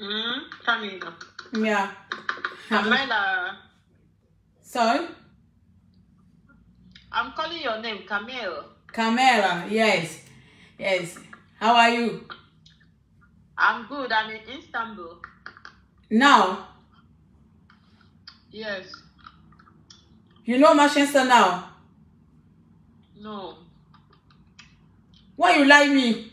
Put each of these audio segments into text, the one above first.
Mm, Camila. Yeah. Camila. Sorry? I'm calling your name, Camille. Camera. Yes. Yes. How are you? I'm good. I'm in Istanbul. Now, Yes. you know Manchester now. No. Why you like me?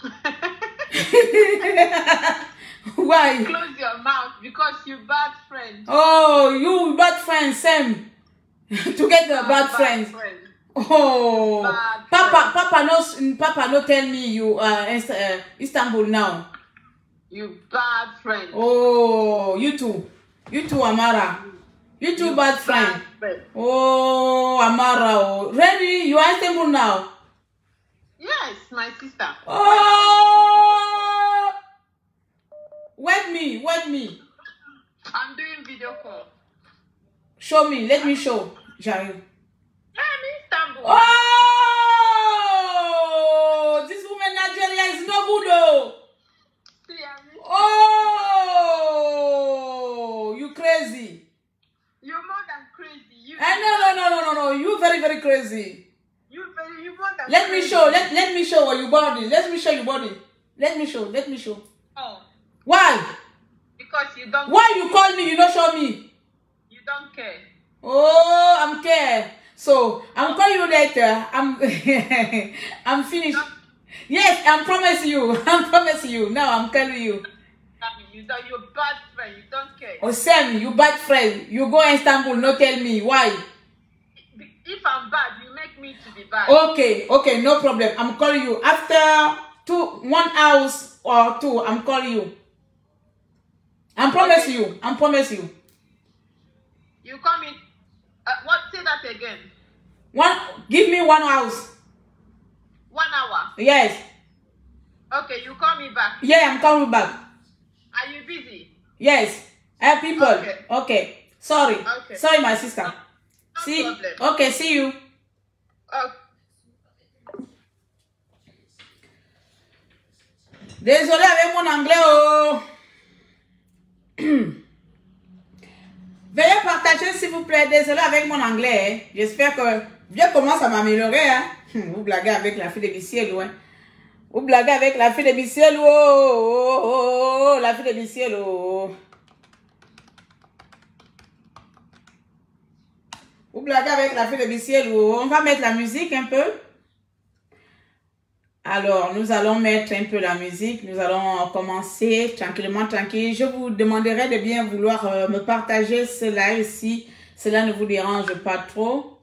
Why? Close your mouth because you bad friend. Oh, you bad friends, same. Together, bad friends. friend. Oh, Bad Papa, Papa knows. Papa no tell me you uh, uh, Istanbul now. You bad friend. Oh, you too, you too, Amara. You too, bad friend. Bad friend. Oh, Amara. Oh, really? You are Istanbul now? Yes, my sister. Oh, wait me, wait me. I'm doing video call. Show me. Let me show. J'arrive. I'm in Istanbul. Oh, this woman Nigeria is no good though. In- Oh, you crazy. You're more than crazy. You, Eh, no, no, no, no, no, no. You very, very crazy. You very, you more than Let me show. Let, let me show your body. Let me show your body. Let me show. Let me show. Oh, Why? because you don't. Why you call me? You don't show me. You don't care. Oh, I'm care. So I'm calling you later. I'm I'm finished. Yes, I'm promise you. I'm promise you. Now I'm telling you. You don't. You're bad friend. You don't care. Oh Sam, you bad friend. You go Istanbul, no tell me why. If I'm bad, you make me to be bad. Okay, okay, no problem. I'm calling you after two one hours or two. I'm calling you. I promise you. I promise you. You come in. Uh, what? Say that again. One give me one house. One hour. Yes. Okay, you call me back. Yeah, I'm coming back. Are you busy? Yes. I have people. Okay. Okay. Sorry. Okay. Sorry, my sister. No see. problem. Okay. See you. Oh, Désolé avec mon anglais. Oh. Veuillez partager s'il vous plaît. Désolé avec mon anglais. hein. J'espère que je commence à m'améliorer. Hein. Hum, Vous blaguez avec la fille de Bissiel. Ouais. Vous blaguez avec la fille de Bissiel. Oh, oh, oh, oh, la fille de Bissiel. Oh. Vous blaguez avec la fille de Bissiel. Oh. On va mettre la musique un peu. Alors, nous allons mettre un peu la musique. Nous allons commencer tranquillement, tranquille. Je vous demanderai de bien vouloir euh, me partager cela ici. Cela ne vous dérange pas trop.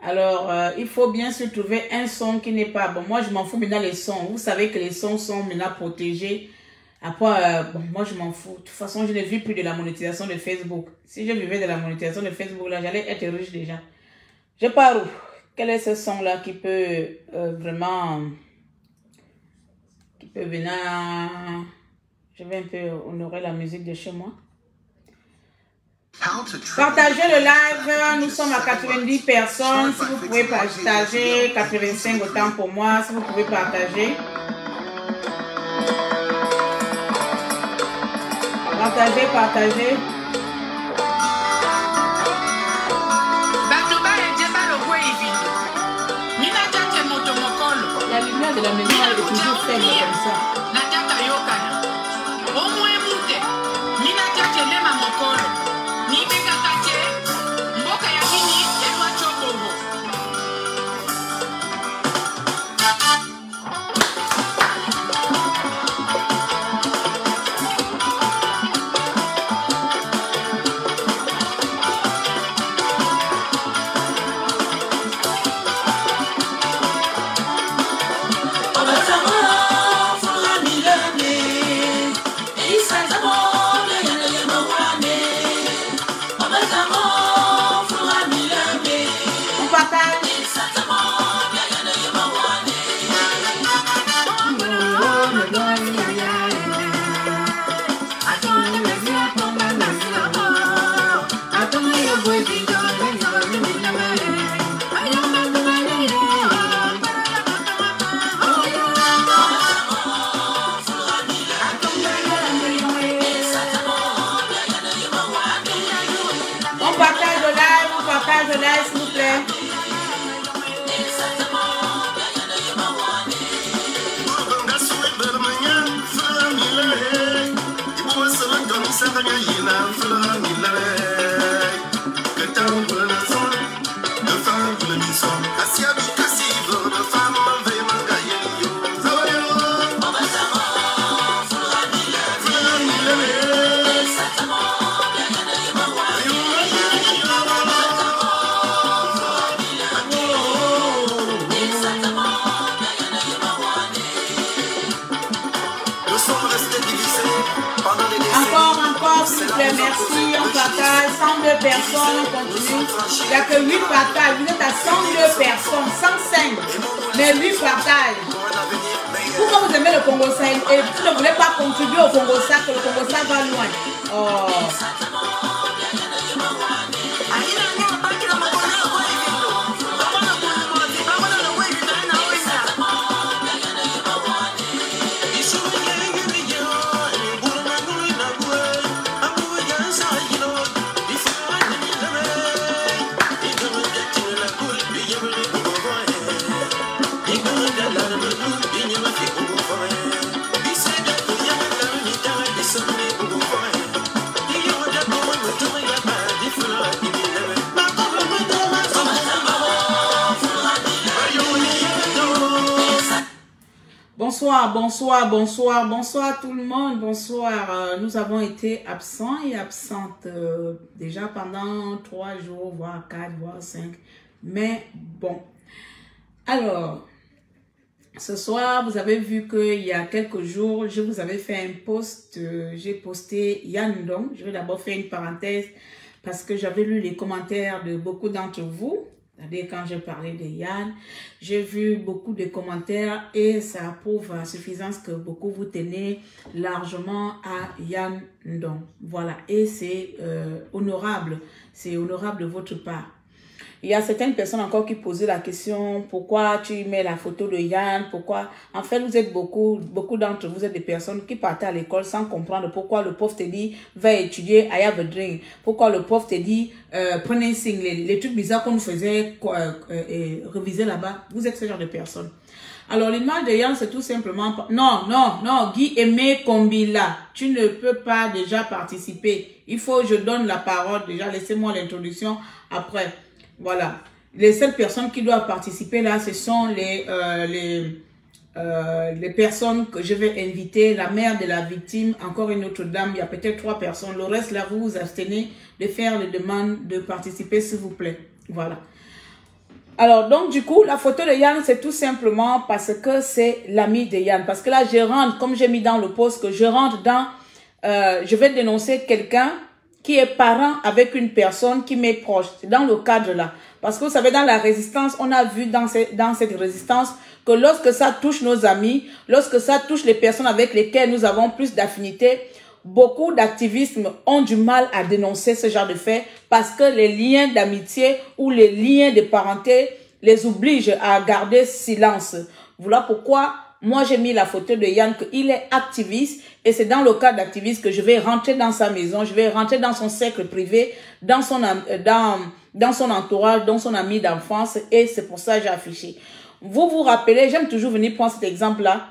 Alors, euh, il faut bien se trouver un son qui n'est pas... Bon, moi, je m'en fous maintenant les sons. Vous savez que les sons sont maintenant protégés. Après, euh, bon, moi, je m'en fous. De toute façon, je ne vis plus de la monétisation de Facebook. Si je vivais de la monétisation de Facebook, là, j'allais être riche déjà. Je pars où? Quel est ce son-là qui peut euh, vraiment... Qui peut venir... Je vais un peu honorer la musique de chez moi. Partagez le live, nous sommes à 90 personnes. Si vous pouvez partager, 85 autant pour moi. Si vous pouvez partager. Partagez, partagez. De la maison est toujours faible comme ça. Bonsoir, bonsoir, tout le monde, bonsoir. Euh, nous avons été absents et absentes euh, déjà pendant trois jours, voire quatre, voire cinq. Mais bon. Alors, ce soir, vous avez vu qu'il y a quelques jours, je vous avais fait un post, euh, j'ai posté Yann Dong. Je vais d'abord faire une parenthèse parce que j'avais lu les commentaires de beaucoup d'entre vous. C'est-à-dire quand j'ai parlé de Yann, j'ai vu beaucoup de commentaires et ça prouve à suffisance que beaucoup vous tenez largement à Yann Ndong. Voilà, et c'est euh, honorable, c'est honorable de votre part. Il y a certaines personnes encore qui posaient la question, pourquoi tu mets la photo de Yann, pourquoi... En fait, vous êtes beaucoup, beaucoup d'entre vous êtes des personnes qui partent à l'école sans comprendre pourquoi le prof te dit, va étudier, I have a dream. Pourquoi le prof te dit, prenez un signe, les, trucs bizarres qu'on faisait euh, euh, réviser là-bas. Vous êtes ce genre de personnes. Alors, l'image de Yann, c'est tout simplement... Non, non, non, Guy Aimé Kombila, tu ne peux pas déjà participer. Il faut je donne la parole déjà. Laissez-moi l'introduction après. Voilà. Les seules personnes qui doivent participer là, ce sont les, euh, les, euh, les personnes que je vais inviter, la mère de la victime, encore une autre dame, il y a peut-être trois personnes. Le reste là, vous vous abstenez de faire les demandes de participer, s'il vous plaît. Voilà. Alors, donc, du coup, la photo de Yann, c'est tout simplement parce que c'est l'ami de Yann. Parce que là, je rentre, comme j'ai mis dans le post, que je rentre dans, euh, je vais dénoncer quelqu'un qui est parent avec une personne qui m'est proche. Dans le cadre là. Parce que vous savez, dans la résistance, on a vu dans, ce- dans cette résistance que lorsque ça touche nos amis, lorsque ça touche les personnes avec lesquelles nous avons plus d'affinité, beaucoup d'activismes ont du mal à dénoncer ce genre de fait parce que les liens d'amitié ou les liens de parenté les obligent à garder silence. Voilà pourquoi moi j'ai mis la photo de Yann qu'il est activiste et c'est dans le cadre d'activiste que je vais rentrer dans sa maison, je vais rentrer dans son cercle privé, dans son euh, dans dans son entourage, dans son ami d'enfance et c'est pour ça que j'ai affiché. Vous vous rappelez, j'aime toujours venir prendre cet exemple là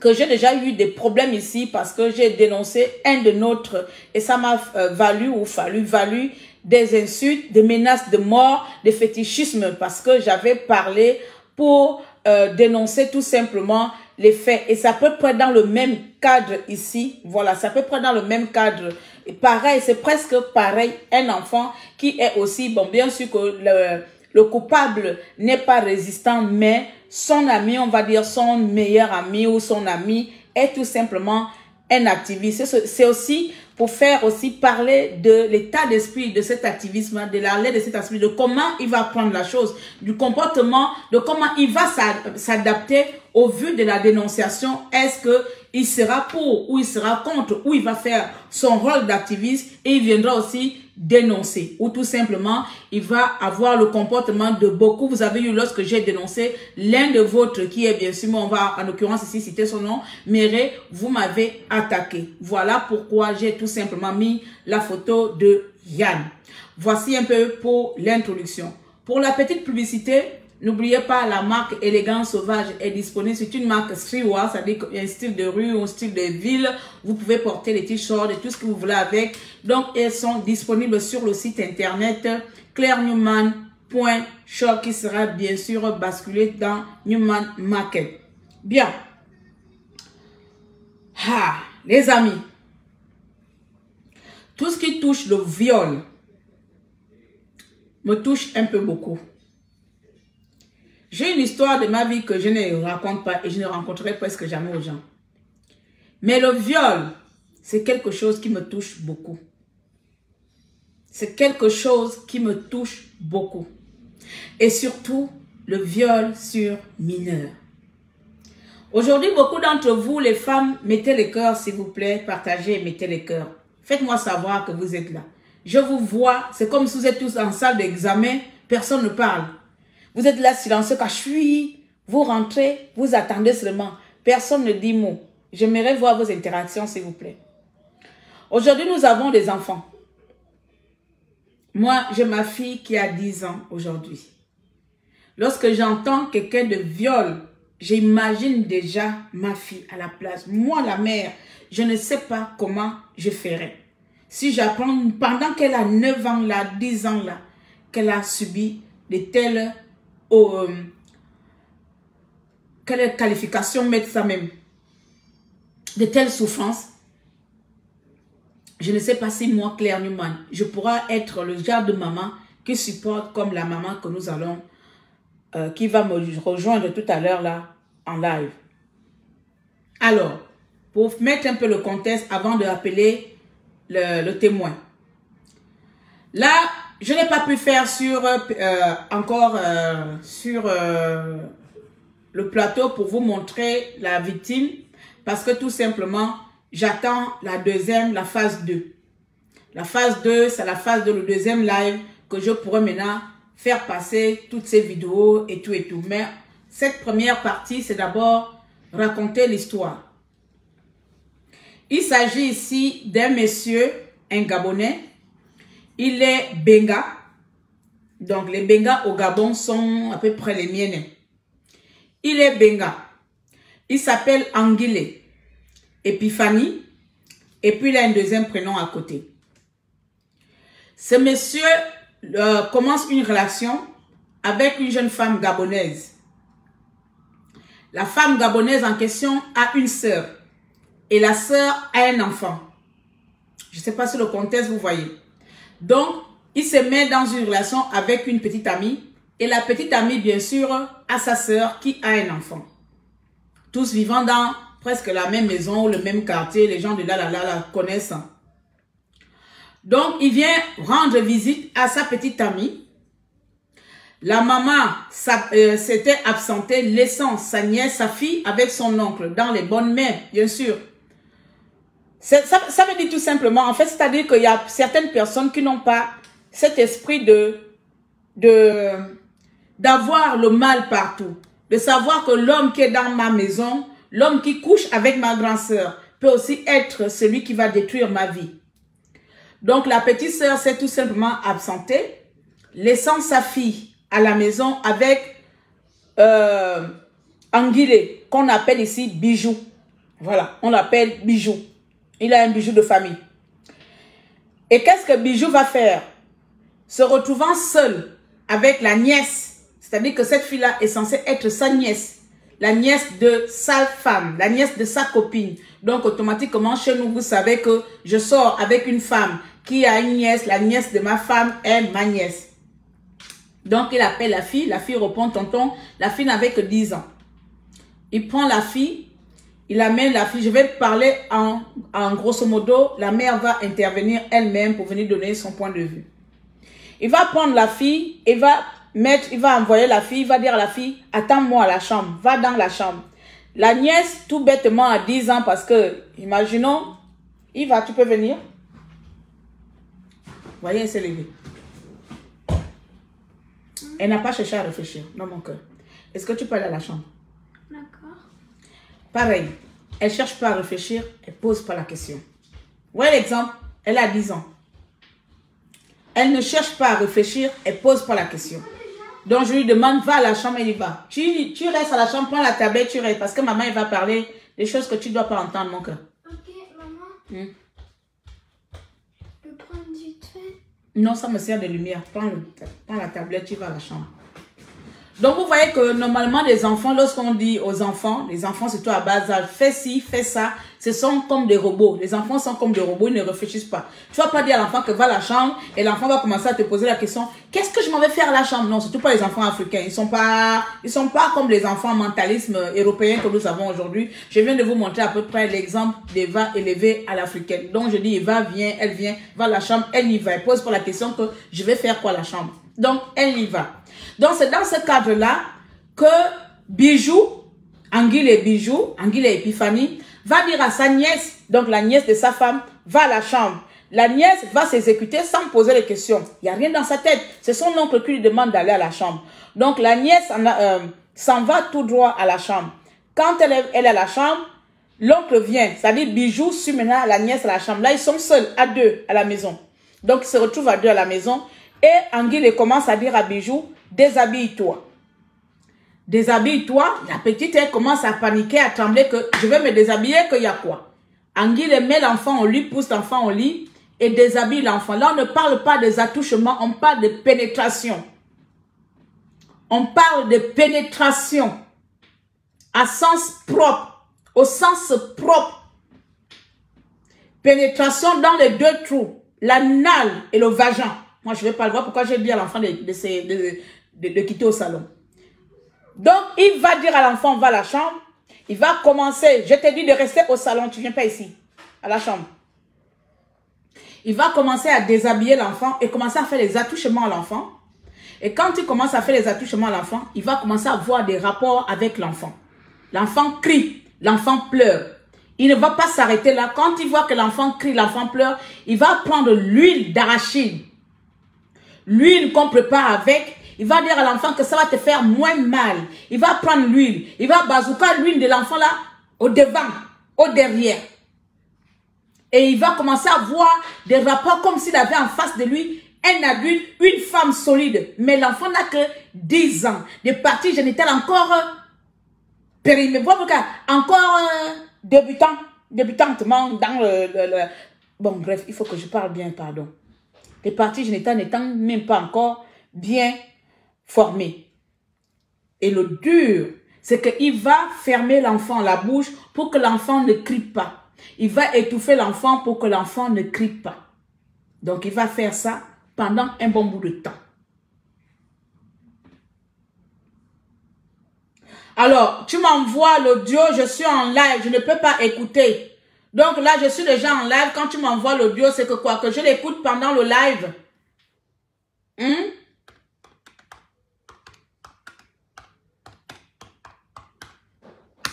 que j'ai déjà eu des problèmes ici parce que j'ai dénoncé un de nôtres et ça m'a euh, valu ou fallu valu des insultes, des menaces de mort, des fétichismes parce que j'avais parlé pour euh, dénoncer tout simplement les faits. Et ça peut près dans le même cadre ici. Voilà ça peut près dans le même cadre. Pareil c'est presque pareil. Un enfant qui est aussi bon bien sûr que le le coupable n'est pas résistant, mais son ami, on va dire son meilleur ami ou son ami, est tout simplement un activiste. C'est aussi pour faire aussi parler de l'état d'esprit de cet activisme, de la de cet activisme, de comment il va prendre la chose, du comportement, de comment il va s'a- s'adapter au vu de la dénonciation. Est-ce que il sera pour ou il sera contre ou il va faire son rôle d'activiste et il viendra aussi dénoncer. Ou tout simplement il va avoir le comportement de beaucoup. Vous avez eu lorsque j'ai dénoncé l'un de vôtres qui est bien sûr on va en l'occurrence ici citer son nom Méré vous m'avez attaqué. Voilà pourquoi j'ai tout simplement mis la photo de Yann. Voici un peu pour l'introduction. Pour la petite publicité N'oubliez pas, la marque Élégance Sauvage est disponible. C'est une marque streetwear, c'est-à-dire un style de rue, un style de ville. Vous pouvez porter les t-shirts et tout ce que vous voulez avec. Donc, elles sont disponibles sur le site internet clairenewman.shop qui sera bien sûr basculé dans Newman Market. Bien. Ah, les amis, tout ce qui touche le viol me touche un peu beaucoup. J'ai une histoire de ma vie que je ne raconte pas et je ne rencontrerai presque jamais aux gens. Mais le viol, c'est quelque chose qui me touche beaucoup. C'est quelque chose qui me touche beaucoup. Et surtout, le viol sur mineur. Aujourd'hui, beaucoup d'entre vous, les femmes, mettez les cœurs, s'il vous plaît, partagez, mettez les cœurs. Faites-moi savoir que vous êtes là. Je vous vois, c'est comme si vous êtes tous en salle d'examen, personne ne parle. Vous êtes là silencieux, suis. vous rentrez, vous attendez seulement. Personne ne dit mot. J'aimerais voir vos interactions, s'il vous plaît. Aujourd'hui, nous avons des enfants. Moi, j'ai ma fille qui a 10 ans aujourd'hui. Lorsque j'entends quelqu'un de viol, j'imagine déjà ma fille à la place. Moi, la mère, je ne sais pas comment je ferais. Si j'apprends pendant qu'elle a 9 ans là, 10 ans là, qu'elle a subi de telles euh, quelle qualification mettre ça même? De telles souffrances? Je ne sais pas si moi, Claire Newman, je pourrais être le genre de maman qui supporte comme la maman que nous allons, euh, qui va me rejoindre tout à l'heure là, en live. Alors, pour mettre un peu le contexte avant de appeler le, témoin. Là, je n'ai pas pu faire sur euh, encore euh, sur le plateau pour vous montrer la victime parce que tout simplement, j'attends la deuxième, la phase 2. La phase 2, c'est la phase de le deuxième live que je pourrais maintenant faire passer toutes ces vidéos et tout et tout. Mais cette première partie, c'est d'abord raconter l'histoire. Il s'agit ici d'un monsieur, un Gabonais. Il est Benga. Donc les Benga au Gabon sont à peu près les miennes. Il est Benga. Il s'appelle Anguille. Epiphanie, et puis il a un deuxième prénom à côté. Ce monsieur euh, commence une relation avec une jeune femme gabonaise. La femme gabonaise en question a une sœur et la sœur a un enfant. Je ne sais pas si le contexte vous voyez. Donc, il se met dans une relation avec une petite amie et la petite amie, bien sûr, a sa sœur qui a un enfant. Tous vivant dans presque la même maison ou le même quartier, les gens de là, là, là, connaissent. Donc, il vient rendre visite à sa petite amie. La maman euh, s'était absentée, laissant sa nièce, sa fille, avec son oncle, dans les bonnes mains, bien sûr. Ça, ça veut dire tout simplement, en fait, c'est-à-dire qu'il y a certaines personnes qui n'ont pas cet esprit de d'avoir le mal partout, de savoir que l'homme qui est dans ma maison L'homme qui couche avec ma grande sœur peut aussi être celui qui va détruire ma vie. Donc la petite sœur s'est tout simplement absentée, laissant sa fille à la maison avec euh, Anguille, qu'on appelle ici bijou. Voilà, on l'appelle bijou. Il a un bijou de famille. Et qu'est-ce que bijou va faire? Se retrouvant seul avec la nièce, c'est-à-dire que cette fille-là est censée être sa nièce, la nièce de sa femme, la nièce de sa copine. Donc, automatiquement, chez nous, vous savez que je sors avec une femme qui a une nièce, la nièce de ma femme est ma nièce. Donc, il appelle la fille, la fille répond, tonton, la fille n'avait que 10 ans. Il prend la fille, il amène la fille, je vais parler en, grosso modo, la mère va intervenir elle-même pour venir donner son point de vue. Il va prendre la fille et va maître, il va envoyer la fille, il va dire à la fille, attends-moi à la chambre, va dans la chambre. La nièce, tout bêtement, à 10 ans, parce que, imaginons, il va, tu peux venir. Voyez, elle s'est levée. Elle n'a pas cherché à réfléchir dans mon cœur. Est-ce que tu peux aller à la chambre? Pareil, elle cherche pas à réfléchir, elle pose pas la question. Voyez l'exemple, elle a 10 ans. Elle ne cherche pas à réfléchir, elle pose pas la question. Donc, je lui demande, va à la chambre, il y va. Tu, tu restes à la chambre, prends la tablette, tu restes. Parce que maman, elle va parler des choses que tu ne dois pas entendre, mon cœur. Ok, maman. Hmm. Je peux prendre vite fait. Non, ça me sert de lumière. Prends, le- prends la tablette, tu vas à la chambre. Donc, vous voyez que normalement, les enfants, lorsqu'on dit aux enfants, les enfants, surtout à bas âge, fais ci, fais ça, ce sont comme des robots. Les enfants sont comme des robots, ils ne réfléchissent pas. Tu vas pas dire à l'enfant que va à la chambre et l'enfant va commencer à te poser la question, qu'est-ce que je m'en vais faire à la chambre? Non, surtout pas les enfants africains. Ils sont pas, ils sont pas comme les enfants mentalisme européen que nous avons aujourd'hui. Je viens de vous montrer à peu près l'exemple d'Eva élevée à l'africaine. Donc, je dis, Eva vient, elle vient, va à la chambre, elle y va. Elle pose pour la question que je vais faire quoi à la chambre? Donc, elle y va. Donc, c'est dans ce cadre-là que Bijou, Anguille et Bijou, Anguille et Epiphanie, va dire à sa nièce, donc la nièce de sa femme, va à la chambre. La nièce va s'exécuter sans poser de questions. Il n'y a rien dans sa tête. C'est son oncle qui lui demande d'aller à la chambre. Donc, la nièce euh, s'en va tout droit à la chambre. Quand elle est, elle est à la chambre, l'oncle vient, c'est-à-dire Bijou suit maintenant la nièce à la chambre. Là, ils sont seuls, à deux, à la maison. Donc, ils se retrouvent à deux à la maison. Et Anguille commence à dire à Bijou, déshabille-toi. Déshabille-toi. La petite, elle commence à paniquer, à trembler que je vais me déshabiller, qu'il y a quoi? Anguille met l'enfant au lit, pousse l'enfant au lit et déshabille l'enfant. Là, on ne parle pas des attouchements, on parle de pénétration. On parle de pénétration à sens propre, au sens propre. Pénétration dans les deux trous, l'anal et le vagin. Moi, je ne vais pas le voir pourquoi j'ai dit à l'enfant de, de, de- de quitter au salon. Donc, il va dire à l'enfant, va à la chambre. Il va commencer, je te dis de rester au salon, tu viens pas ici, à la chambre. Il va commencer à déshabiller l'enfant et commencer à faire les attouchements à l'enfant. Et quand il commence à faire les attouchements à l'enfant, il va commencer à avoir des rapports avec l'enfant. L'enfant crie, l'enfant pleure. Il ne va pas s'arrêter là. Quand il voit que l'enfant crie, l'enfant pleure, il va prendre l'huile d'arachide. L'huile qu'on prépare avec, il va dire à l'enfant que ça va te faire moins mal. Il va prendre l'huile. Il va bazooka l'huile de l'enfant là au devant, au derrière. Et il va commencer à voir des rapports comme s'il avait en face de lui un adulte, une femme solide. Mais l'enfant n'a que 10 ans. Des parties génitales encore euh, pourquoi, Encore euh, débutant, débutantement dans le, le- le- Bon, bref, il faut que je parle bien, pardon. Les parties génitales n'étant même pas encore bien formées. Et le dur, c'est qu'il va fermer l'enfant la bouche pour que l'enfant ne crie pas. Il va étouffer l'enfant pour que l'enfant ne crie pas. Donc, il va faire ça pendant un bon bout de temps. Alors, tu m'envoies l'audio, je suis en live, je ne peux pas écouter. Donc là, je suis déjà en live. Quand tu m'envoies l'audio, c'est que quoi? Que je l'écoute pendant le live. Hein?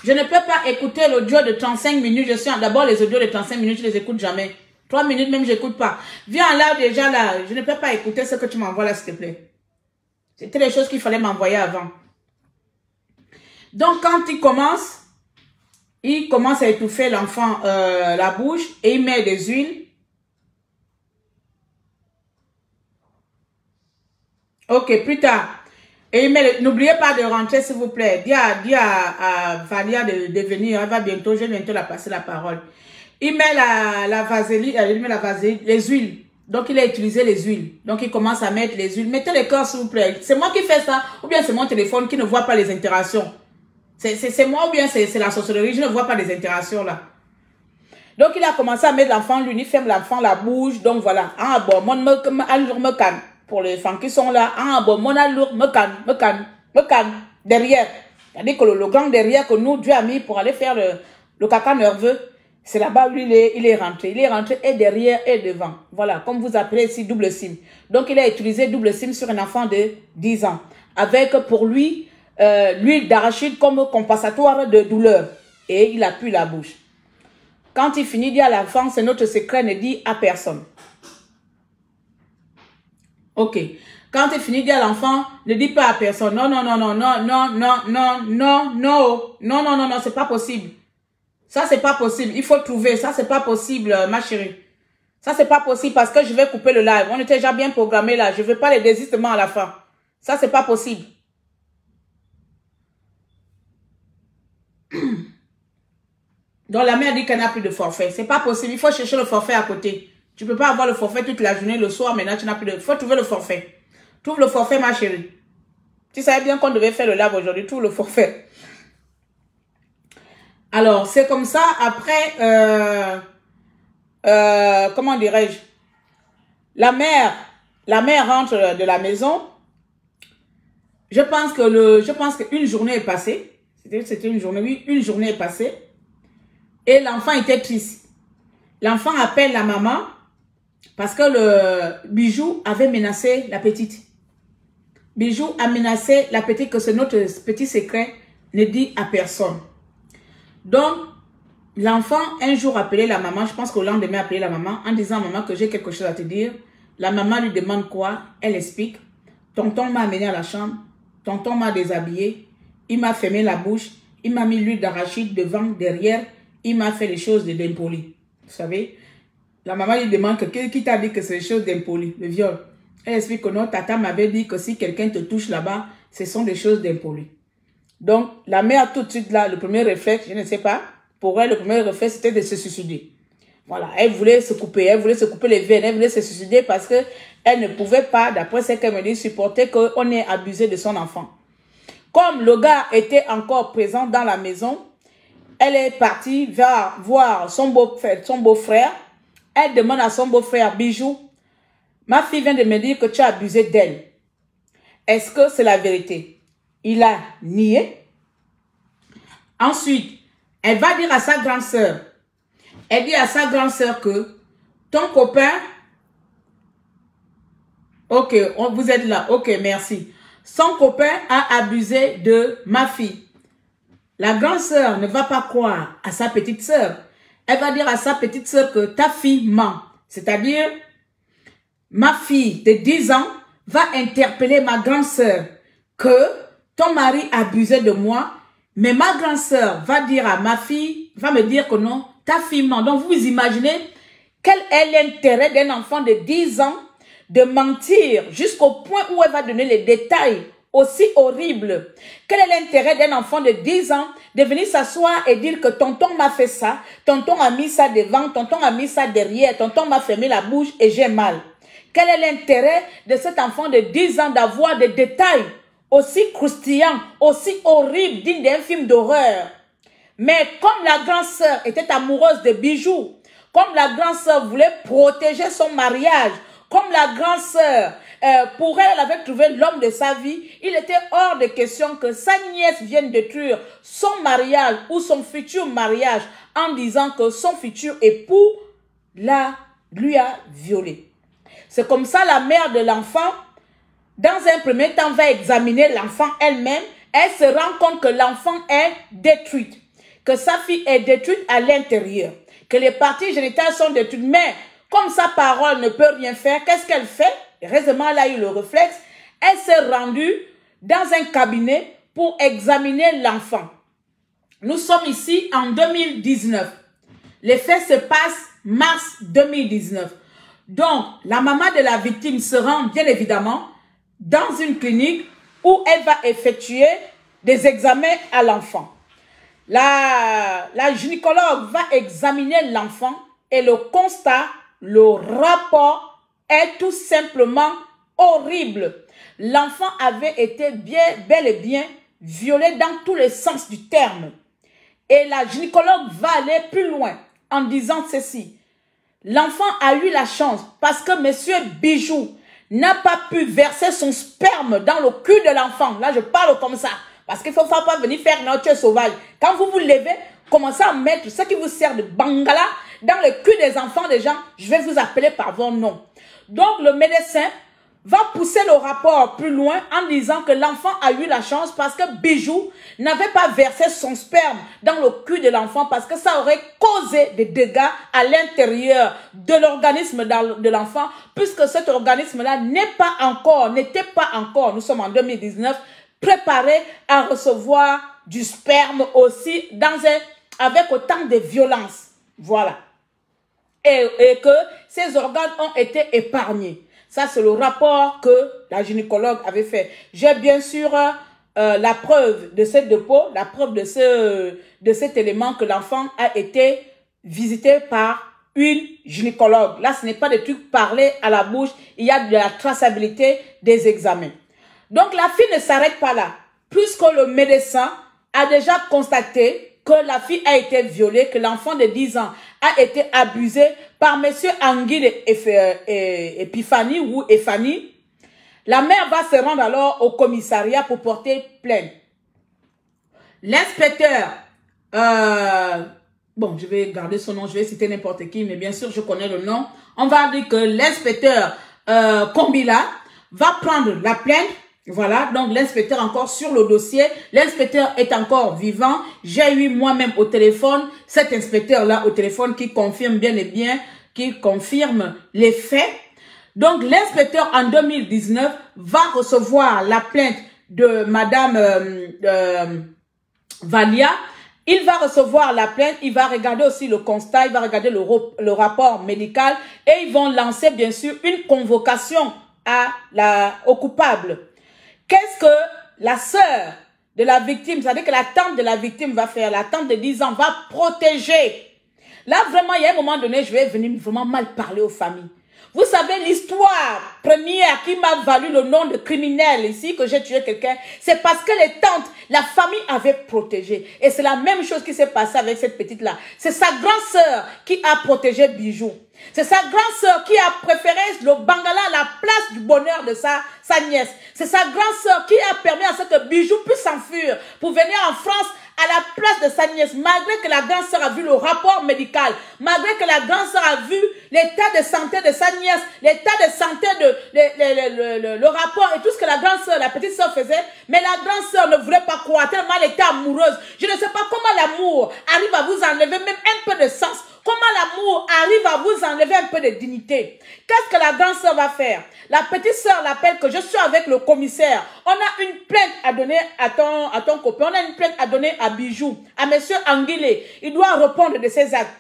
Je ne peux pas écouter l'audio de 35 minutes. Je suis. D'abord, les audios de 35 minutes, je les écoute jamais. 3 minutes même, j'écoute pas. Viens en live déjà là. Je ne peux pas écouter ce que tu m'envoies là, s'il te plaît. C'était les choses qu'il fallait m'envoyer avant. Donc, quand il commence, il commence à étouffer l'enfant euh, la bouche et il met des huiles. Ok, plus tard. Et n'oubliez pas de rentrer, s'il vous plaît. Dis à, dis Valia de, venir. Elle va bientôt, je vais bientôt la passer la parole. Il met la, vaseline, il met la vaseline, les huiles. Donc, il a utilisé les huiles. Donc, il commence à mettre les huiles. Mettez les cœurs, s'il vous plaît. C'est moi qui fais ça, ou bien c'est mon téléphone qui ne voit pas les interactions. C'est moi ou bien c'est la sorcellerie, je ne vois pas les interactions là. Donc il a commencé à mettre l'enfant, lui, il ferme l'enfant la bouche. Donc voilà. Ah bon, mon me, me, me. Pour les enfants qui sont là, ah bon, mon allure me canne, me canne, me canne. Derrière. C'est-à-dire que le, le derrière que nous, Dieu a mis pour aller faire le, caca nerveux, c'est là-bas où il est, il est rentré. Il est rentré et derrière et devant. Voilà, comme vous appelez ici double sim. Donc il a utilisé double sim sur un enfant de 10 ans. Avec pour lui euh, l'huile d'arachide comme compensatoire de douleur. Et il appuie la bouche. Quand il finit, il dit à l'enfant, c'est notre secret, ne dit à personne. Ok. Quand il finit, il dit à l'enfant, ne dis pas à personne. Non, non, non, non, non, non, non, non, non, non, non, non, non, non, c'est pas possible. Ça, c'est pas possible. Il faut trouver. Ça, c'est pas possible, euh, ma chérie. Ça, c'est pas possible parce que je vais couper le live. On était déjà bien programmé là. Je veux pas les désistements à la fin. Ça, c'est pas possible. Donc la mère dit qu'elle n'a plus de forfait. C'est pas possible. Il faut chercher le forfait à côté. Tu peux pas avoir le forfait toute la journée, le soir, maintenant tu n'as plus de... Faut trouver le forfait. Trouve le forfait, ma chérie. Tu savais bien qu'on devait faire le lave aujourd'hui. Trouve le forfait. Alors, c'est comme ça. Après, euh, euh, comment dirais-je? La mère, la mère rentre de la maison. Je pense que le, je pense qu'une journée est passée. C'était une journée, oui, une journée est passée. Et l'enfant était triste. L'enfant appelle la maman parce que le bijou avait menacé la petite. Bijou a menacé la petite que c'est notre petit secret, ne dit à personne. Donc, l'enfant, un jour, appelé la maman, je pense qu'au lendemain, appelé la maman, en disant, maman, que j'ai quelque chose à te dire. La maman lui demande quoi? Elle explique. Tonton m'a amené à la chambre. Tonton m'a déshabillé. Il m'a fermé la bouche. Il m'a mis l'huile d'arachide devant, derrière. Il m'a fait les choses de d'impoli. Vous savez? La maman lui demande que, qui t'a dit que c'est les choses d'impoli, le viol Elle explique que non, tata m'avait dit que si quelqu'un te touche là-bas, ce sont des choses d'impoli. Donc, la mère, tout de suite là, le premier réflexe, je ne sais pas, pour elle, le premier réflexe, c'était de se suicider. Voilà, elle voulait se couper, elle voulait se couper les veines, elle voulait se suicider parce que elle ne pouvait pas, d'après ce qu'elle me dit, supporter qu'on ait abusé de son enfant. Comme le gars était encore présent dans la maison, elle est partie vers voir son beau-frère, son beau-frère. Elle demande à son beau-frère, Bijou, ma fille vient de me dire que tu as abusé d'elle. Est-ce que c'est la vérité? Il a nié. Ensuite, elle va dire à sa grande sœur, elle dit à sa grande sœur que ton copain, ok, vous êtes là, ok, merci. Son copain a abusé de ma fille. La grande sœur ne va pas croire à sa petite sœur. Elle va dire à sa petite sœur que ta fille ment. C'est-à-dire, ma fille de 10 ans va interpeller ma grande sœur que ton mari abusait de moi, mais ma grande sœur va dire à ma fille, va me dire que non, ta fille ment. Donc vous imaginez quel est l'intérêt d'un enfant de 10 ans de mentir jusqu'au point où elle va donner les détails aussi horribles. Quel est l'intérêt d'un enfant de 10 ans de venir s'asseoir et dire que tonton m'a fait ça, tonton a mis ça devant, tonton a mis ça derrière, tonton m'a fermé la bouche et j'ai mal? Quel est l'intérêt de cet enfant de 10 ans d'avoir des détails aussi croustillants, aussi horribles, dignes d'un film d'horreur? Mais comme la grande sœur était amoureuse de bijoux, comme la grande sœur voulait protéger son mariage, comme la grande sœur, euh, pour elle, elle avait trouvé l'homme de sa vie, il était hors de question que sa nièce vienne détruire son mariage ou son futur mariage en disant que son futur époux l'a, lui a violé. C'est comme ça la mère de l'enfant, dans un premier temps, va examiner l'enfant elle-même. Elle se rend compte que l'enfant est détruite, que sa fille est détruite à l'intérieur, que les parties génitales sont détruites. Mais comme sa parole ne peut rien faire, qu'est-ce qu'elle fait? Heureusement, elle a eu le réflexe. Elle s'est rendue dans un cabinet pour examiner l'enfant. Nous sommes ici en 2019. Les faits se passent mars 2019. Donc, la maman de la victime se rend bien évidemment dans une clinique où elle va effectuer des examens à l'enfant. La gynécologue va examiner l'enfant et le constat, le rapport est tout simplement horrible. L'enfant avait été bien, bel et bien violé dans tous les sens du terme. Et la gynécologue va aller plus loin en disant ceci. L'enfant a eu la chance parce que monsieur Bijou n'a pas pu verser son sperme dans le cul de l'enfant. Là, je parle comme ça. Parce qu'il ne faut pas venir faire notre sauvage. Quand vous vous levez, commencez à mettre ce qui vous sert de bangala dans le cul des enfants des gens. Je vais vous appeler par vos noms. Donc, le médecin va pousser le rapport plus loin en disant que l'enfant a eu la chance parce que Bijou n'avait pas versé son sperme dans le cul de l'enfant parce que ça aurait causé des dégâts à l'intérieur de l'organisme de l'enfant puisque cet organisme-là n'est pas encore, n'était pas encore, nous sommes en 2019, préparé à recevoir du sperme aussi dans un, avec autant de violence. Voilà. Et, que ces organes ont été épargnés. Ça, c'est le rapport que la gynécologue avait fait. J'ai bien sûr euh, la preuve de ce dépôt, la preuve de, ce, de cet élément que l'enfant a été visité par une gynécologue. Là, ce n'est pas des trucs parlés à la bouche, il y a de la traçabilité des examens. Donc, la fille ne s'arrête pas là, puisque le médecin a déjà constaté que la fille a été violée, que l'enfant de 10 ans a été abusé par monsieur Anguille et Epiphanie ou Ephanie. La mère va se rendre alors au commissariat pour porter plainte. L'inspecteur, euh, bon, je vais garder son nom, je vais citer n'importe qui, mais bien sûr, je connais le nom. On va dire que l'inspecteur euh, Combila va prendre la plainte voilà, donc l'inspecteur encore sur le dossier. L'inspecteur est encore vivant. J'ai eu moi-même au téléphone cet inspecteur-là au téléphone qui confirme bien et bien, qui confirme les faits. Donc l'inspecteur en 2019 va recevoir la plainte de Madame euh, euh, Valia. Il va recevoir la plainte, il va regarder aussi le constat, il va regarder le, le rapport médical et ils vont lancer bien sûr une convocation à la, au coupable. Qu'est-ce que la sœur de la victime, c'est-à-dire que la tante de la victime va faire, la tante de 10 ans va protéger. Là, vraiment, il y a un moment donné, je vais venir vraiment mal parler aux familles. Vous savez, l'histoire première qui m'a valu le nom de criminel ici, que j'ai tué quelqu'un, c'est parce que les tantes, la famille avait protégé. Et c'est la même chose qui s'est passée avec cette petite-là. C'est sa grande sœur qui a protégé Bijou. C'est sa grande sœur qui a préféré le Bangala à la place du bonheur de sa, sa nièce. C'est sa grande sœur qui a permis à ce que Bijou puisse s'enfuir pour venir en France à la place de sa nièce, malgré que la grande sœur a vu le rapport médical, malgré que la grande sœur a vu l'état de santé de sa nièce, l'état de santé de le, le, le, rapport et tout ce que la grande sœur, la petite sœur faisait, mais la grande sœur ne voulait pas croire tellement elle était amoureuse. Je ne sais pas comment l'amour arrive à vous enlever même un peu de sens Comment l'amour arrive à vous enlever un peu de dignité? Qu'est-ce que la grande sœur va faire? La petite sœur l'appelle que je suis avec le commissaire. On a une plainte à donner à ton, à ton copain. On a une plainte à donner à Bijou, à monsieur Anguille. Il doit répondre de ses actes.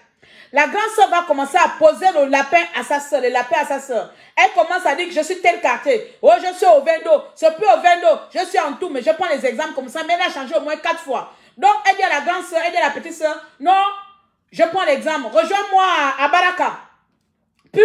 La grande sœur va commencer à poser le lapin à sa sœur, le lapin à sa sœur. Elle commence à dire que je suis tel quartier. Oh, je suis au Vendo. C'est plus au Vendo. Je suis en tout, mais je prends les exemples comme ça. Mais elle a changé au moins quatre fois. Donc, elle dit à la grande sœur, elle dit à la petite sœur, non, je prends l'exemple. Rejoins-moi à, Baraka. Puis,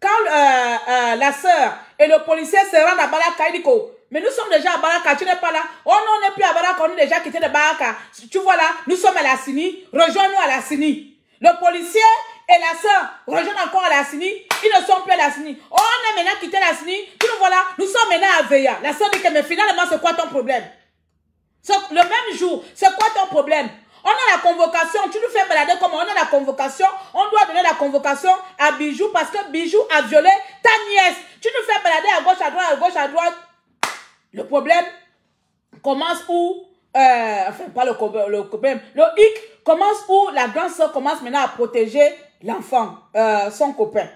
quand euh, euh, la sœur et le policier se rendent à Baraka, il dit mais nous sommes déjà à Baraka, tu n'es pas là. Oh on n'est plus à Baraka, on est déjà quitté de Baraka. Tu vois là, nous sommes à la Sini. Rejoins-nous à la Sini. Le policier et la sœur rejoignent encore à la Sini. Ils ne sont plus à la Sini. Oh, on est maintenant quitté la Sini. Tu nous voilà, nous sommes maintenant à Veya. La sœur dit que mais finalement, c'est quoi ton problème? Le même jour, c'est quoi ton problème? On a la convocation, tu nous fais balader comme on a la convocation, on doit donner la convocation à Bijou parce que Bijou a violé ta nièce. Tu nous fais balader à gauche, à droite, à gauche, à droite. Le problème commence où, euh, enfin pas le, problème, le hic commence où la grande soeur commence maintenant à protéger l'enfant, euh, son copain.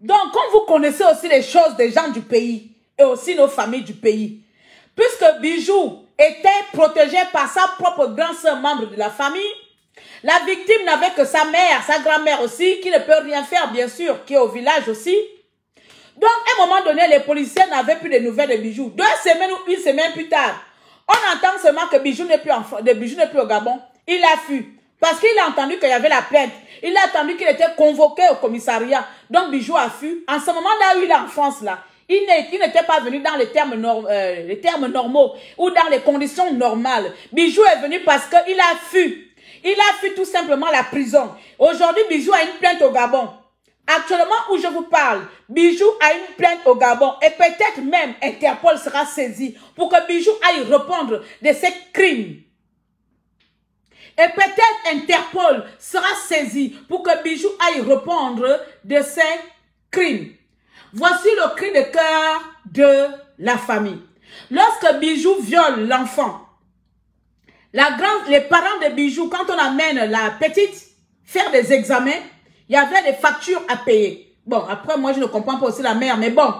Donc, comme vous connaissez aussi les choses des gens du pays et aussi nos familles du pays, puisque Bijou était protégée par sa propre grande sœur membre de la famille. La victime n'avait que sa mère, sa grand-mère aussi, qui ne peut rien faire, bien sûr, qui est au village aussi. Donc, à un moment donné, les policiers n'avaient plus de nouvelles de Bijou. Deux semaines ou une semaine plus tard, on entend seulement que Bijou n'est plus, n'est plus au Gabon. Il a fui. Parce qu'il a entendu qu'il y avait la plainte. Il a entendu qu'il était convoqué au commissariat. Donc, Bijou a fui. En ce moment-là il est en France, là, il n'était pas venu dans les termes, euh, les termes normaux ou dans les conditions normales. Bijou est venu parce qu'il a fui. Il a fui tout simplement la prison. Aujourd'hui, Bijou a une plainte au Gabon. Actuellement où je vous parle, Bijou a une plainte au Gabon et peut-être même Interpol sera saisi pour que Bijou aille répondre de ces crimes. Et peut-être Interpol sera saisi pour que Bijou aille répondre de ces crimes. Voici le cri de cœur de la famille. Lorsque Bijou viole l'enfant, les parents de Bijou, quand on amène la petite faire des examens, il y avait des factures à payer. Bon, après, moi, je ne comprends pas aussi la mère, mais bon.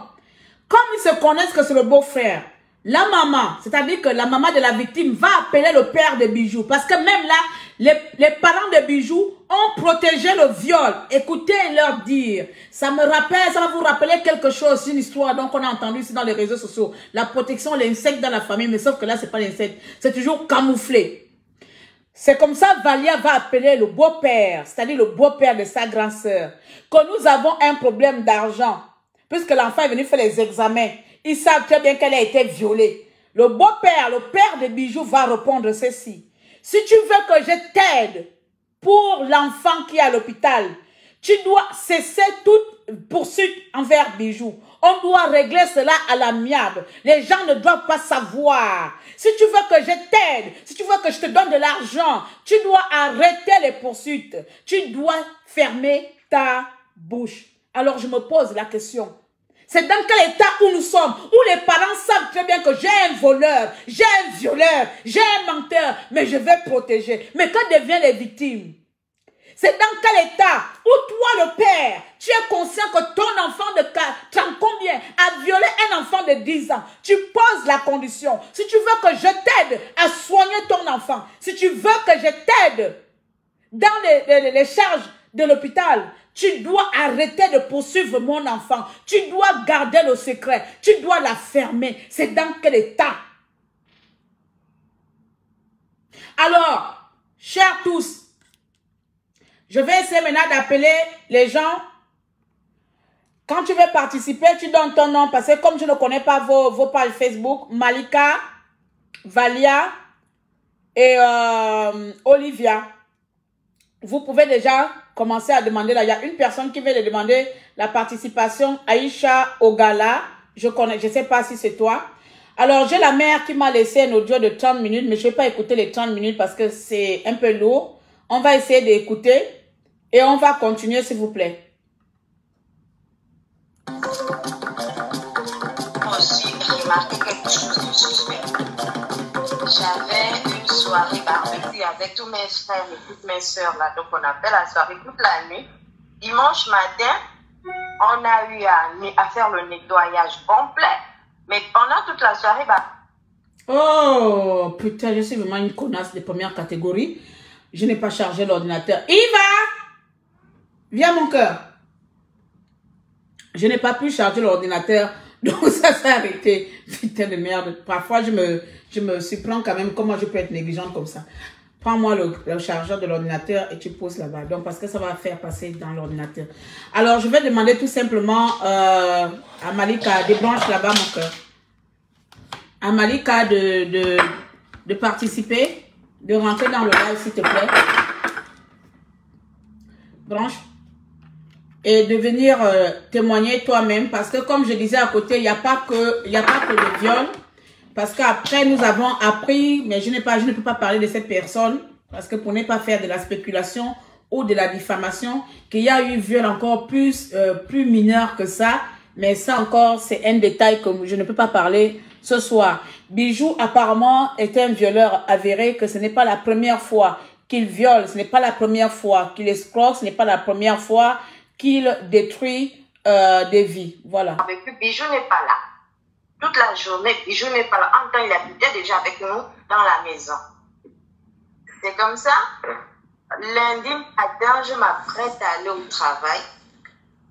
Comme ils se connaissent que c'est le beau-frère, la maman, c'est-à-dire que la maman de la victime va appeler le père de Bijou. Parce que même là, Les, parents de bijoux ont protégé le viol. Écoutez leur dire. Ça me rappelle, ça va vous rappeler quelque chose, une histoire donc on a entendu ici dans les réseaux sociaux. La protection, l'insecte dans la famille, mais sauf que là, c'est pas l'insecte. C'est toujours camouflé. C'est comme ça Valia va appeler le beau-père, c'est-à-dire le beau-père de sa grand-sœur, que nous avons un problème d'argent, puisque l'enfant est venu faire les examens. Ils savent très bien qu'elle a été violée. Le beau-père, le père de bijoux va répondre ceci. Si tu veux que je t'aide pour l'enfant qui est à l'hôpital, tu dois cesser toute poursuite envers bijoux. On doit régler cela à l'amiable. Les gens ne doivent pas savoir. Si tu veux que je t'aide, si tu veux que je te donne de l'argent, tu dois arrêter les poursuites. Tu dois fermer ta bouche. Alors je me pose la question. C'est dans quel état où nous sommes, où les parents savent très bien que j'ai un voleur, j'ai un violeur, j'ai un menteur, mais je vais protéger. Mais quand deviennent les victimes? C'est dans quel état où toi, le père, tu es conscient que ton enfant de 30 combien a violé un enfant de 10 ans? Tu poses la condition. Si tu veux que je t'aide à soigner ton enfant, si tu veux que je t'aide dans les, les charges de l'hôpital, tu dois arrêter de poursuivre mon enfant. Tu dois garder le secret. Tu dois la fermer. C'est dans quel état? Alors, chers tous, je vais essayer maintenant d'appeler les gens. Quand tu veux participer, tu donnes ton nom parce que comme je ne connais pas vos, vos pages Facebook, Malika, Valia et euh, Olivia, vous pouvez déjà commencer à demander. Là, il y a une personne qui veut de demander la participation, Aïcha Ogala. Je connais, je sais pas si c'est toi. Alors, j'ai la mère qui m'a laissé un audio de 30 minutes, mais je vais pas écouter les 30 minutes parce que c'est un peu lourd. On va essayer d'écouter. Et on va continuer, s'il vous plaît. J'avais soirée avec tous mes frères et toutes mes soeurs là. Donc, on a fait la soirée toute la nuit. Dimanche matin, on a eu à, à faire le nettoyage complet. Mais pendant toute la soirée, bah, Oh, putain, je suis vraiment une connasse de première catégorie. Je n'ai pas chargé l'ordinateur. Yva! Viens mon cœur. Je n'ai pas pu charger l'ordinateur. Donc ça s'est arrêté. Putain de merde. Parfois je me, je me quand même comment je peux être négligente comme ça. Prends-moi le, le, chargeur de l'ordinateur et tu poses là-bas. Donc parce que ça va faire passer dans l'ordinateur. Alors je vais demander tout simplement euh, à Malika, débranche là-bas mon cœur. À Malika de, de, de participer, de rentrer dans le live s'il te plaît. Branche et de venir euh, témoigner toi-même. Parce que comme je disais à côté, il n'y a pas que il a pas que le viol. Parce qu'après nous avons appris mais je ne peux pas parler de cette personne. Parce que pour ne pas faire de la spéculation ou de la diffamation qu'il y a eu viol encore plus euh, plus mineur que ça. Mais ça encore c'est un détail que je ne peux pas parler ce soir. Bijou apparemment est un violeur avéré que ce n'est pas la première fois qu'il viole, ce n'est pas la première fois qu'il escroque, ce n'est pas la première fois qu'il détruit euh, des vies. Voilà. Avec lui, Bijou n'est pas là. Toute la journée, Bijou n'est pas là. En temps, il habitait déjà avec nous dans la maison. C'est comme ça? Lundi matin, je m'apprête à aller au travail.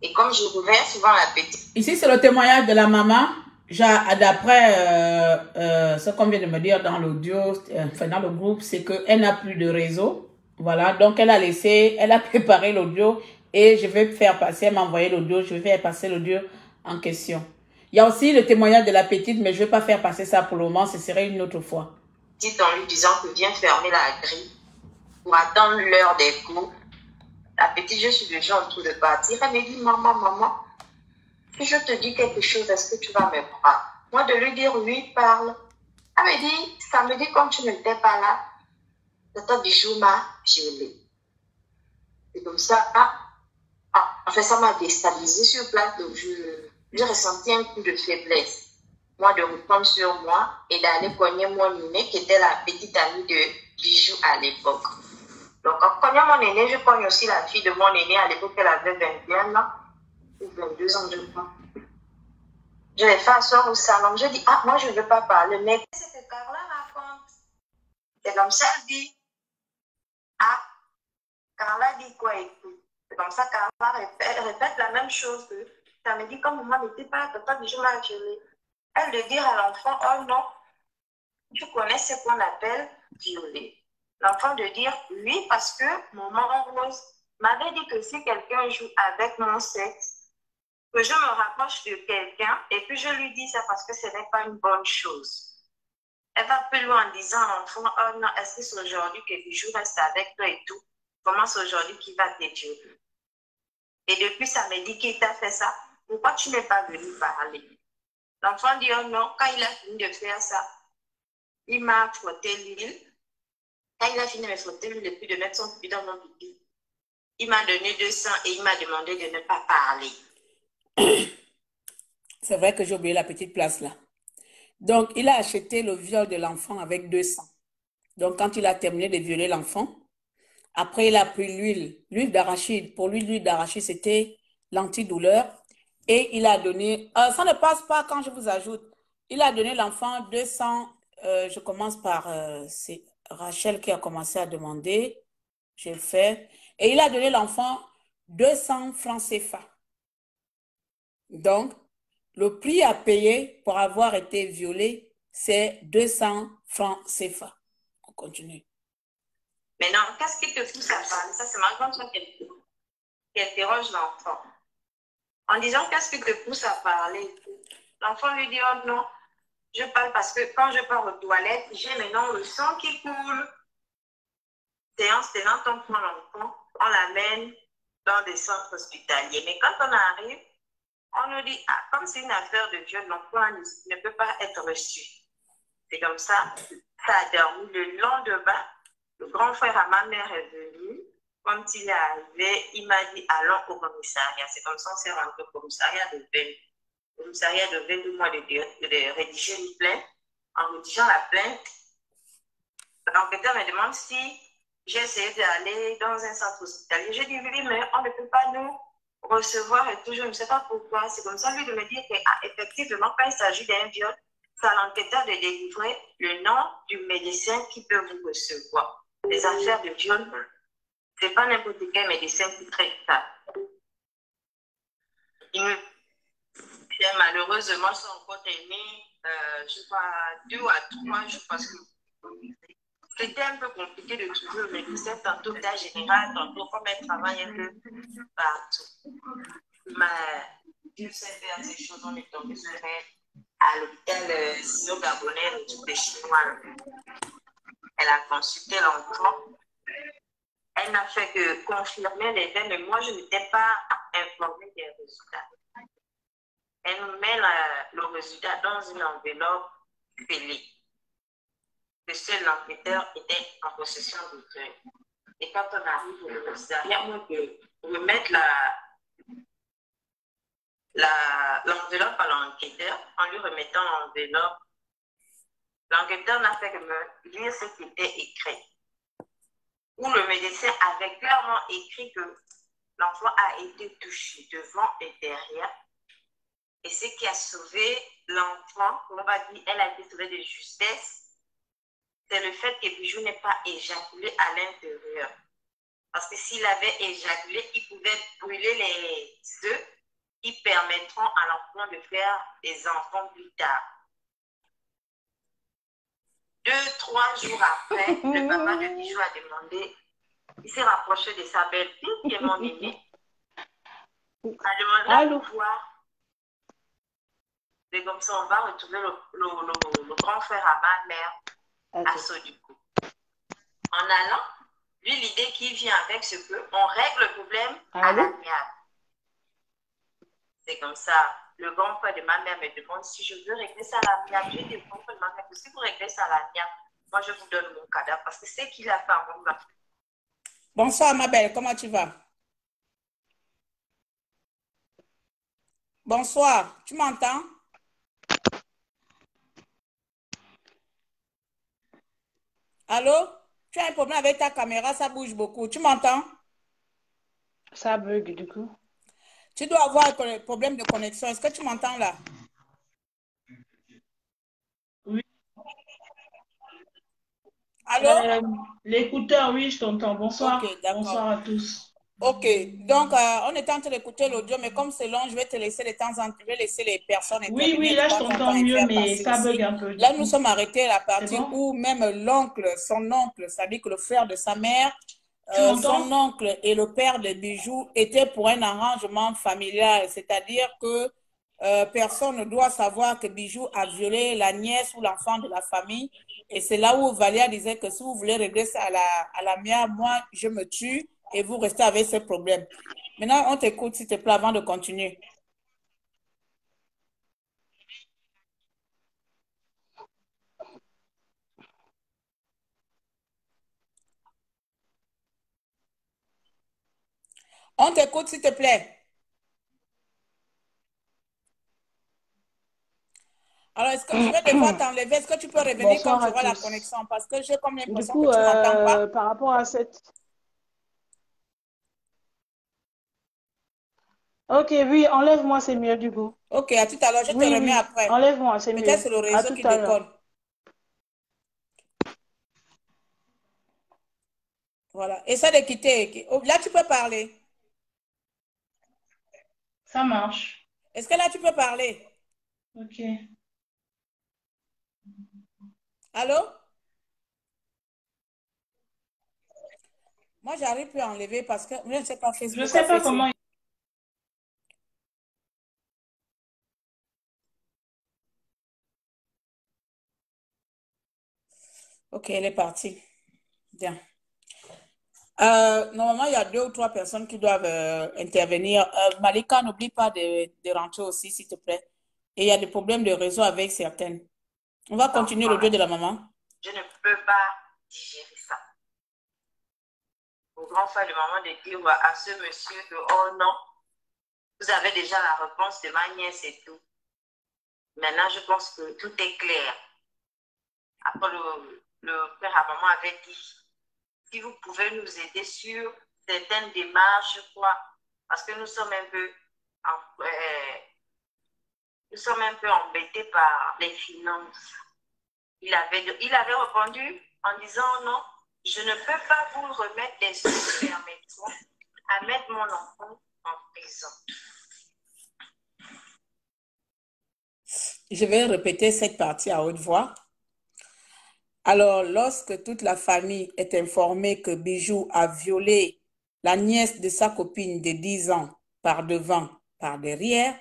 Et comme je rouvrais souvent la petite. Ici, c'est le témoignage de la maman. D'après euh, euh, ce qu'on vient de me dire dans l'audio, euh, enfin dans le groupe, c'est qu'elle n'a plus de réseau. Voilà, donc elle a laissé, elle a préparé l'audio et je vais faire passer, elle m'a envoyé l'audio, je vais faire passer l'audio en question. Il y a aussi le témoignage de la petite, mais je ne vais pas faire passer ça pour le moment, ce serait une autre fois. Petite en lui disant que viens fermer la grille pour attendre l'heure des cours. La petite, je suis déjà en train de partir. Elle me dit, maman, maman, si je te dis quelque chose, est-ce que tu vas me croire? Moi, de lui dire oui, parle. Elle me dit, samedi, comme tu n'étais pas là, tata Bijou m'a violée. C'est comme ça, ah, en fait, ça m'a déstabilisé sur place, donc j'ai ressenti un coup de faiblesse. Moi, de reprendre sur moi et d'aller cogner mon aîné, qui était la petite amie de Bijou à l'époque. Donc, en cognant mon aîné, je cogne aussi la fille de mon aîné. À l'époque, elle avait 21 ans ou 22 ans, je crois. Je l'ai fait asseoir au salon. Je dis, ah, moi, je ne veux pas parler. Mais qu'est-ce que Carla raconte? C'est comme ça, elle dit. Ah, Carla dit quoi écoute Ça, Carla répète, répète la même chose que ça me dit, comme maman n'était pas papa déjà m'a violée. Elle de dire à l'enfant, oh non, tu connais ce qu'on appelle violer. L'enfant de dire, oui, parce que maman Rose m'avait dit que si quelqu'un joue avec mon sexe, que je me rapproche de quelqu'un et que je lui dis ça parce que ce n'est pas une bonne chose. Elle va plus loin en disant à l'enfant, oh non, est-ce que c'est aujourd'hui que Bijou reste avec toi et tout? Comment c'est aujourd'hui qu'il va violer? Et depuis, ça me dit qu'il t'a fait ça. Pourquoi tu n'es pas venu parler? L'enfant dit, oh non, quand il a fini de faire ça, il m'a frotté l'huile. Quand il a fini de me frotter l'huile et puis de mettre son pipi dans mon pipi, il m'a donné 200 et il m'a demandé de ne pas parler. C'est vrai que j'ai oublié la petite place là. Donc, il a acheté le viol de l'enfant avec 200. Donc, quand il a terminé de violer l'enfant, après, il a pris l'huile, l'huile d'arachide. Pour lui, l'huile d'arachide, c'était l'antidouleur. Et il a donné, euh, ça ne passe pas quand je vous ajoute, il a donné l'enfant 200, euh, je commence par, euh, c'est Rachel qui a commencé à demander, j'ai fait, et il a donné l'enfant 200 francs CFA. Donc, le prix à payer pour avoir été violé, c'est 200 francs CFA. On continue. Maintenant, qu'est-ce qui te pousse à parler Ça, c'est ma grande soeur qui interroge l'enfant. En disant qu'est-ce qui te pousse à parler? L'enfant lui dit, oh non, je parle parce que quand je pars aux toilettes, j'ai maintenant le sang qui coule. Séance tenante, on prend l'enfant, on l'amène dans des centres hospitaliers. Mais quand on arrive, on nous dit, ah, comme c'est une affaire de viol, l'enfant ne peut pas être reçu. C'est comme ça, ça a dormi. Le lendemain, le grand frère à ma mère est venu. Quand il est arrivé, il m'a dit, allons au commissariat. C'est comme ça qu'on s'est rendu au commissariat de Belle. Le commissariat de Belle, moi, de, de, de rédiger une plainte. En rédigeant la plainte, l'enquêteur me demande si j'ai essayé d'aller dans un centre hospitalier. J'ai dit, oui, mais on ne peut pas nous recevoir et tout. Je ne sais pas pourquoi. C'est comme ça, lui, de me dire que, ah, effectivement, quand il s'agit d'un viol, c'est à l'enquêteur de délivrer le nom du médecin qui peut vous recevoir. Les affaires de viol, ce n'est pas n'importe quel médecin qui traite ça. Malheureusement, son encore aimé, euh, je crois, deux à trois jours parce que c'était un peu compliqué de trouver le médecin, tantôt cas général, tantôt comme elle travaille un peu partout. Mais Dieu sait faire ces choses, on est tombé sur à l'hôpital euh, sino-gabonais, des Chinois. Elle a consulté l'enfant. Elle n'a fait que confirmer les faits, mais moi, je n'étais pas informée des résultats. Elle nous met le résultat dans une enveloppe scellée. Le seul enquêteur était en possession du feuille. Et quand on arrive au commissariat, moi, de remettre l'enveloppe à l'enquêteur, en lui remettant l'enveloppe, l'enquêteur n'a fait que lire ce qui était écrit. Où le médecin avait clairement écrit que l'enfant a été touché devant et derrière. Et ce qui a sauvé l'enfant, on va dire, elle a été sauvée de justesse, c'est le fait que Bijou n'ait pas éjaculé à l'intérieur. Parce que s'il avait éjaculé, il pouvait brûler les œufs qui permettront à l'enfant de faire des enfants plus tard. Deux, trois jours après, le papa de Bijou a demandé, il s'est rapproché de sa belle-fille, qui est mon aîné, a demandé à pouvoir. C'est comme ça, on va retrouver le, le- le- le grand frère à ma mère à Sodico. En allant, lui, l'idée qui vient avec, c'est qu'on règle le problème à Allô? l'amiable. C'est comme ça. Le grand frère de ma mère me demande si je veux régler ça à l'amiable. J'ai grand frère de ma mère que si vous réglez ça à l'amiable, moi, je vous donne mon cadavre parce que c'est qu'il a fait avant moi. Bonsoir, ma belle, comment tu vas? Bonsoir, tu m'entends? Allô? Tu as un problème avec ta caméra, ça bouge beaucoup. Tu m'entends? Ça bug du coup. Tu dois avoir un problème de connexion. Est-ce que tu m'entends là? Oui. Allô? Euh, L'écouteur, oui, je t'entends. Bonsoir. Bonsoir à tous. Ok, donc euh, on est en train d'écouter l'audio, mais comme c'est long, je vais te laisser de temps en temps, je vais laisser les personnes Oui, oui, là, je t'entends mieux, mais ça bug un peu. Là, nous sommes arrêtés à la partie bon? où même l'oncle, son oncle, c'est-à-dire que le frère de sa mère, euh, son oncle et le père de Bijoux étaient pour un arrangement familial, c'est-à-dire que euh, personne ne doit savoir que Bijoux a violé la nièce ou l'enfant de la famille. Et c'est là où Valia disait que si vous voulez régler ça à la, à la mienne, moi, je me tue et vous restez avec ce problème. Maintenant, on t'écoute, s'il te plaît, avant de continuer. On t'écoute, s'il te plaît. Alors, est-ce que je vais devoir t'enlever? Est-ce que tu peux revenir quand tu auras la connexion? Parce que j'ai comme l'impression que tu m'entends pas. euh, par rapport à cette... Ok, oui, enlève-moi, c'est mieux du coup. Ok, à tout à l'heure, je te remets oui, après. enlève-moi, c'est Peut-être mieux. c'est le À réseau tout qui à déconne. Voilà. Essaie de quitter. Là, tu peux parler. Ça marche. Est-ce que là, tu peux parler? Ok. Allô? Moi, j'arrive plus à enlever parce que je ne sais pas, Je Facebook sais pas comment... Ok, elle est partie. Bien. Euh, normalement, il y a deux ou trois personnes qui doivent euh, intervenir. Euh, Malika, n'oublie pas de, de rentrer aussi, s'il te plaît. Et il y a des problèmes de réseau avec certaines. On va continuer le jeu de la maman. Je ne peux pas digérer ça. Au grand frère, le moment de dire à ce monsieur que, oh non, vous avez déjà la réponse de ma nièce et tout. Maintenant, je pense que tout est clair. Après, le, le père à maman avait dit, si vous pouvez nous aider sur certaines démarches, quoi, parce que nous sommes un peu, euh, nous sommes un peu embêtés par les finances. Il avait, il avait répondu en disant non, je ne peux pas vous remettre des sous permettez-moi à mettre mon enfant en prison. Je vais répéter cette partie à haute voix. Alors, lorsque toute la famille est informée que Bijou a violé la nièce de sa copine de 10 ans par devant, par derrière,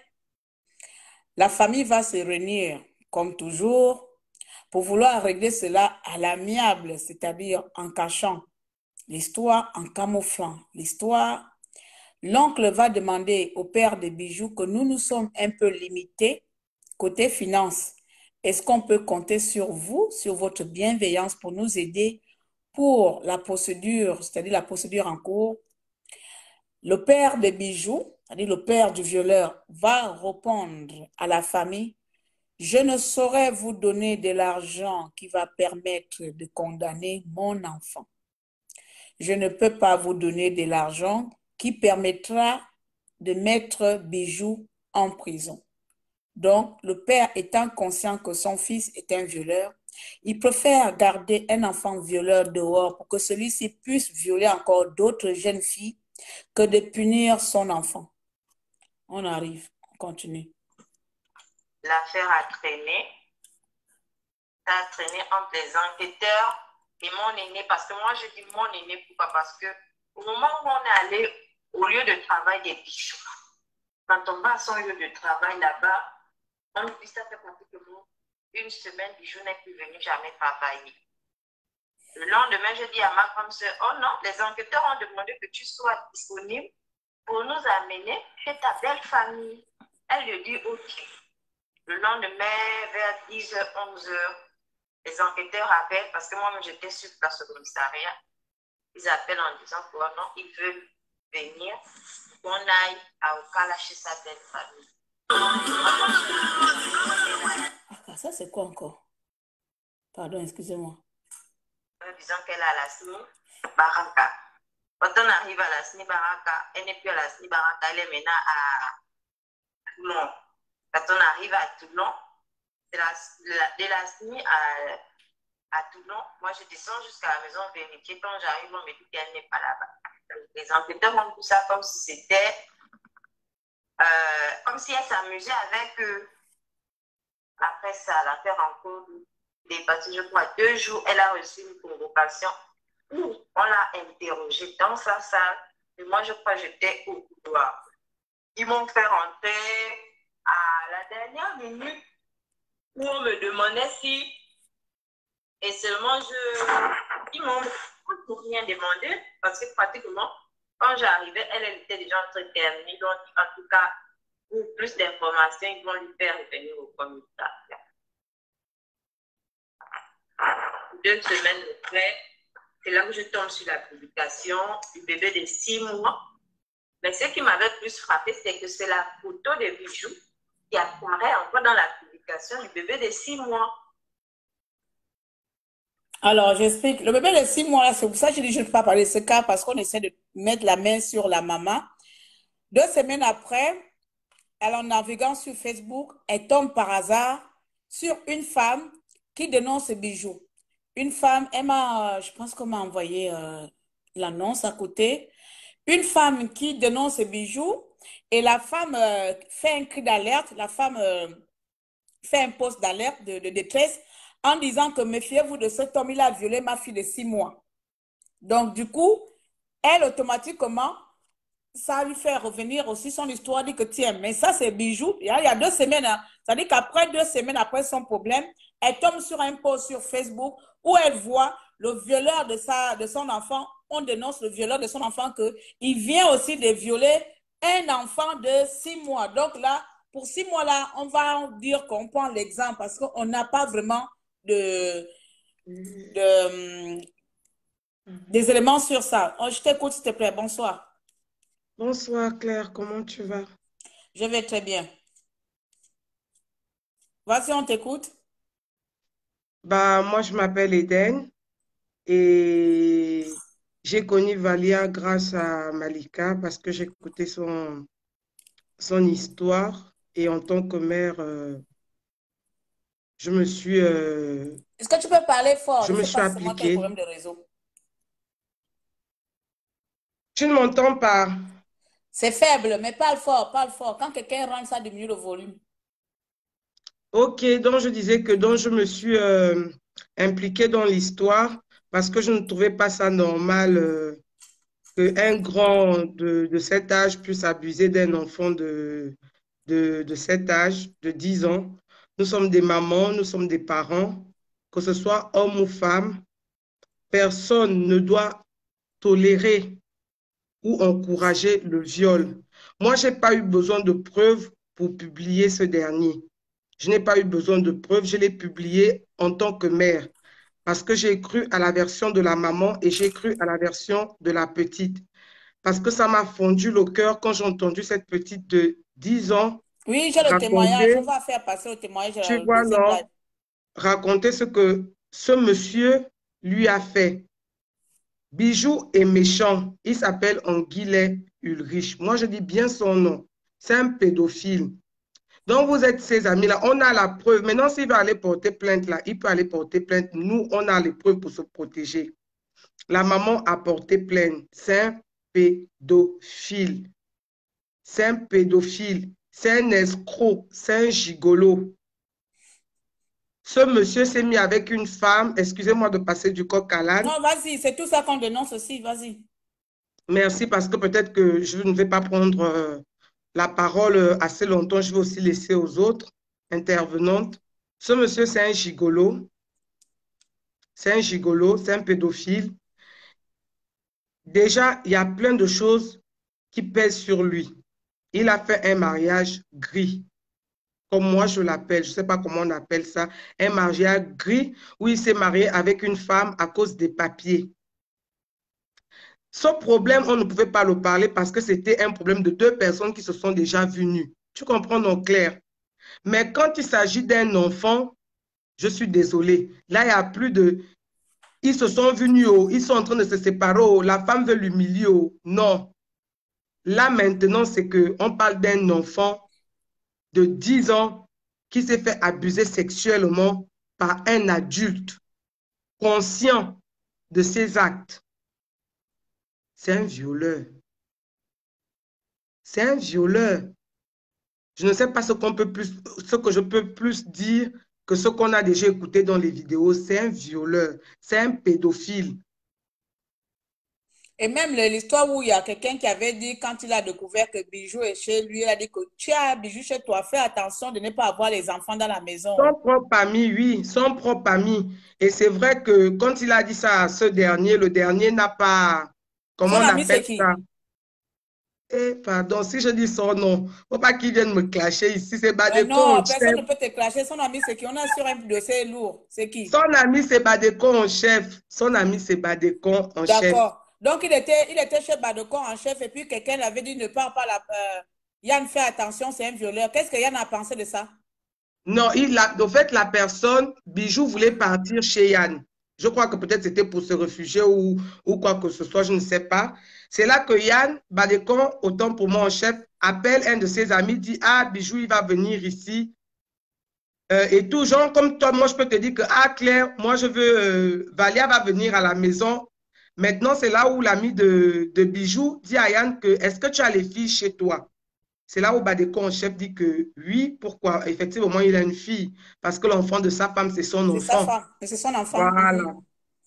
la famille va se réunir, comme toujours, pour vouloir régler cela à l'amiable, c'est-à-dire en cachant l'histoire, en camouflant l'histoire. L'oncle va demander au père de Bijou que nous nous sommes un peu limités côté finance. Est-ce qu'on peut compter sur vous, sur votre bienveillance pour nous aider pour la procédure, c'est-à-dire la procédure en cours? Le père de Bijou, c'est-à-dire le père du violeur, va répondre à la famille, je ne saurais vous donner de l'argent qui va permettre de condamner mon enfant. Je ne peux pas vous donner de l'argent qui permettra de mettre Bijou en prison. Donc, le père étant conscient que son fils est un violeur, il préfère garder un enfant violeur dehors pour que celui-ci puisse violer encore d'autres jeunes filles que de punir son enfant. On arrive, on continue. L'affaire a traîné. Ça a traîné entre les enquêteurs et mon aîné. Parce que moi, je dis mon aîné, pourquoi? Parce que au moment où on est allé au lieu de travail des bijoux, quand on va à son lieu de travail là-bas, on ça pratiquement une semaine, Bijou n'est plus venu jamais travailler. Le lendemain, je dis à ma grande soeur, oh non, les enquêteurs ont demandé que tu sois disponible pour nous amener chez ta belle famille. Elle lui dit, ok. Le lendemain, vers 10h, 11h, les enquêteurs appellent, parce que moi-même j'étais sur place au commissariat. Ils appellent en disant oh non, ils veulent venir, qu'on aille à Okala chez sa belle famille. Ah, ça c'est quoi encore? Pardon, excusez-moi. En disant qu'elle à la SNI Baraka. Quand on arrive à la SNI Baraka, elle n'est plus à la SNI Baraka, elle est maintenant à Toulon. Quand on arrive à Toulon, de la, de SNI à à Toulon. Moi, je descends jusqu'à la maison vérifier. Quand j'arrive, on me dit qu'elle n'est pas là-bas. Les enquêteurs tout ça comme si c'était. Euh, comme si elle s'amusait avec eux. Après ça, l'affaire en cours dépassé, je crois, deux jours, elle a reçu une convocation où on l'a interrogée dans sa salle. Et moi, je crois j'étais au couloir. Ils m'ont fait rentrer à la dernière minute où on me demandait si. Et seulement, je. Ils m'ont rien demandé parce que pratiquement, quand j'arrivais, elle, était déjà en train de terminer. Donc, en tout cas, pour plus d'informations, ils vont lui faire revenir au commissariat. Deux semaines après, c'est là que je tombe sur la publication du bébé de six mois. Mais ce qui m'avait plus frappé, c'est que c'est la photo de bijoux qui apparaît encore dans la publication du bébé de six mois. Alors, j'explique. Le bébé de six mois, c'est pour ça que je dis je ne peux pas parler de ce cas parce qu'on essaie de mettre la main sur la maman. Deux semaines après, elle en naviguant sur Facebook, elle tombe par hasard sur une femme qui dénonce ses bijoux. Une femme, elle m'a, je pense qu'on m'a envoyé euh, l'annonce à côté. Une femme qui dénonce ses bijoux et la femme euh, fait un cri d'alerte. La femme euh, fait un poste d'alerte de détresse en disant que méfiez-vous de cet homme, il a violé ma fille de six mois. Donc, du coup, elle, automatiquement, ça lui fait revenir aussi son histoire, dit que tiens, mais ça c'est bijoux. Il y a, deux semaines, hein, ça dit qu'après deux semaines après son problème, elle tombe sur un post sur Facebook où elle voit le violeur de, sa, de son enfant. On dénonce le violeur de son enfant que il vient aussi de violer un enfant de six mois. Donc là, pour six mois là, on va dire qu'on prend l'exemple parce qu'on n'a pas vraiment de, de, des éléments sur ça. Oh, je t'écoute, s'il te plaît. Bonsoir. Bonsoir Claire, comment tu vas? Je vais très bien. Vas-y, on t'écoute. Bah, moi, je m'appelle Eden et j'ai connu Valia grâce à Malika parce que j'ai écouté son, son histoire et en tant que mère, euh, je me suis, euh, Est-ce que tu peux parler fort? je Je me suis appliquée. problème de réseau. Tu ne m'entends pas? C'est faible, mais parle fort, parle fort. Quand quelqu'un rentre, ça diminue le volume. Ok, donc je disais que donc je me suis euh, impliquée dans l'histoire parce que je ne trouvais pas ça normal euh, qu'un grand de, de cet âge puisse abuser d'un enfant de, de, de cet âge, de 10 ans. Nous sommes des mamans, nous sommes des parents, que ce soit homme ou femme, personne ne doit tolérer ou encourager le viol. Moi, je n'ai pas eu besoin de preuves pour publier ce dernier. Je n'ai pas eu besoin de preuves, je l'ai publié en tant que mère parce que j'ai cru à la version de la maman et j'ai cru à la version de la petite. Parce que ça m'a fondu le cœur quand j'ai entendu cette petite de 10 ans Oui, j'ai le témoignage. raconter, On va faire passer le témoignage tu vois, non, raconter ce que ce monsieur lui a fait. Bijou est méchant. Il s'appelle Anguillet Ulrich. Moi, je dis bien son nom. C'est un pédophile. Donc, vous êtes ses amis-là. On a la preuve. Maintenant, s'il va aller porter plainte là, il peut aller porter plainte. Nous, on a les preuves pour se protéger. La maman a porté plainte. C'est un pédophile. C'est un pédophile. C'est un escroc. C'est un gigolo. Ce monsieur s'est mis avec une femme. Excusez-moi de passer du coq à l'âne. Non, vas-y, c'est tout ça qu'on dénonce aussi. Vas-y. Merci parce que peut-être que je ne vais pas prendre euh, la parole euh, assez longtemps. Je vais aussi laisser aux autres intervenantes. Ce monsieur, c'est un gigolo. C'est un gigolo, c'est un pédophile. Déjà, il y a plein de choses qui pèsent sur lui. Il a fait un mariage gris, comme moi je l'appelle. Je ne sais pas comment on appelle ça. Un mariage gris où il s'est marié avec une femme à cause des papiers. Ce problème, on ne pouvait pas le parler parce que c'était un problème de deux personnes qui se sont déjà venues. Tu comprends donc clair? Mais quand il s'agit d'un enfant, je suis désolée. Là, il n'y a plus de... Ils se sont venus, oh, ils sont en train de se séparer, la femme veut l'humilier. Non. Là, maintenant, c'est qu'on parle d'un enfant de 10 ans qui s'est fait abuser sexuellement par un adulte. conscient de ses actes, c'est un violeur. C'est un violeur. Je ne sais pas ce qu'on peut plus, ce que je peux plus dire que ce qu'on a déjà écouté dans les vidéos. C'est un violeur. C'est un pédophile. Et même l'histoire où il y a quelqu'un qui avait dit, quand il a découvert que Bijou est chez lui, il a dit que tu as Bijou chez toi, fais attention de ne pas avoir les enfants dans la maison. Son propre ami, oui, son propre ami. Et c'est vrai que quand il a dit ça à ce dernier, le dernier n'a pas, comment Son on ami, appelle ça? Eh, pardon, si je dis son nom, faut pas qu'il vienne me clasher ici, c'est Euh, Badeko non, en personne ne peut te clasher. Son ami, c'est qui? On a sur un dossier lourd. C'est qui? Son ami, c'est Badeko en chef. Son ami, c'est Badeko en chef. D'accord. Donc, il était, il était chez Badocon en chef et puis quelqu'un lui avait dit ne parle pas la. euh, Yann, fais attention, c'est un violeur. Qu'est-ce que Yann a pensé de ça? Non, il a, fait, la personne, Bijou voulait partir chez Yann. Je crois que peut-être c'était pour se réfugier ou, quoi que ce soit, je ne sais pas. C'est là que Yann Badekon, autant pour moi en chef, appelle un de ses amis, dit Ah, Bijou, il va venir ici. Euh, et tout, genre comme toi, moi, je peux te dire que Ah, Claire, moi, je veux. euh, Valia va venir à la maison. Maintenant, c'est là où l'ami de, de Bijou dit à Yann que Est-ce que tu as les filles chez toi? C'est là où Badeko en chef dit que oui, pourquoi? Effectivement, il a une fille, parce que l'enfant de sa femme, c'est son enfant. c'est son enfant. Voilà.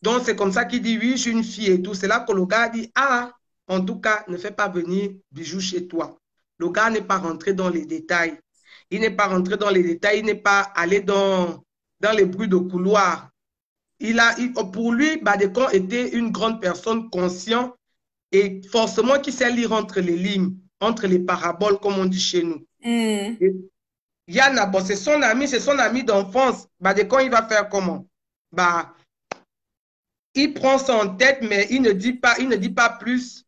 Donc, c'est comme ça qu'il dit oui, j'ai une fille et tout. C'est là que le gars dit Ah, en tout cas, ne fais pas venir Bijou chez toi. Le gars n'est pas rentré dans les détails. Il n'est pas rentré dans les détails, il n'est pas allé dans, dans les bruits de couloir. Il a, il- pour lui, Badekon était une grande personne consciente et forcément qui sait lire entre les lignes, entre les paraboles, comme on dit chez nous. Et Yann, c'est son ami, c'est son ami d'enfance. De quand il va faire comment? Bah, il prend ça en tête, mais il ne dit pas, il ne dit pas plus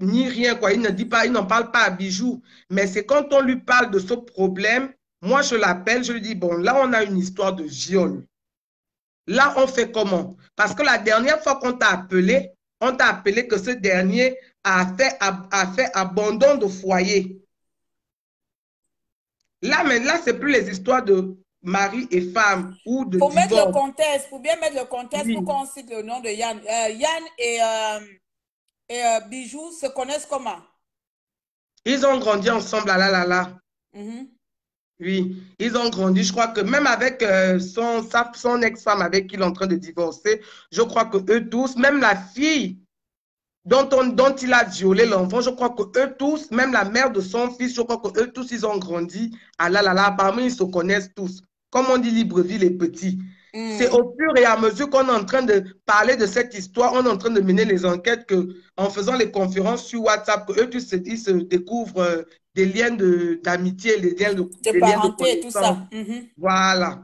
ni rien, quoi. Il ne dit pas, il n'en parle pas à Bijou. Mais c'est quand on lui parle de ce problème, moi, je l'appelle, je lui dis, bon, là, on a une histoire de viol. Là, on fait comment? Parce que la dernière fois qu'on t'a appelé, on t'a appelé que ce dernier a fait, a, a fait abandon de foyer. Là, maintenant, c'est plus les histoires de mari et femme ou de Pour mettre le contexte, pour bien mettre le contexte, Oui. pour qu'on cite le nom de Yann. Euh, Yann et, euh, et euh, Bijou se connaissent comment? Ils ont grandi ensemble, là, là, là, là. Mhm. Oui, ils ont grandi. Je crois que même avec euh, son, ex-femme avec qui il est en train de divorcer, je crois que eux tous, même la fille dont, on, dont il a violé l'enfant, je crois que eux tous, même la mère de son fils, je crois que eux tous, ils ont grandi. Ah là là là, apparemment, ils se connaissent tous. Comme on dit, Libreville est petit. C'est au fur et à mesure qu'on est en train de parler de cette histoire, on est en train de mener les enquêtes que, en faisant les conférences sur WhatsApp, que eux tous se, ils se découvrent euh, des liens de- d'amitié, des liens de, De des liens de parenté et tout ça. Mhm. Voilà.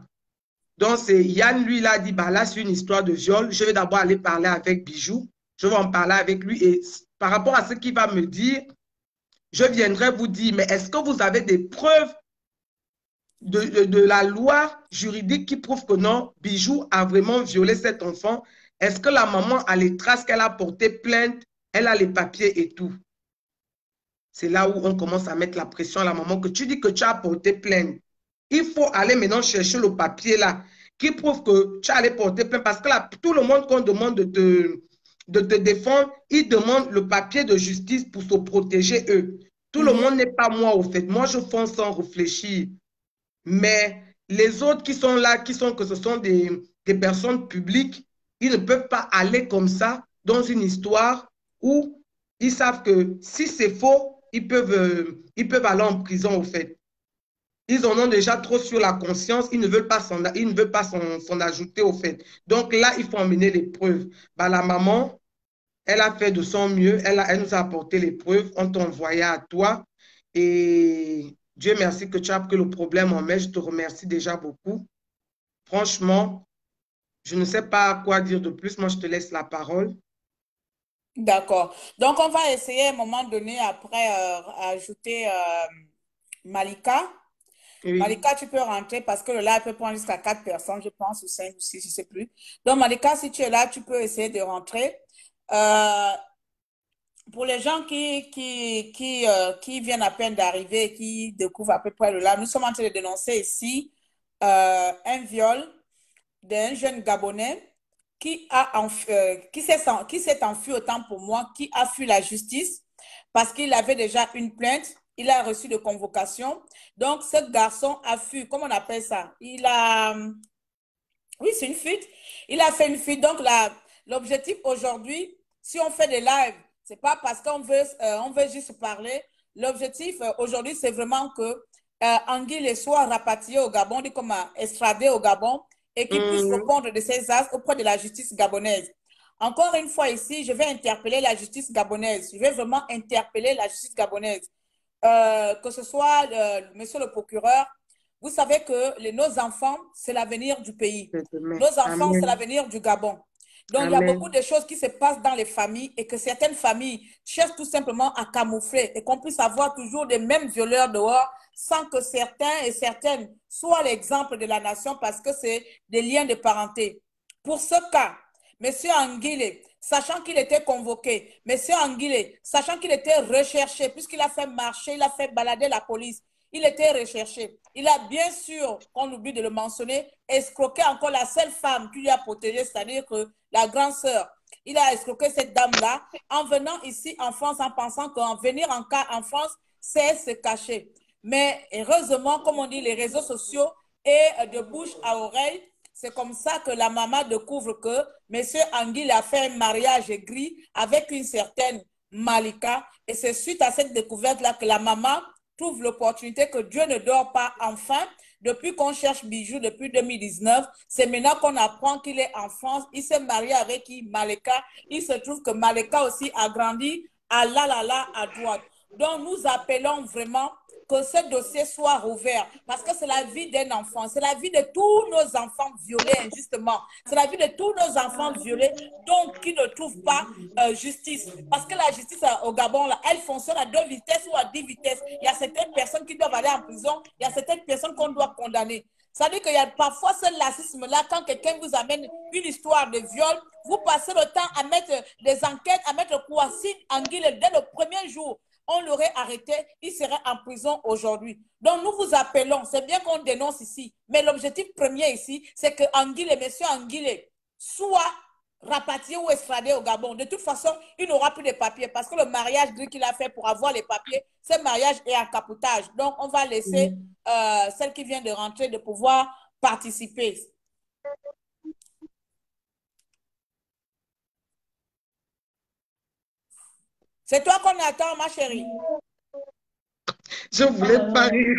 Donc, c'est Yann, lui, il a dit, bah, là, c'est une histoire de viol. Je vais d'abord aller parler avec Bijou. Je vais en parler avec lui. Et par rapport à ce qu'il va me dire, je viendrai vous dire, mais est-ce que vous avez des preuves de, de- de la loi juridique qui prouvent que non, Bijou a vraiment violé cet enfant? Est-ce que la maman a les traces qu'elle a porté plainte? Elle a les papiers et tout. C'est là où on commence à mettre la pression à la maman que tu dis que tu as porté plainte. Il faut aller maintenant chercher le papier là qui prouve que tu as allé porter plainte parce que là, tout le monde qu'on demande de te, de te défendre, ils demandent le papier de justice pour se protéger eux. Tout le Mhm. monde n'est pas moi au fait. Moi, je fonce sans réfléchir. Mais les autres qui sont là, qui sont que ce sont des, des personnes publiques, ils ne peuvent pas aller comme ça dans une histoire où ils savent que si c'est faux, ils peuvent, euh, ils peuvent aller en prison au fait. Ils en ont déjà trop sur la conscience, ils ne veulent pas s'en ils ne veulent pas s'en ajouter au fait. Donc là, il faut emmener les preuves. Bah, la maman, elle a fait de son mieux, elle, a- elle nous a apporté les preuves, on t'a à toi. Et Dieu merci que tu as pris le problème en main, je te remercie déjà beaucoup. Franchement, je ne sais pas quoi dire de plus, moi je te laisse la parole. D'accord. Donc, on va essayer à un moment donné, après, euh, ajouter euh, Malika. Oui. Malika, tu peux rentrer parce que le live peut prendre jusqu'à quatre personnes, je pense, ou cinq ou six, je ne sais plus. Donc, Malika, si tu es là, tu peux essayer de rentrer. Euh, pour les gens qui, qui, qui, euh, qui viennent à peine d'arriver, qui découvrent à peu près le live, nous sommes en train de dénoncer ici euh, un viol d'un jeune Gabonais qui euh, qui s'est enfui autant pour moi, qui a fui la justice parce qu'il avait déjà une plainte, il a reçu de convocation. Donc, ce garçon a fui, comment on appelle ça? Il a, oui, c'est une fuite. Il a fait une fuite. Donc, l'objectif aujourd'hui, si on fait des lives, c'est pas parce qu'on veut, euh, on veut juste parler. L'objectif euh, aujourd'hui, c'est vraiment que euh, Anguille soit rapatrié au Gabon, dit comme extradé au Gabon, et qu'il puisse Mhm. répondre de ses actes auprès de la justice gabonaise. Encore une fois ici, je vais interpeller la justice gabonaise. Je vais vraiment interpeller la justice gabonaise. Euh, que ce soit monsieur le procureur, vous savez que les, nos enfants, c'est l'avenir du pays. Nos enfants, c'est l'avenir du Gabon. Donc, il y a beaucoup de choses qui se passent dans les familles et que certaines familles cherchent tout simplement à camoufler et qu'on puisse avoir toujours les mêmes violeurs dehors sans que certains et certaines soient l'exemple de la nation parce que c'est des liens de parenté. Pour ce cas, M. Anguille, sachant qu'il était convoqué, M. Anguille, sachant qu'il était recherché, puisqu'il a fait marcher, il a fait balader la police, il était recherché. Il a bien sûr, on oublie de le mentionner, escroqué encore la seule femme qui lui a protégé, c'est-à-dire que la grande sœur. Il a escroqué cette dame-là en venant ici en France en pensant qu'en venir en, en France, c'est se cacher. Mais heureusement, comme on dit, les réseaux sociaux et euh, de bouche à oreille, c'est comme ça que la maman découvre que M. Anguille a fait un mariage gris avec une certaine Malika. Et c'est suite à cette découverte-là que la maman trouve l'opportunité que Dieu ne dort pas enfin. Depuis qu'on cherche Bijou depuis 2019, c'est maintenant qu'on apprend qu'il est en France. Il s'est marié avec qui? Malika. Il se trouve que Malika aussi a grandi à la la la à droite. Donc nous appelons vraiment que ce dossier soit rouvert. Parce que c'est la vie d'un enfant, c'est la vie de tous nos enfants violés injustement, c'est la vie de tous nos enfants violés donc qui ne trouvent pas euh, justice. Parce que la justice euh, au Gabon, là, elle fonctionne à deux vitesses ou à dix vitesses. Il y a certaines personnes qui doivent aller en prison, il y a certaines personnes qu'on doit condamner. Ça veut dire qu'il y a parfois ce lacisme-là, quand quelqu'un vous amène une histoire de viol, vous passez le temps à mettre des enquêtes, à mettre Kouassi Anguille dès le premier jour on l'aurait arrêté, il serait en prison aujourd'hui. Donc nous vous appelons, c'est bien qu'on dénonce ici, mais l'objectif premier ici, c'est que Anguille, monsieur Anguille, soit rapatrié ou extradé au Gabon. De toute façon, il n'aura plus de papiers parce que le mariage gris qu'il a fait pour avoir les papiers, ce mariage est en capotage. Donc on va laisser euh, celle qui vient de rentrer de pouvoir participer. C'est toi qu'on attend, ma chérie. Je voulais pas rire.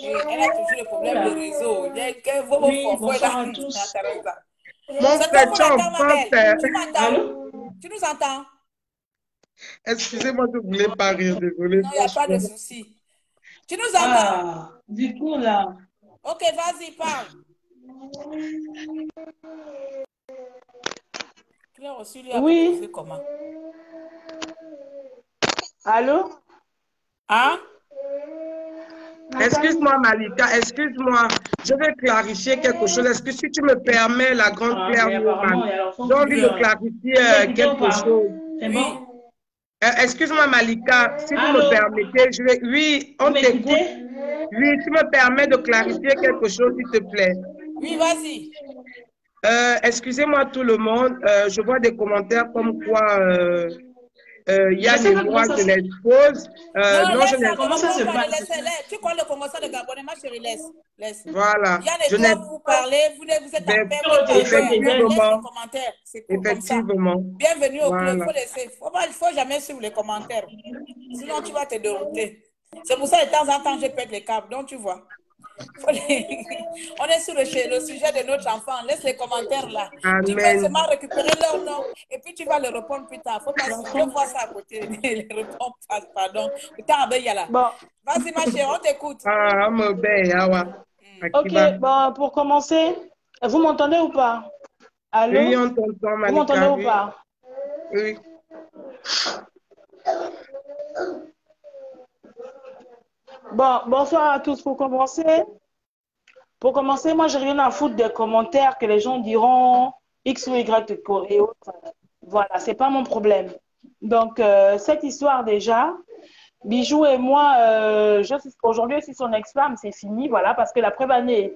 Et elle a toujours le problème de réseau. Que vos Oui, bonsoir là, à tous. Mon C'est toi frère, qu'on tu m'entends? Allô? Tu nous entends? Excusez-moi, je voulais pas rire, désolé. Non, il n'y a pas de souci. Tu nous entends? Ah, du coup, là. Ok, vas-y, parle. L'as reçu, lui a Oui. proposé comment? Allô? Hein? Excuse-moi, Malika, excuse-moi. Je vais clarifier quelque chose. Est-ce que si tu me permets, la grande Ah, Claire mais apparemment, Newman, il y a l'enfant j'ai envie de clarifier euh, quelque chose. C'est Oui. bon? Euh, excuse-moi, Malika, si vous me permettez, je vais. Oui, on t'écoute. Oui, tu me permets de clarifier quelque chose, s'il te plaît. Oui, vas-y. Euh, excusez-moi tout le monde, euh, je vois des commentaires comme quoi euh, Yann Je et moi je se- l'expose. Euh, non, non, laisse je n'ai Comment ça se Gabon, passe? laisse- laisse. Tu crois le Congolais de Gabonais, ma chérie, laisse. Laisse. Voilà. Yann Je et toi, n'ai vous parlez, vous, vous êtes en paix, Laisse Effectivement. commentaires. Effectivement. Bienvenue au club, il Voilà. faut jamais suivre les commentaires. Sinon, tu vas te dérouter. C'est pour ça, de temps en temps, je pète les câbles. Donc, tu vois. On est sur le, sujet de notre enfant. Laisse les commentaires là. Tu peux Amen. seulement récupérer leur nom et puis tu vas le répondre plus tard. Faut pas je vois ça à côté. Les répondre pardon. Putain, ben, il y a là. Bon, Vas-y, ma chérie, on t'écoute. Ah, me awa. ok, bon, pour commencer, vous m'entendez ou pas? Allô? Oui, on t'entend, Vous m'entendez ou Oui. pas? oui. Bon, bonsoir à tous. Pour commencer, pour commencer, moi, j'ai rien à foutre des commentaires que les gens diront X ou Y et autres. Voilà, c'est pas mon problème. Donc, euh, cette histoire déjà, Bijou et moi, euh, aujourd'hui, je suis son ex-femme, c'est fini, voilà, parce que la preuve année,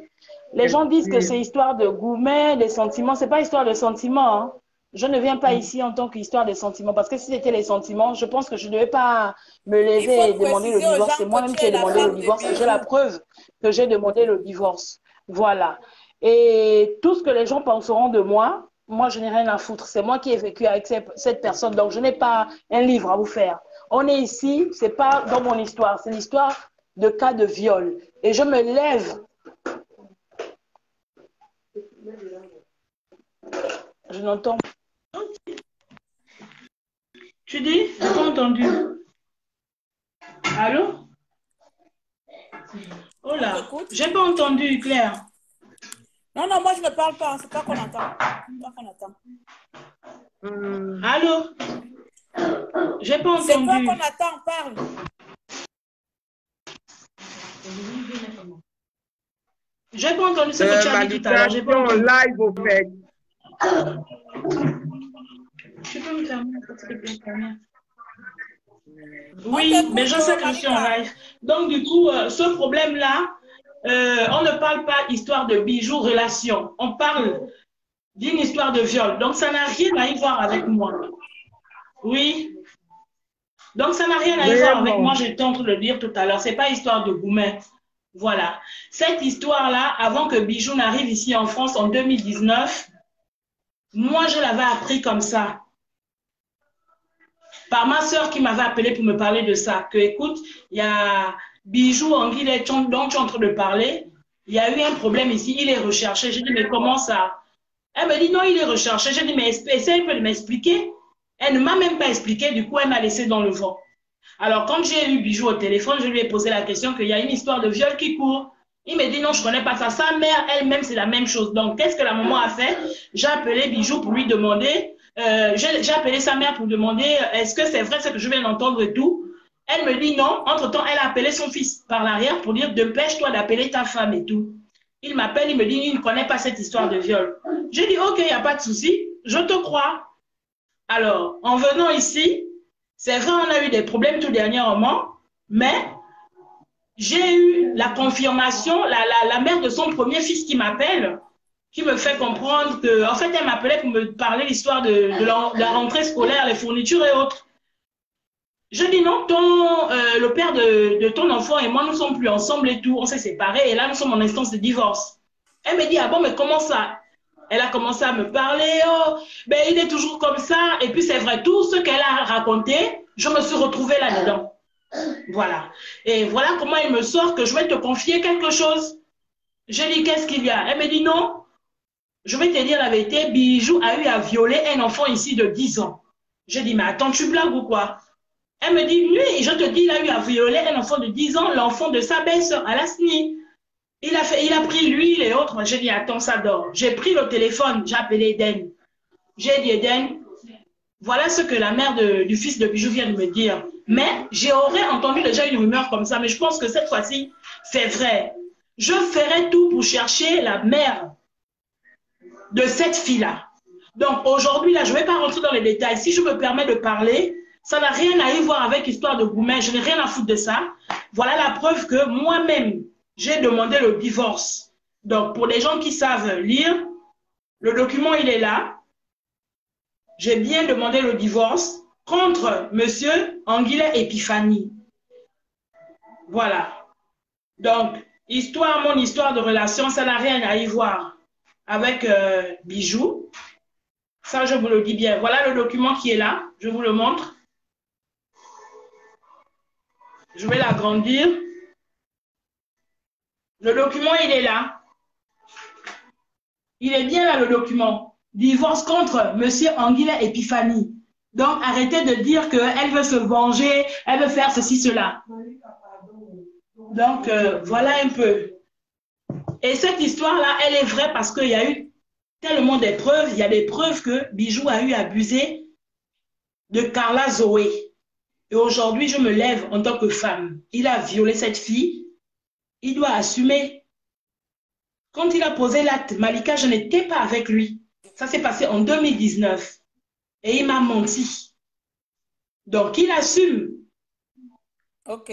les gens disent que c'est histoire de gourmet, des sentiments. C'est pas histoire de sentiments. hein. Je ne viens pas ici en tant qu'histoire de sentiments, parce que si c'était les sentiments, je pense que je ne devais pas me lever et demander le divorce. C'est moi-même qui ai demandé le divorce. J'ai la preuve que j'ai demandé le divorce. Voilà. Et tout ce que les gens penseront de moi, moi, je n'ai rien à foutre. C'est moi qui ai vécu avec cette personne. Donc, je n'ai pas un livre à vous faire. On est ici, c'est pas dans mon histoire, c'est l'histoire de cas de viol. Et je me lève. Je n'entends Tu dis J'ai pas entendu. Allô? Oh là, j'ai pas entendu, Claire. Non, non, moi je ne parle pas, c'est pas qu'on entend. C'est pas qu'on entend. Allô? J'ai pas C'est pas entendu. qu'on attend, parle. J'ai pas entendu ce que Euh, tu as dit tout à l'heure. J'ai pas entendu. live au fait. Tu peux me Oui, mais je sais que je suis en live. Donc, du coup, euh, ce problème-là, euh, on ne parle pas histoire de bijoux, relation. On parle d'une histoire de viol. Donc, ça n'a rien à y voir avec moi. Oui? Donc, ça n'a rien à y voir avec moi, j'étais en train de le dire tout à l'heure. C'est pas histoire de gourmet. Voilà. Cette histoire-là, avant que Bijou n'arrive ici en France en 2019, moi, je l'avais appris comme ça par ma soeur qui m'avait appelé pour me parler de ça. Que écoute, il y a Bijou Anguillet dont tu es en train de parler. Il y a eu un problème ici, il est recherché. J'ai dit, mais comment ça? Elle me dit, non, il est recherché. J'ai dit, mais essaye de m'expliquer. Elle ne m'a même pas expliqué, du coup, elle m'a laissé dans le vent. Alors, quand j'ai eu Bijou au téléphone, je lui ai posé la question qu'il y a une histoire de viol qui court. Il me dit, non, je ne connais pas ça. Sa mère, elle-même, c'est la même chose. Donc, qu'est-ce que la maman a fait? J'ai appelé Bijou pour lui demander euh, j'ai appelé sa mère pour demander est-ce que c'est vrai ce que je viens d'entendre et tout? Elle me dit non. Entre-temps, elle a appelé son fils par l'arrière pour dire dépêche-toi d'appeler ta femme et tout. Il m'appelle, il me dit il ne connaît pas cette histoire de viol. J'ai dit ok, il n'y a pas de souci, je te crois. Alors, en venant ici, c'est vrai, on a eu des problèmes tout dernièrement, mais j'ai eu la confirmation, la, la, la mère de son premier fils qui m'appelle, qui me fait comprendre que, en fait, elle m'appelait pour me parler l'histoire de, de, la, de la rentrée scolaire, les fournitures et autres. Je dis non, ton, euh, le père de, ton enfant et moi, nous sommes plus ensemble et tout, on s'est séparés et là, nous sommes en instance de divorce. Elle me dit, ah bon, mais comment ça? Elle a commencé à me parler, oh, ben il est toujours comme ça. Et puis c'est vrai, tout ce qu'elle a raconté, je me suis retrouvée là-dedans. Voilà. Et voilà comment il me sort que je vais te confier quelque chose. Je dis, qu'est-ce qu'il y a? Elle me dit, non, je vais te dire la vérité, Bijou a eu à violer un enfant ici de 10 ans. Je dis, mais attends, tu blagues ou quoi? Elle me dit, lui, je te dis, il a eu à violer un enfant de 10 ans, l'enfant de sa belle-sœur, Alasni. Il a, il a pris l'huile et autres. J'ai dit, attends, ça dort. J'ai pris le téléphone, j'ai appelé Eden. J'ai dit, Eden, voilà ce que la mère de- du fils de Bijou vient de me dire. Mais j'aurais entendu déjà une rumeur comme ça, mais je pense que cette fois-ci, c'est vrai. Je ferai tout pour chercher la mère de cette fille-là. Donc aujourd'hui, là, je ne vais pas rentrer dans les détails. Si je me permets de parler, ça n'a rien à y voir avec l'histoire de Goumet. Je n'ai rien à foutre de ça. Voilà la preuve que moi-même, j'ai demandé le divorce. Donc, pour les gens qui savent lire, le document, il est là. J'ai bien demandé le divorce contre monsieur Anguillet Epiphanie. Voilà. Donc, histoire, mon histoire de relation, ça n'a rien à y voir avec euh, Bijou. Ça, je vous le dis bien. Voilà le document qui est là. Je vous le montre. Je vais l'agrandir. Le document, il est là. Il est bien là, le document. Divorce contre Monsieur Anguilla Epiphanie. Donc, arrêtez de dire qu'elle veut se venger, elle veut faire ceci, cela. Donc, euh, voilà un peu. Et cette histoire-là, elle est vraie parce qu'il y a eu tellement de preuves. Il y a des preuves que Bijou a eu abusé de Carla Zoé. Et aujourd'hui, je me lève en tant que femme. Il a violé cette fille. Il doit assumer. Quand il a posé l'acte, Malika, je n'étais pas avec lui. Ça s'est passé en 2019. Et il m'a menti. Donc, il assume. Ok.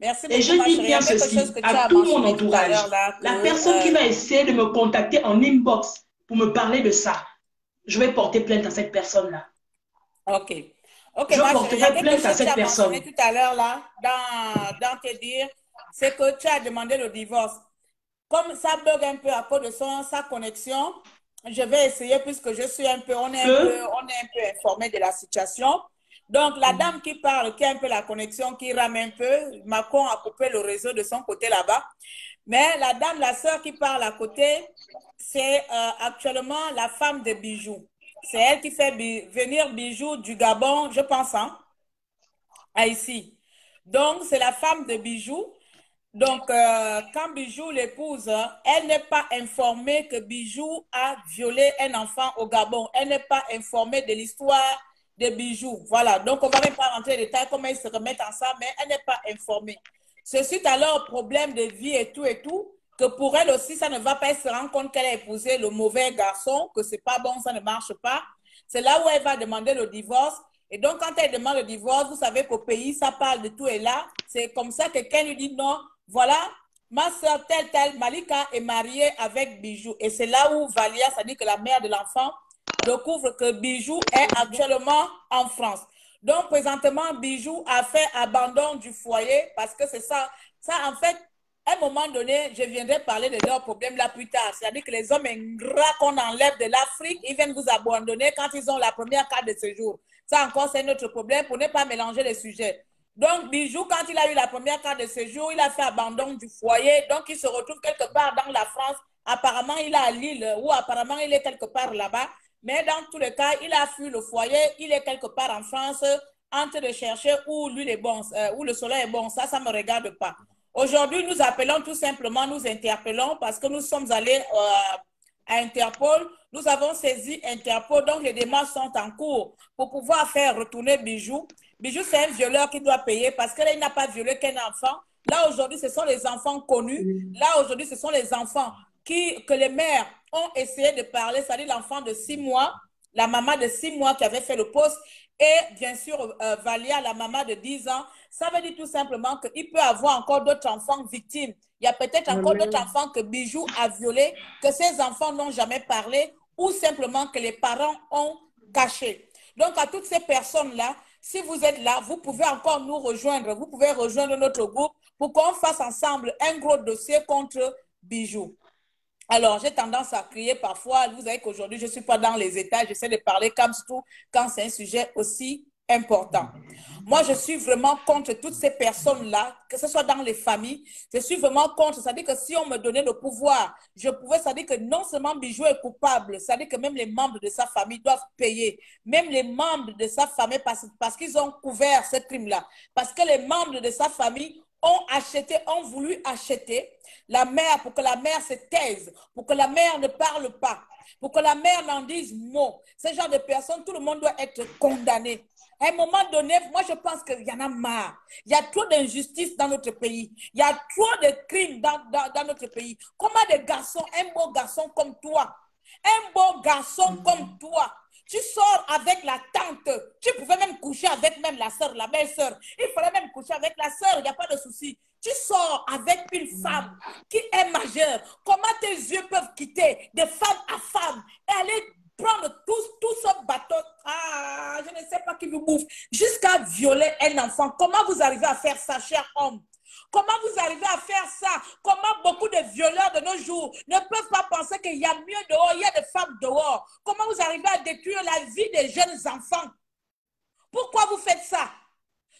Merci Et beaucoup, je ma dis bien ceci chose que tu à as tout mon tout entourage. là, La personne qui euh, va essayer de me contacter en inbox pour me parler de ça, je vais porter plainte à cette personne-là. Ok. Ok, Je a porterai plainte à cette personne. tout à l'heure là, dans, dans tes dires, c'est que tu as demandé le divorce. Comme ça bug un peu à cause de son, sa connexion, je vais essayer puisque je suis un peu, on est un peu, on est un peu informé de la situation. Donc, la dame qui parle, qui a un peu la connexion, qui rame un peu, Macron a coupé le réseau de son côté là-bas. Mais la dame, la sœur qui parle à côté, c'est euh, actuellement la femme de Bijou. C'est elle qui fait bi- venir Bijou du Gabon, je pense, hein, à ici. Donc, c'est la femme de Bijou. Donc, euh, quand Bijou l'épouse, elle n'est pas informée que Bijou a violé un enfant au Gabon. Elle n'est pas informée de l'histoire de Bijou. Voilà. Donc, on ne va même pas rentrer dans les détails comment ils se remettent ensemble, mais elle n'est pas informée. C'est suite à leur problème de vie et tout et tout, que pour elle aussi, ça ne va pas. Elle se rend compte qu'elle a épousé le mauvais garçon, que c'est pas bon, ça ne marche pas. C'est là où elle va demander le divorce. Et donc, quand elle demande le divorce, vous savez qu'au pays, ça parle de tout et là. C'est comme ça que quelqu'un lui dit non, voilà, ma soeur telle, telle, Malika est mariée avec Bijou. Et c'est là où Valia, c'est-à-dire que la mère de l'enfant, découvre que Bijou est actuellement en France. Donc, présentement, Bijou a fait abandon du foyer parce que c'est ça. Ça, en fait, à un moment donné, je viendrai parler de leurs problèmes là plus tard. C'est-à-dire que les hommes ingrats qu'on enlève de l'Afrique, ils viennent vous abandonner quand ils ont la première carte de séjour. Ça encore, c'est notre problème pour ne pas mélanger les sujets. Donc, Bijou, quand il a eu la première carte de séjour, il a fait abandon du foyer. Donc, il se retrouve quelque part dans la France. Apparemment, il est à Lille ou apparemment, il est quelque part là-bas. Mais dans tous les cas, il a fui le foyer. Il est quelque part en France en train de chercher où l'huile est bon, euh, où le soleil est bon. Ça, ça ne me regarde pas. Aujourd'hui, nous appelons tout simplement, nous interpellons parce que nous sommes allés euh, à Interpol. Nous avons saisi Interpol, donc les démarches sont en cours pour pouvoir faire retourner Bijou. Bijou, c'est un violeur qui doit payer parce que là, il n'a pas violé qu'un enfant. Là, aujourd'hui, ce sont les enfants connus. Là, aujourd'hui, ce sont les enfants qui, que les mères ont essayé de parler, c'est-à-dire l'enfant de six mois, la maman de six mois qui avait fait le poste, et bien sûr, euh, Valia, la maman de 10 ans. Ça veut dire tout simplement qu'il peut avoir encore d'autres enfants victimes. Il y a peut-être encore d'autres enfants que Bijou a violés, que ces enfants n'ont jamais parlé, ou simplement que les parents ont caché. Donc, à toutes ces personnes-là, si vous êtes là, vous pouvez encore nous rejoindre. Vous pouvez rejoindre notre groupe pour qu'on fasse ensemble un gros dossier contre Bijou. Alors, j'ai tendance à crier parfois. Vous savez qu'aujourd'hui, je ne suis pas dans les états. J'essaie de parler comme tout quand c'est un sujet aussi important. Moi, je suis vraiment contre toutes ces personnes-là, que ce soit dans les familles. Je suis vraiment contre. C'est-à-dire que si on me donnait le pouvoir, je pouvais, c'est-à-dire que non seulement Bijou est coupable, c'est-à-dire que même les membres de sa famille doivent payer. Même les membres de sa famille, parce, parce qu'ils ont couvert ce crime-là. Parce que les membres de sa famille ont acheté, ont voulu acheter la mère pour que la mère se taise, pour que la mère ne parle pas, pour que la mère n'en dise mot. Ce genre de personnes, tout le monde doit être condamné. À un moment donné, moi je pense qu'il y en a marre. Il y a trop d'injustice dans notre pays. Il y a trop de crimes dans, dans, dans notre pays. Comment des garçons, un beau garçon comme toi, un beau garçon comme toi, tu sors avec la tante. Tu pouvais même coucher avec même la soeur, la belle-sœur. Il fallait même coucher avec la soeur, il n'y a pas de souci. Tu sors avec une femme qui est majeure. Comment tes yeux peuvent quitter de femme à femme? Et aller prendre tout, tout ce bateau, ah, je ne sais pas qui vous bouffe, jusqu'à violer un enfant. Comment vous arrivez à faire ça, cher homme? Comment vous arrivez à faire ça? Comment beaucoup de violeurs de nos jours ne peuvent pas penser qu'il y a mieux dehors, il y a des femmes dehors? Comment vous arrivez à détruire la vie des jeunes enfants? Pourquoi vous faites ça?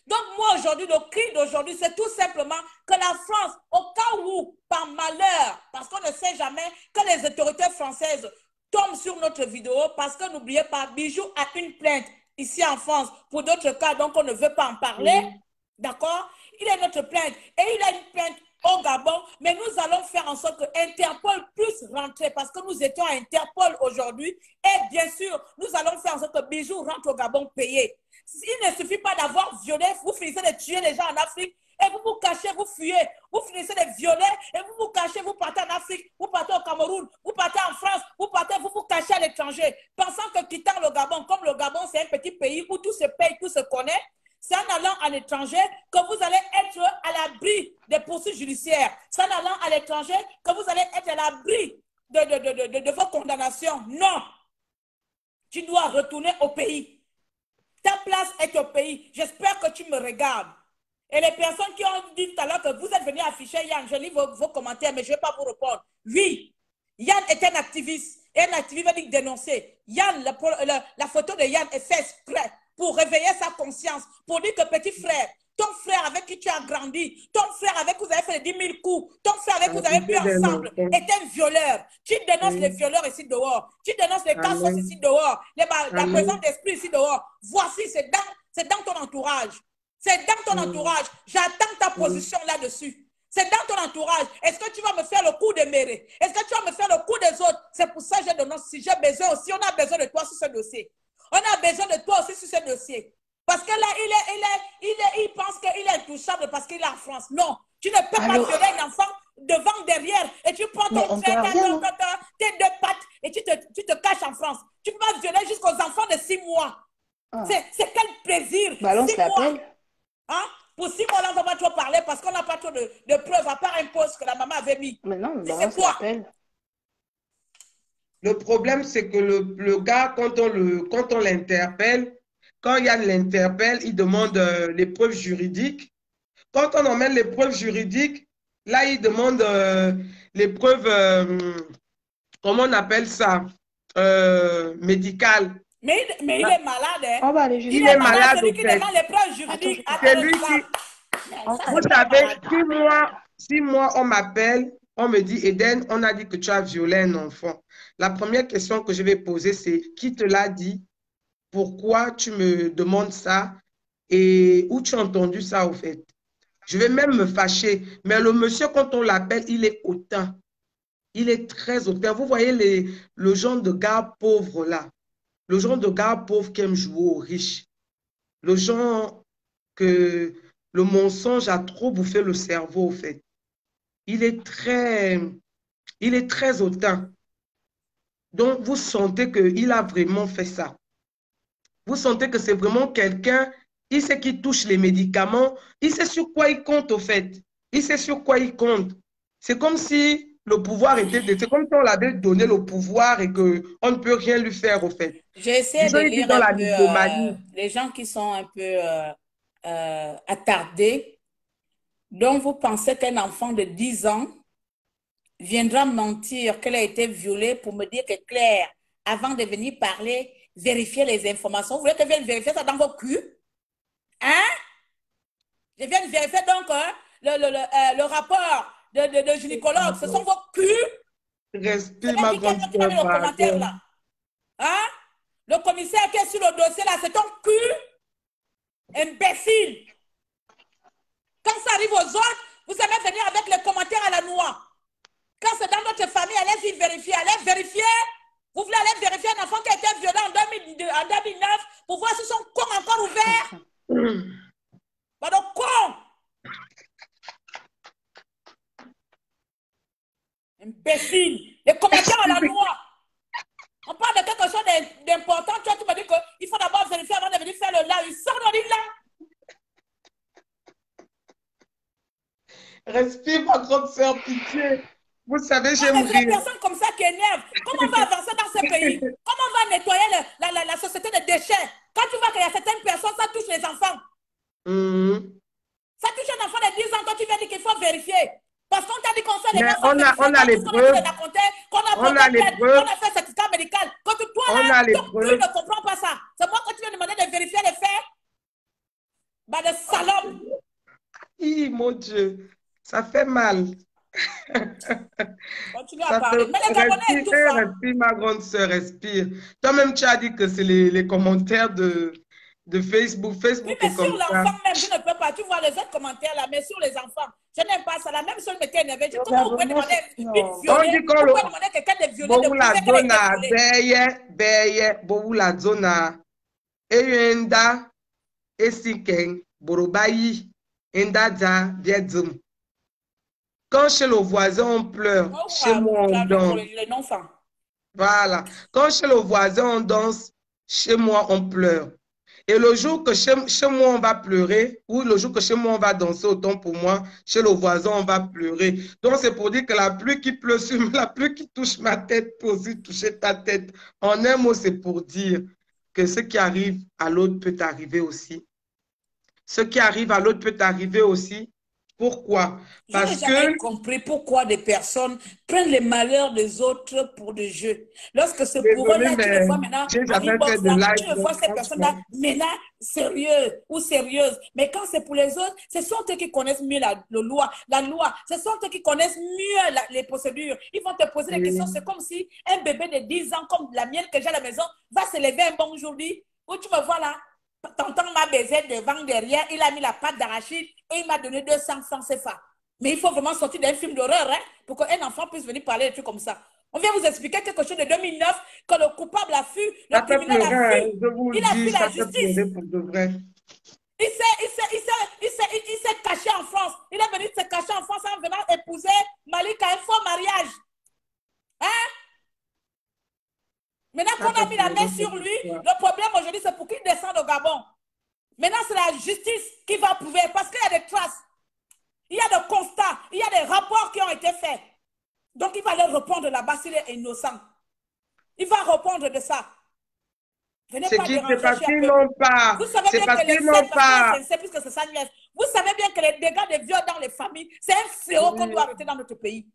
Donc moi aujourd'hui, le cri d'aujourd'hui, c'est tout simplement que la France, au cas où, par malheur, parce qu'on ne sait jamais que les autorités françaises tombent sur notre vidéo, parce que n'oubliez pas, Bijou a une plainte ici en France pour d'autres cas, donc on ne veut pas en parler. Mmh. D'accord? Il a notre plainte. Et il a une plainte au Gabon, mais nous allons faire en sorte que Interpol puisse rentrer. Parce que nous étions à Interpol aujourd'hui. Et bien sûr, nous allons faire en sorte que Bijou rentre au Gabon payé. Il ne suffit pas d'avoir violé, vous finissez de tuer les gens en Afrique. Et vous vous cachez, vous fuyez. Vous finissez de violer. Et vous vous cachez, vous partez en Afrique, vous partez au Cameroun, vous partez en France, vous partez, vous vous cachez à l'étranger, pensant que quittant le Gabon, comme le Gabon c'est un petit pays où tout se paye, tout se connaît, C'est en allant à l'étranger que vous allez être à l'abri des poursuites judiciaires. C'est en allant à l'étranger que vous allez être à l'abri de, de, de, de, vos condamnations. Non. Tu dois retourner au pays. Ta place est au pays. J'espère que tu me regardes. Et les personnes qui ont dit tout à l'heure que vous êtes venus afficher Yann, je lis vos, vos commentaires, mais je ne vais pas vous répondre. Oui, Yann est un activiste. Et un activiste va dire dénoncer. Yann, la photo de Yann est faite exprès pour réveiller sa conscience, pour dire que petit frère, ton frère avec qui tu as grandi, ton frère avec qui vous avez fait les 10 000 coups, ton frère avec qui vous avez bu ensemble est un violeur. Tu dénonces les violeurs ici dehors. Tu dénonces les cassos ici dehors. Les, la présence d'esprit ici dehors. Voici, c'est dans, c'est dans ton entourage. C'est dans ton entourage. J'attends ta position là-dessus. C'est dans ton entourage. Est-ce que tu vas me faire le coup de mérite? Est-ce que tu vas me faire le coup des autres? C'est pour ça que je dénonce. Si j'ai besoin aussi, on a besoin de toi sur ce dossier. On a besoin de toi aussi sur ce dossier. Parce que là, il, est, il, est, il, est, il pense qu'il est intouchable parce qu'il est en France. Non, tu ne peux Alors- pas violer un enfant devant, derrière, et tu prends ton on frère, ta- tes deux pattes, et tu te, tu te caches en France. Tu peux pas violer jusqu'aux enfants de six mois. Ah. C'est c'est quel plaisir. Balance Six mois. Hein? Pour six mois, là, on ne va pas trop parler parce qu'on n'a pas trop de, de preuves à part un poste que la maman avait mis. Mais non, Mais c'est balance quoi? Le problème, c'est que le, le gars, quand on le, quand on l'interpelle, quand Yann l'interpelle, il demande euh, les preuves juridiques. Quand on emmène les preuves juridiques, là, il demande euh, les preuves, euh, comment on appelle ça, Euh, médicales. Mais, il- mais il est malade, hein? On va aller Il, est malade, celui qui demande les preuves juridiques. C'est lui qui, Vous savez, si moi, si moi, on m'appelle, on me dit, Eden, on a dit que tu as violé un enfant. La première question que je vais poser, c'est qui te l'a dit? Pourquoi tu me demandes ça? Et où tu as entendu ça, au fait? Je vais même me fâcher. Mais le monsieur, quand on l'appelle, il est hautain. Il est très hautain. Vous voyez les, le genre de gars pauvre là. Le genre de gars pauvre qui aime jouer aux riches. Le genre que le mensonge a trop bouffé le cerveau, au fait. Il est très, il est très hautain. Donc, vous sentez qu'il a vraiment fait ça. Vous sentez que c'est vraiment quelqu'un, il sait qu'il touche les médicaments, il sait sur quoi il compte, au fait. Il sait sur quoi il compte. C'est comme si le pouvoir était, c'est comme si on l'avait donné le pouvoir et qu'on ne peut rien lui faire, au fait. Disons, de lire dans un la peu euh, les gens qui sont un peu euh, euh, attardés, dont vous pensez qu'un enfant de 10 ans viendra mentir qu'elle a été violée pour me dire que Claire, avant de venir parler, vérifier les informations. Vous voulez que je vienne vérifier ça dans vos culs? Hein? Je viens de vérifier donc hein, le, le, le, euh, le rapport de, de, de gynécologue. Ce sont vos culs? Respire, ma grande le commentaire là? Hein? Le commissaire qui est sur le dossier là, c'est ton cul? Imbécile! Quand ça arrive aux autres, vous aimez venir avec les commentaires à la noix. Quand c'est dans notre famille, allez-y vérifier. Allez vérifier. Vous voulez aller vérifier un enfant qui a été violé en, 2002 en 2009 pour voir si son con est encore ouvert? Pardon, con! Imbécile! Les commentaires à la noix. On parle de quelque chose d'im- d'important. Toi, tu me dis qu'il faut d'abord vérifier avant de venir faire le là. Il sort de là. Respire, ma grande sœur, pitié. Vous savez, Ah, j'aime c'est des rire. personnes comme ça qui énervent. Comment on va avancer dans ce pays? Comment on va nettoyer le- la, la, la société de déchets? Quand tu vois qu'il y a certaines personnes, ça touche les enfants. Mhm. Ça touche un enfant de 10 ans quand tu viens dire qu'il faut vérifier. Parce qu'on t'a dit qu'on fait les on a- vérifier, on a qu'on les preuves. qu'on a On porté a les preuves. qu'on a fait certificat médical. Quand tu, toi On là, a les cul preuves. ne comprend pas ça. C'est moi que tu viens de demander de vérifier les faits. Bah, de salope. Hi, mon Dieu, ça fait mal. Continue à Ça parler. Mais les Gabonais Respire, étouffent. hein. respire, ma grande sœur, respire. Toi-même, tu as dit que c'est les, les commentaires de, de Facebook. Facebook Oui, mais sur ça. l'enfant même, je ne peux pas. Tu vois les autres commentaires là, mais sur les enfants, je n'aime pas ça. La même chose m'était énervée. Je dis, Le comment vous pouvez demander une violée? On dit qu'on Vous le- pouvez demander quelqu'un de violer, de Bobu la violée. beye, beye, bobu la zona. Eyenda, esiken, borobayi, enda biedzum. Quand chez le voisin on pleure, Oh, chez moi on danse. Voilà. Quand chez le voisin on danse, chez moi on pleure. Et le jour que chez, chez moi, on va pleurer, ou le jour que chez moi, on va danser, autant pour moi, chez le voisin, on va pleurer. Donc, c'est pour dire que la pluie qui pleut sur la pluie qui touche ma tête peut aussi toucher ta tête. En un mot, c'est pour dire que ce qui arrive à l'autre peut arriver aussi. Ce qui arrive à l'autre peut arriver aussi. Pourquoi? Je n'ai jamais compris pourquoi des personnes prennent les malheurs des autres pour des jeux. Lorsque c'est pour eux, là, tu le vois maintenant, tu le vois ces personnes-là, là, sérieux ou sérieuse. Mais quand c'est pour les autres, ce sont eux qui connaissent mieux la, loi, la loi. Ce sont eux qui connaissent mieux la- les procédures. Ils vont te poser des Oui. questions. C'est comme si un bébé de 10 ans, comme la mienne que j'ai à la maison, va se lever un bon jour, dit, où tu me vois là, tonton m'a baisé devant, derrière, il a mis la pâte d'arachide et il m'a donné 200 francs CFA. Mais il faut vraiment sortir d'un film d'horreur hein, pour qu'un enfant puisse venir parler de trucs comme ça. On vient vous expliquer quelque chose de 2009, que le coupable a fui, le Ça a fui. Il a fui la justice. pleurer pour de vrai. Il s'est, caché en France. Il est venu se cacher en France en venant épouser Malika, un faux mariage. Hein? Maintenant qu'on a mis la main sur lui, le problème aujourd'hui, c'est pour qu'il descende au Gabon. Maintenant, c'est la justice qui va prouver, parce qu'il y a des traces. Il y a des constats, il y a des rapports qui ont été faits. Donc, il va aller répondre là-bas s'il est innocent. Il va répondre de ça. Venez pas déranger c'est parce qu'ils n'ont pas. Vous savez C'est bien que les pas. c'est plus que c'est ça. Vous savez bien que les dégâts des viols dans les familles, c'est un fléau qu'on doit arrêter dans notre pays.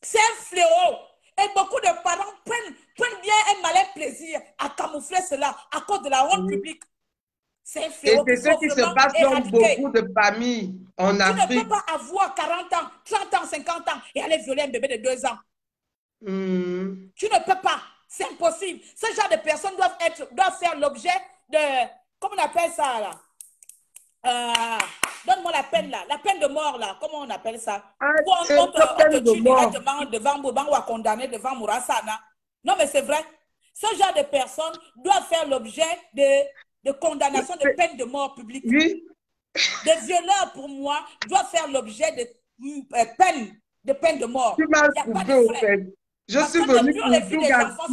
C'est un fléau. Et beaucoup de parents prennent, prennent bien un malin plaisir à camoufler cela à cause de la honte publique. C'est Et c'est ce qui se passe dans beaucoup de familles en Tu ne Afrique. peux pas avoir 40 ans, 30 ans, 50 ans et aller violer un bébé de 2 ans. Hmm. Tu ne peux pas. C'est impossible. Ce genre de personnes doivent, être, doivent faire l'objet de. Comment on appelle ça là? Euh, Donne-moi la peine là. La peine de mort là. Comment on appelle ça? Ah, on, on te, on te de tue mort. directement devant Bouban ou à condamner devant. Non, mais c'est vrai. Ce genre de personnes doivent faire l'objet de, de condamnation de peine de mort publique. Oui. Des violeurs, pour moi, doivent faire l'objet de euh, peine, de peine de mort. Tu m'as coupé de au fait. Je Parce suis depuis, pour c'est gaspiller. fini tu gaspilles.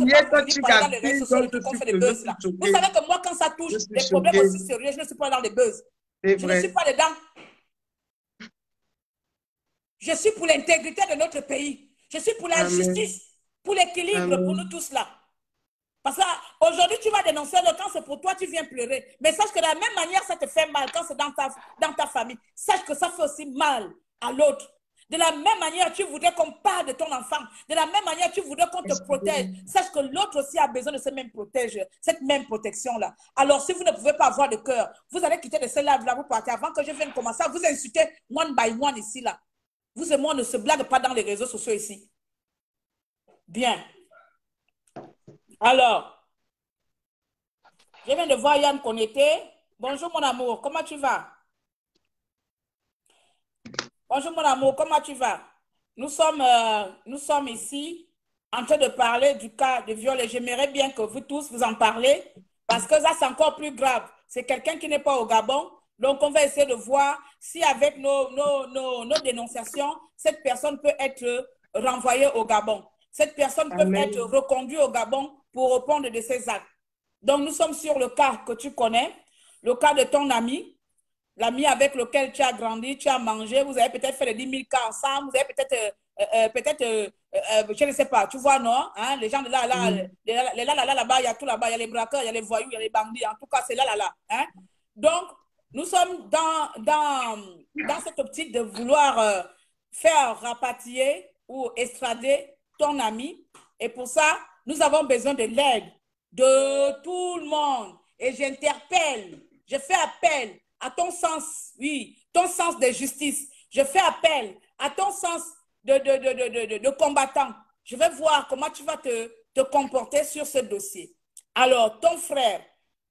Vous savez que moi, quand ça touche des problèmes aussi sérieux, je ne suis pas dans les buzz. Je ne suis pas dedans. Je suis pour l'intégrité de notre pays. Je suis pour la Amen. justice, pour l'équilibre, pour nous tous là. Parce qu'aujourd'hui, tu vas dénoncer le quand c'est pour toi, tu viens pleurer. Mais sache que de la même manière, ça te fait mal quand c'est dans ta, dans ta famille. Sache que ça fait aussi mal à l'autre. De la même manière, tu voudrais qu'on parle de ton enfant. De la même manière, tu voudrais qu'on te protège. Sache que l'autre aussi a besoin de cette même protège, cette même protection-là. Alors, si vous ne pouvez pas avoir de cœur, vous allez quitter de ce live-là, vous partez avant que je vienne commencer à vous insulter one by one ici, là. Vous et moi, on ne se blague pas dans les réseaux sociaux ici. Bien. Alors, je viens de voir Yann Konete. Bonjour mon amour, comment tu vas? Bonjour mon amour, comment tu vas? Nous sommes, euh, nous sommes ici en train de parler du cas de viol et j'aimerais bien que vous tous vous en parlez parce que ça c'est encore plus grave. C'est quelqu'un qui n'est pas au Gabon. Donc on va essayer de voir si avec nos, nos, nos, nos dénonciations, cette personne peut être renvoyée au Gabon. Cette personne peut être reconduite au Gabon pour répondre de ses actes. Donc nous sommes sur le cas que tu connais, le cas de ton ami, l'ami avec lequel tu as grandi, tu as mangé, vous avez peut-être fait les 10 000 cas ensemble, vous avez peut-être, euh, euh, peut-être, euh, euh, je ne sais pas, tu vois, non? Hein? Les gens de là, là, Mm. les là, là, là, là, là-bas, il y a tout là-bas, il y a les braqueurs, il y a les voyous, il y a les bandits, en tout cas, c'est là, là, là. Hein? Donc, nous sommes dans, dans, dans cette optique de vouloir euh, faire rapatrier ou extrader ton ami. Et pour ça, nous avons besoin de l'aide de tout le monde. Et j'interpelle, je fais appel à ton sens, oui, ton sens de justice. Je fais appel à ton sens de, de, de, de, de, combattant. Je vais voir comment tu vas te, te comporter sur ce dossier. Alors, ton frère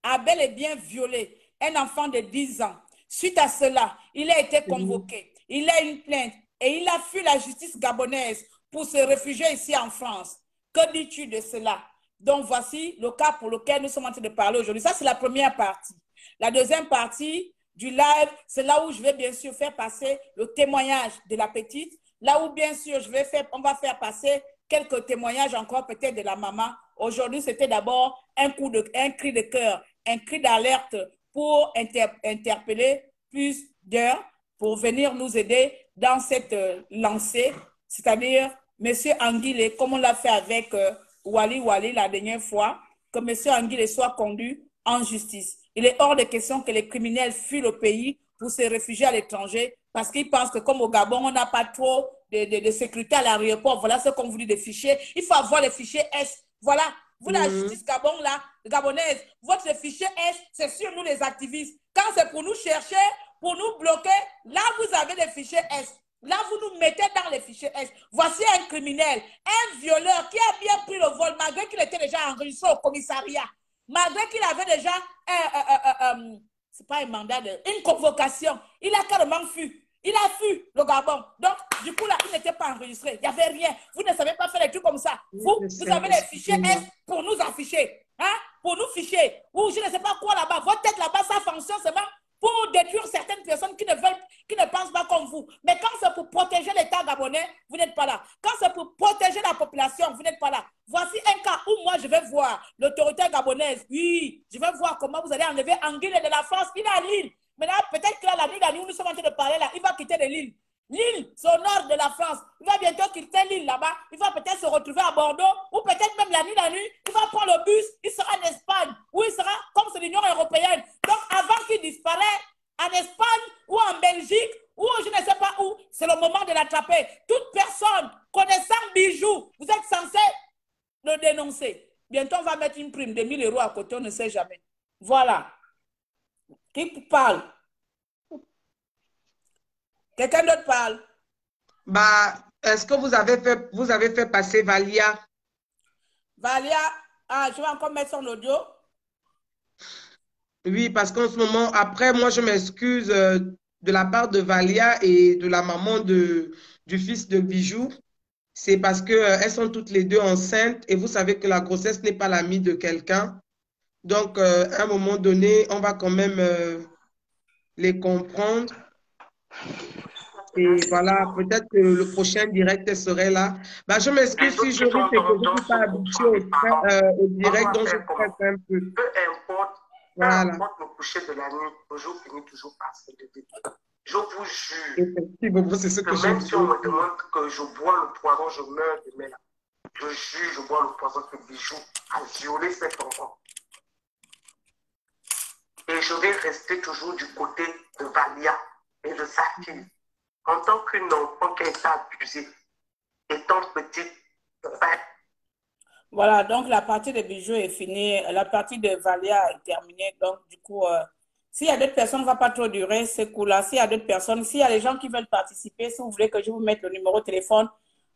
a bel et bien violé un enfant de 10 ans. Suite à cela, il a été convoqué. Il a une plainte et il a fui la justice gabonaise pour se réfugier ici en France. Que dis-tu de cela? Donc, voici le cas pour lequel nous sommes en train de parler aujourd'hui. Ça, c'est la première partie. La deuxième partie du live, c'est là où je vais bien sûr faire passer le témoignage de la petite. Là où, bien sûr, je vais faire, on va faire passer quelques témoignages encore peut-être de la maman. Aujourd'hui, c'était d'abord un coup de, un cri de cœur, un cri d'alerte pour inter- interpeller plus d'heures pour venir nous aider dans cette euh, lancée, c'est-à-dire Monsieur Anguille, comme on l'a fait avec euh, Wali Wali la dernière fois, que Monsieur Anguille soit conduit en justice. Il est hors de question que les criminels fuient le pays pour se réfugier à l'étranger parce qu'ils pensent que comme au Gabon, on n'a pas trop de, de- de sécurité à l'aéroport. Voilà ce qu'on vous dit des fichiers. Il faut avoir les fichiers S. Voilà. Vous, la Mhm. justice Gabon, là, gabonaise, votre fichier S, c'est sur nous les activistes. Quand c'est pour nous chercher, pour nous bloquer, là, vous avez les fichiers S. Là, vous nous mettez dans les fichiers S. Voici un criminel, un violeur qui a bien pris le vol malgré qu'il était déjà enregistré au commissariat, malgré qu'il avait déjà un, un- un- un- un- c'est pas un mandat, de, une convocation. Il a carrément fui. Il a fui le Gabon. Donc, du coup, là, il n'était pas enregistré. Il n'y avait rien. Vous ne savez pas faire des trucs comme ça. Vous, vous avez les fichiers. S pour nous afficher. Hein? Pour nous ficher. Ou je ne sais pas quoi là-bas. Votre tête là-bas, ça fonctionne seulement pour détruire certaines personnes qui ne veulent, qui ne pensent pas comme vous. Mais quand c'est pour protéger l'État gabonais, vous n'êtes pas là. Quand c'est pour protéger la population, vous n'êtes pas là. Voici un cas où moi je vais voir l'autorité gabonaise. Oui, je vais voir comment vous allez enlever Anguille de la France. Il est à Lille. Maintenant, peut-être que là, la nuit, la nuit nous sommes en train de parler là, il va quitter Lille. Lille, c'est au nord de la France. Il va bientôt quitter l'île là-bas. Il va peut-être se retrouver à Bordeaux ou peut-être même la nuit, la nuit. Il va prendre le bus. Il sera en Espagne ou il sera comme c'est l'Union européenne. Donc, avant qu'il disparaisse en Espagne ou en Belgique ou je ne sais pas où, c'est le moment de l'attraper. Toute personne connaissant Bijou, vous êtes censé le dénoncer. Bientôt, on va mettre une prime de 1000 euros à côté, on ne sait jamais. Voilà. Qui parle? Quelqu'un d'autre parle? Bah, est-ce que vous avez fait, vous avez fait passer Valia? Valia, ah, je vais encore mettre son audio. Oui, parce qu'en ce moment, après, moi, je m'excuse euh, de la part de Valia et de la maman de, du fils de Bijou. C'est parce que, euh, sont toutes les deux enceintes et vous savez que la grossesse n'est pas l'amie de quelqu'un. Donc, euh, à un moment donné, on va quand même euh, les comprendre. Et voilà, peut-être que le prochain direct serait là. Bah, je m'excuse si je ris, c'est que je ne suis pas habituée au, euh, au direct, donc je stresse un peu. Peu importe, peu importe le coucher de la nuit, le jour finit toujours par se lever. Je vous jure Effectivement, c'est ce que que je même si on me demande que je bois le poison, je meurs demain. Je jure, je bois le poison que Bijou a violé cet enfant. Et je vais rester toujours du côté de Valia et de sa fille. En tant qu'une enfant qui a été abusée, étant petite, ben, Voilà, donc la partie de bijoux est finie. La partie de Valia est terminée. Donc, du coup, euh, s'il y a d'autres personnes, on ne va pas trop durer ce coup-là. S'il y a d'autres personnes, s'il y a des gens qui veulent participer, si vous voulez que je vous mette le numéro de téléphone.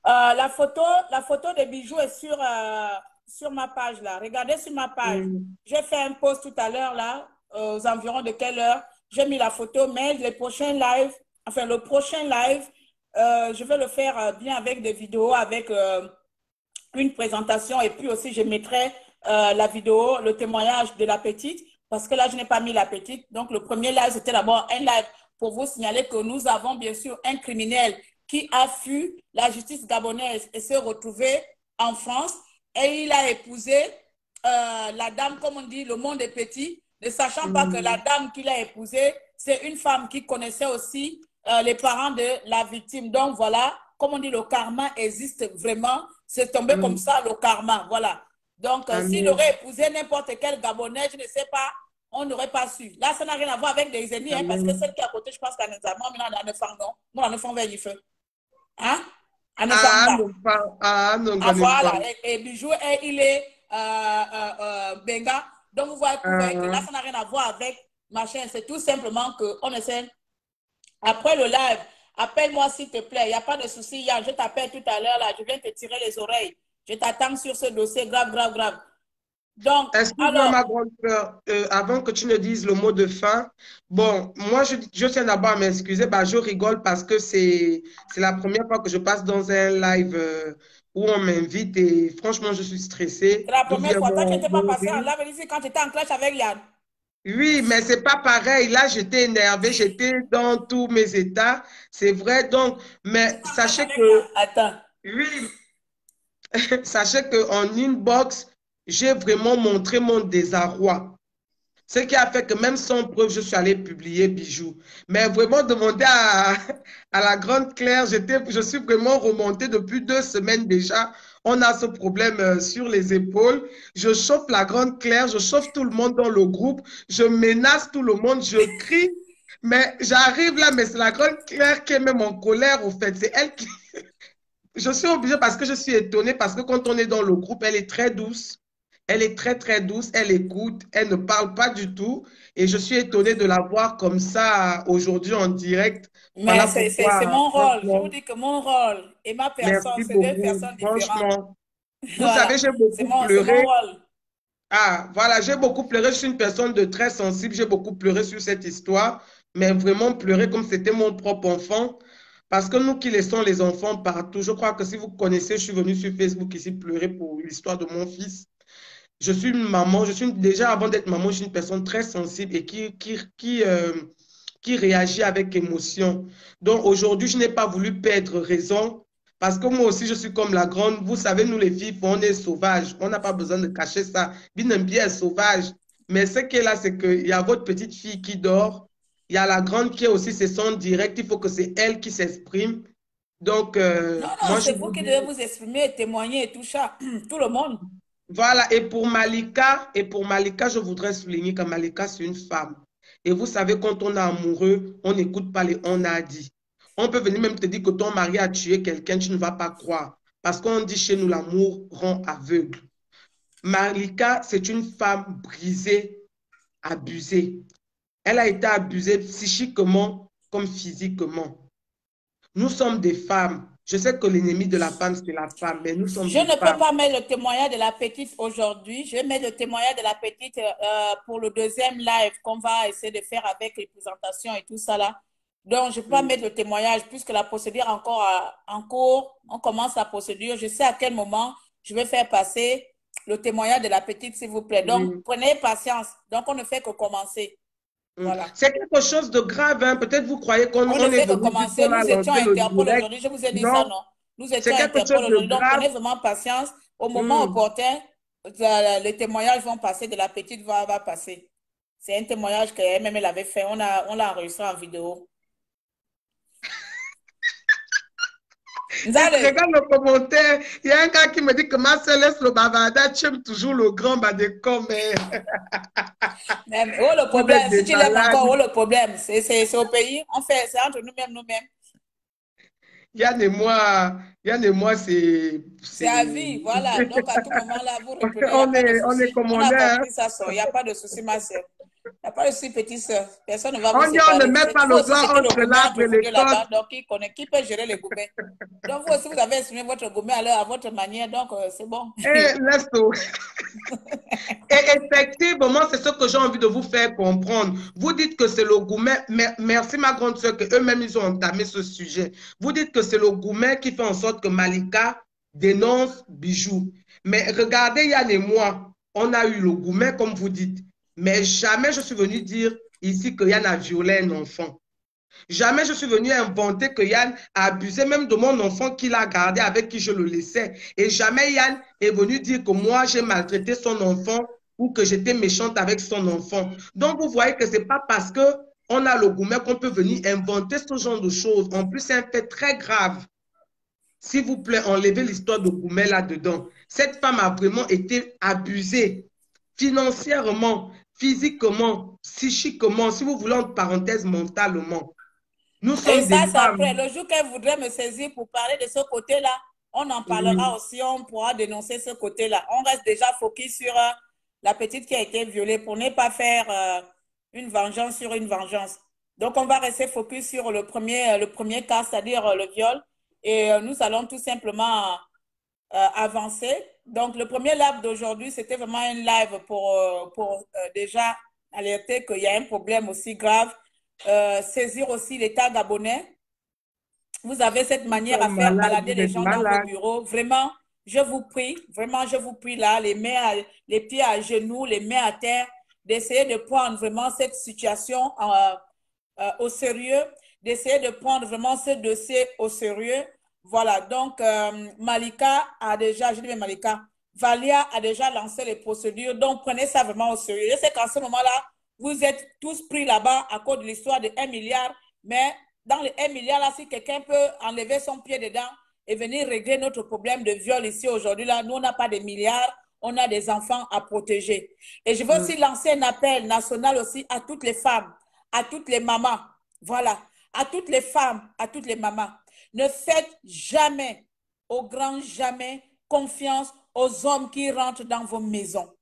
Euh, la, photo, la photo de bijoux est sur, euh, sur ma page là. Regardez sur ma page. J'ai fait un post tout à l'heure là, aux environs de quelle heure? J'ai mis la photo, mais les prochains lives, enfin le prochain live, euh, je vais le faire euh, bien avec des vidéos, avec euh, une présentation. Et puis aussi je mettrai la vidéo, le témoignage de la petite parce que là je n'ai pas mis la petite. Donc le premier live c'était d'abord un live pour vous signaler que nous avons bien sûr un criminel qui a fui la justice gabonaise et s'est retrouvé en France. Et il a épousé la dame, comme on dit, le monde est petit, ne sachant pas que la dame qu'il a épousée, c'est une femme qui connaissait aussi euh, les parents de la victime. Donc voilà, comme on dit, le karma existe vraiment. C'est tombé Mm. comme ça, le karma. Voilà. Donc, euh, s'il aurait épousé n'importe quel Gabonais, je ne sais pas, on n'aurait pas su. Là, ça n'a rien à voir avec des ennemis, hein, parce que celle qui est à côté, je pense qu'elle nous a mais on a ne non? Nous, on ne vers le feu. Hein? Elle ne Ah, fang pas. non, pas. Ah, non, Ah, non, voilà, pas. et, et Bijou, et il est euh, euh, Benga. Donc, vous voyez, vous voyez que là, ça n'a rien à voir avec machin. C'est tout simplement qu'on essaie. Après le live, appelle-moi s'il te plaît. Il n'y a pas de souci, Yann. Je t'appelle tout à l'heure, là. Je viens te tirer les oreilles. Je t'attends sur ce dossier grave, grave, grave. Donc, Excuse-moi, alors, ma grande sœur, euh, avant que tu ne dises le mot de fin, bon, moi, je, je tiens d'abord à m'excuser. Bah, je rigole parce que c'est c'est la première fois que je passe dans un live euh, où on m'invite et franchement, je suis stressée. c'est la première fois. Tu n'étais pas passé en live ici quand tu étais en clash avec Yann. Oui, mais c'est pas pareil. Là, j'étais énervée, j'étais dans tous mes états. C'est vrai. Donc, mais sachez que, Attends. oui, sachez qu'en inbox, j'ai vraiment montré mon désarroi. Ce qui a fait que même sans preuve, je suis allée publier Bijoux. Mais vraiment, demander à, à la grande Claire, je suis vraiment remontée depuis deux semaines déjà. On a ce problème euh, sur les épaules. Je chauffe la grande Claire, je chauffe tout le monde dans le groupe, je menace tout le monde, je crie. Mais j'arrive là, mais c'est la grande Claire qui est même en colère, au fait. C'est elle qui... Je suis obligée parce que je suis étonnée, parce que quand on est dans le groupe, elle est très douce. Elle est très, très douce, elle écoute, elle ne parle pas du tout. Et je suis étonnée de la voir comme ça aujourd'hui en direct. Mais Voilà c'est mon rôle. Je vous dis que mon rôle et ma personne, c'est deux personnes différentes. franchement. Vous Voilà. savez, j'ai beaucoup mon, pleuré. Ah, voilà, j'ai beaucoup pleuré. Je suis une personne de très sensible. J'ai beaucoup pleuré sur cette histoire, mais vraiment pleuré comme c'était mon propre enfant. Parce que nous qui laissons les enfants partout, je crois que si vous connaissez, je suis venue sur Facebook ici pleurer pour l'histoire de mon fils. Je suis une maman, je suis déjà avant d'être maman, je suis une personne très sensible et qui, qui, qui, euh, qui réagit avec émotion. Donc aujourd'hui, je n'ai pas voulu perdre raison parce que moi aussi, je suis comme la grande. Vous savez, nous les filles, on est sauvages. On n'a pas besoin de cacher ça. Binambia est sauvage. Mais ce qui est là, c'est qu'il y a votre petite fille qui dort. Il y a la grande qui est aussi, c'est son direct. Il faut que c'est elle qui s'exprime. Donc, euh, Non, non, c'est vous vous qui devez vous exprimer témoigner et tout ça. Tout le monde. Voilà, et pour Malika, et pour Malika, je voudrais souligner que Malika, c'est une femme. Et vous savez, quand on est amoureux, on n'écoute pas les on a dit. On peut venir même te dire que ton mari a tué quelqu'un, tu ne vas pas croire. Parce qu'on dit chez nous, l'amour rend aveugle. Malika, c'est une femme brisée, abusée. Elle a été abusée psychiquement comme physiquement. Nous sommes des femmes. Je sais que l'ennemi de la femme, c'est la femme, mais nous sommes Je des ne peux pas mettre le témoignage de la petite aujourd'hui. Je vais mettre le témoignage de la petite euh, pour le deuxième live qu'on va essayer de faire avec les présentations et tout ça là. Donc, je ne peux pas mettre le témoignage puisque la procédure est encore à- en cours. On commence la procédure. Je sais à quel moment je vais faire passer le témoignage de la petite, s'il vous plaît. Donc, Oui. prenez patience. Donc, on ne fait que commencer. Mm. Voilà. C'est quelque chose de grave, hein. Peut-être vous croyez qu'on On est que venu commencer. Nous étions Interpol aujourd'hui. Je vous ai dit Non, ça, non? Nous étions Interpol de aujourd'hui. Donc, prenez vraiment patience. Au moment Mm. opportun, euh, les témoignages vont passer, de la petite va, va passer. C'est un témoignage qu'elle-même elle avait fait. On a, on l'a enregistré en vidéo. Regarde le commentaire. Il y a un gars qui me dit que ma laisse le bavardage, tu aimes toujours le grand badécom, mais même, oh le problème, si tu l'aimes encore, oh le problème, c'est au pays. On fait, c'est entre nous-mêmes, nous-mêmes. Yann et moi, Yann et moi, c'est. C'est à vie, voilà. Donc, à tout moment, là, vous reprenez. On est, on est sort. Il n'y a pas de souci, ma soeur. Il n'y a pas souci, petite soeur. Personne ne va On vous dit on ne met pas le entre l'arbre et là-bas. Donc, qui connaît, qui peut gérer les gourmets? Donc, vous aussi, vous avez exprimé votre gourmet à, à votre manière. Donc, euh, c'est bon. Et laisse tout. Et effectivement, c'est ce que j'ai envie de vous faire comprendre. Vous dites que c'est le gourmet. Mer- Merci, ma grande soeur, qu'eux-mêmes, ils ont entamé ce sujet. Vous dites que c'est le gourmet qui fait en sorte que Malika dénonce Bijou. Mais regardez, Yann et moi, on a eu le gourmet, comme vous dites. Mais jamais je suis venue dire ici que Yann a violé un enfant. Jamais je suis venue inventer que Yann a abusé même de mon enfant qu'il a gardé, avec qui je le laissais. Et jamais Yann est venu dire que moi, j'ai maltraité son enfant ou que j'étais méchante avec son enfant. Donc, vous voyez que ce n'est pas parce que on a le gourmet qu'on peut venir inventer ce genre de choses. En plus, c'est un fait très grave. S'il vous plaît, enlevez l'histoire de Gourmet là-dedans. Cette femme a vraiment été abusée financièrement, physiquement, psychiquement, si vous voulez, entre parenthèses, mentalement. Nous sommes Et ça, c'est après. Le jour qu'elle voudrait me saisir pour parler de ce côté-là, on en parlera Oui. aussi, on pourra dénoncer ce côté-là. On reste déjà focus sur euh, la petite qui a été violée pour ne pas faire euh, une vengeance sur une vengeance. Donc, on va rester focus sur le premier, euh, le premier cas, c'est-à-dire le viol. Et euh, nous allons tout simplement avancer. Donc, le premier live d'aujourd'hui, c'était vraiment un live pour, euh, pour euh, déjà alerter qu'il y a un problème aussi grave, euh, saisir aussi l'État gabonais. Vous avez cette manière à faire balader les gens dans vos bureaux. Vraiment, je vous prie, vraiment, je vous prie là, les, mains à- les pieds à genoux, les mains à terre, d'essayer de prendre vraiment cette situation euh, au sérieux, d'essayer de prendre vraiment ce dossier au sérieux. Voilà, donc euh, Malika a déjà, je dis bien Malika, Valia a déjà lancé les procédures, donc prenez ça vraiment au sérieux. Je sais qu'en ce moment-là, vous êtes tous pris là-bas à cause de l'histoire de 1 milliard. Mais dans les 1 milliard, là, si quelqu'un peut enlever son pied dedans et venir régler notre problème de viol ici aujourd'hui, là, nous, on n'a pas de milliards, on a des enfants à protéger. Et je veux aussi lancer un appel national aussi à toutes les femmes, à toutes les mamans. Voilà, à toutes les femmes, à toutes les mamans. Ne faites jamais, au grand jamais, confiance aux hommes qui rentrent dans vos maisons.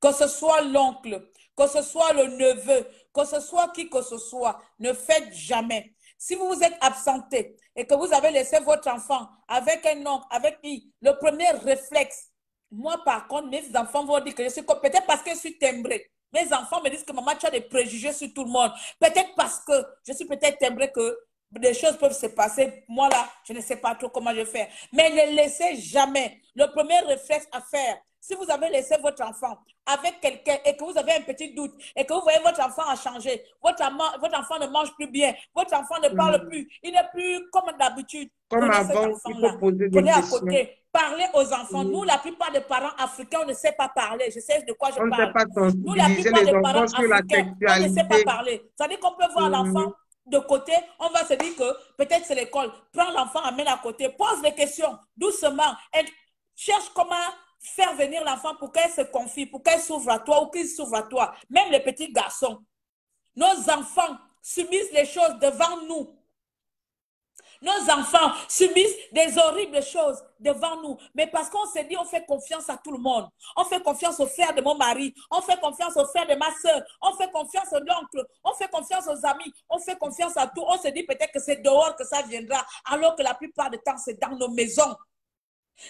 Que ce soit l'oncle, que ce soit le neveu, que ce soit qui que ce soit, ne faites jamais. Si vous vous êtes absenté et que vous avez laissé votre enfant avec un oncle, avec qui, le premier réflexe, moi par contre, mes enfants vont dire que je suis peut-être parce que je suis timbrée. Mes enfants me disent que maman, tu as des préjugés sur tout le monde. Peut-être parce que je suis peut-être timbrée que des choses peuvent se passer. Moi là, je ne sais pas trop comment je fais. Mais ne laissez jamais. Le premier réflexe à faire, si vous avez laissé votre enfant avec quelqu'un et que vous avez un petit doute et que vous voyez votre enfant a changé, votre, enfant ne mange plus bien, votre enfant ne parle Mhm. plus, il n'est plus comme d'habitude. Comme avant, il faut poser des prenez à questions. côté, parlez aux enfants. Mhm. Nous, la plupart des parents africains, on ne sait pas parler. Je sais de quoi je On ne parle. sait pas Nous, la plupart des parents africains, on ne sait pas parler. C'est-à-dire qu'on peut voir Mhm. l'enfant de côté, on va se dire que peut-être c'est l'école. Prends l'enfant, amène à côté, pose des questions doucement. Et cherche comment faire venir l'enfant pour qu'elle se confie, pour qu'elle s'ouvre à toi ou qu'il s'ouvre à toi. Même les petits garçons. Nos enfants subissent les choses devant nous. Nos enfants subissent des horribles choses devant nous. Mais parce qu'on s'est dit, on fait confiance à tout le monde. On fait confiance au frère de mon mari. On fait confiance au frère de ma soeur. On fait confiance à l'oncle. On fait confiance aux amis. On fait confiance à tout. On se dit peut-être que c'est dehors que ça viendra. Alors que la plupart du temps, c'est dans nos maisons.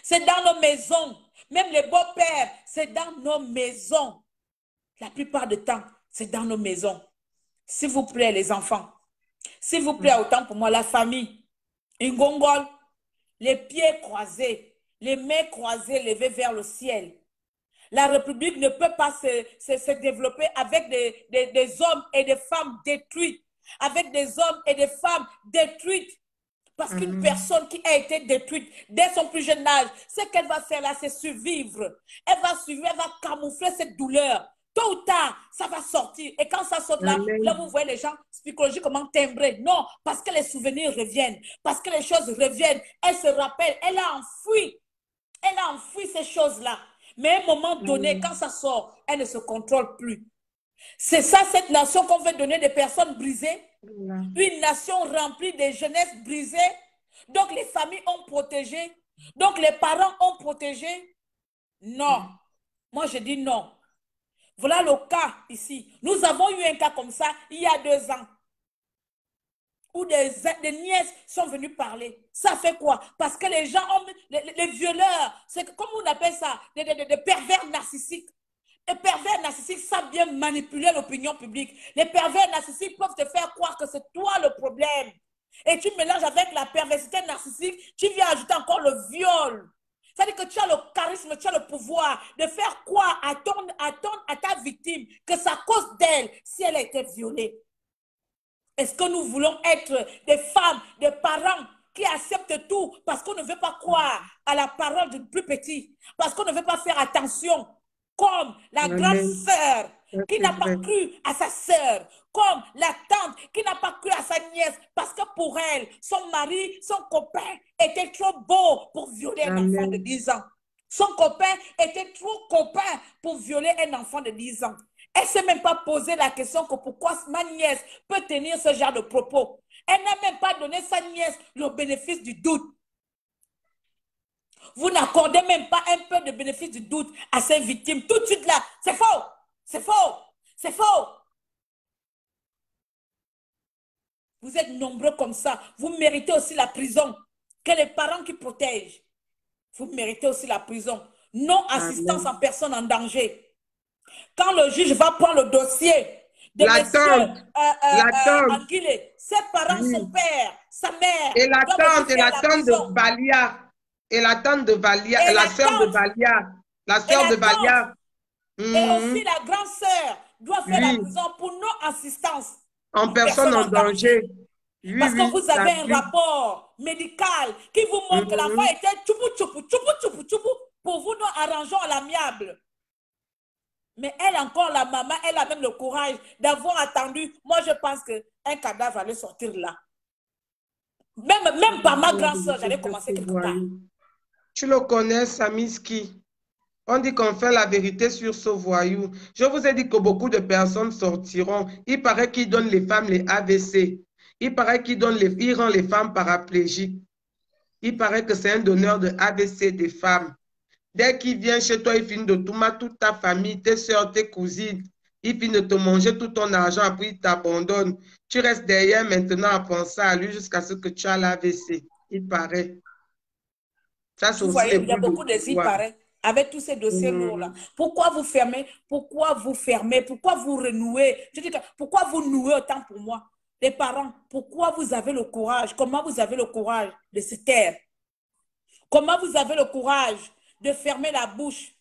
C'est dans nos maisons. Même les beaux-pères, c'est dans nos maisons. La plupart du temps, c'est dans nos maisons. S'il vous plaît, les enfants. S'il vous plaît, autant pour moi, la famille. Une gongole, les pieds croisés, les mains croisées levées vers le ciel. La République ne peut pas se, se- se développer avec des, des- des hommes et des femmes détruits, avec des hommes et des femmes détruites. Parce qu'une personne qui a été détruite dès son plus jeune âge, ce qu'elle va faire là, c'est survivre. Elle va survivre, elle va camoufler cette douleur. Tôt ou tard, ça va sortir. Et quand ça sort là, Amen. là, vous voyez les gens psychologiquement timbrés. Non, parce que les souvenirs reviennent, parce que les choses reviennent. Elle se rappelle, elle a enfoui. Elle a enfoui ces choses-là. Mais à un moment donné, Mm. quand ça sort, elle ne se contrôle plus. C'est ça, cette nation qu'on veut donner des personnes brisées. Une nation remplie de jeunesse brisée. Donc les familles ont protégé. Donc les parents ont protégé. Non. Moi, je dis non. Voilà le cas ici. Nous avons eu un cas comme ça il y a deux ans. Où des, nièces sont venues parler. Ça fait quoi? Parce que les gens ont, les, les- violeurs, c'est comment on appelle ça? Des- des pervers narcissiques. Les pervers narcissiques savent bien manipuler l'opinion publique. Les pervers narcissiques peuvent te faire croire que c'est toi le problème. Et tu mélanges avec la perversité narcissique, tu viens ajouter encore le viol. C'est-à-dire que tu as le charisme, tu as le pouvoir de faire croire à, ton, à, ton, à ta victime que c'est à cause d'elle si elle a été violée. Est-ce que nous voulons être des femmes, des parents qui acceptent tout parce qu'on ne veut pas croire à la parole du plus petit, parce qu'on ne veut pas faire attention, comme la Amen. grande sœur qui n'a pas cru à sa sœur, comme la tante qui n'a pas cru à sa nièce, parce que pour elle, son mari, son copain était trop beau pour violer un Amen. enfant de 10 ans. Son copain était trop copain pour violer un enfant de 10 ans. Elle ne s'est même pas posé la question que pourquoi ma nièce peut tenir ce genre de propos. Elle n'a même pas donné sa nièce le bénéfice du doute. Vous n'accordez même pas un peu de bénéfice du doute à ces victimes. Tout de suite là, c'est faux, c'est faux, c'est faux. Vous êtes nombreux comme ça. Vous méritez aussi la prison. Que les parents qui protègent. Vous méritez aussi la prison. Non assistance en personne en danger. Quand le juge va prendre le dossier de La tante, euh, euh, la euh, ses parents, son père, sa mère. Et la aussi et la tante prison. de Valia. Et la tante de Valia, Et la la sœur de. Valia. La sœur la de Valia. Et Mhm. aussi la grande sœur doit faire Oui. la prison pour non-assistance. En personne en danger. Oui, Parce oui, que vous avez un rapport médical qui vous montre que Mhm. l'enfant était tchoupou, tchoupou, tchoupou, tchoupou, tchoupou. Pour vous, nous arrangeons l'amiable. Mais elle encore, la maman, elle a même le courage d'avoir attendu. Moi, je pense qu'un cadavre allait sortir là. Même, même par ma grande soeur, j'allais commencer quelque part. Tu le connais, Samiski. On dit qu'on fait la vérité sur ce voyou. Je vous ai dit que beaucoup de personnes sortiront. Il paraît qu'il donne les femmes les AVC. Il paraît qu'il donne les, il rend les femmes paraplégiques. Il paraît que c'est un donneur de AVC des femmes. Dès qu'il vient chez toi, il finit de tout mal, toute ta famille, tes soeurs, tes cousines. Il finit de te manger tout ton argent, après il t'abandonne. Tu restes derrière maintenant à penser à lui jusqu'à ce que tu as l'AVC. Il paraît. Ça, c'est Vous aussi voyez, il y a beaucoup de il paraît, avec tous ces dossiers Mm. lourds-là. Pourquoi vous fermez? Pourquoi vous fermez? Pourquoi vous renouez? Pourquoi vous nouez autant pour moi? Les parents, pourquoi vous avez le courage? Comment vous avez le courage de se taire? Comment vous avez le courage de fermer la bouche,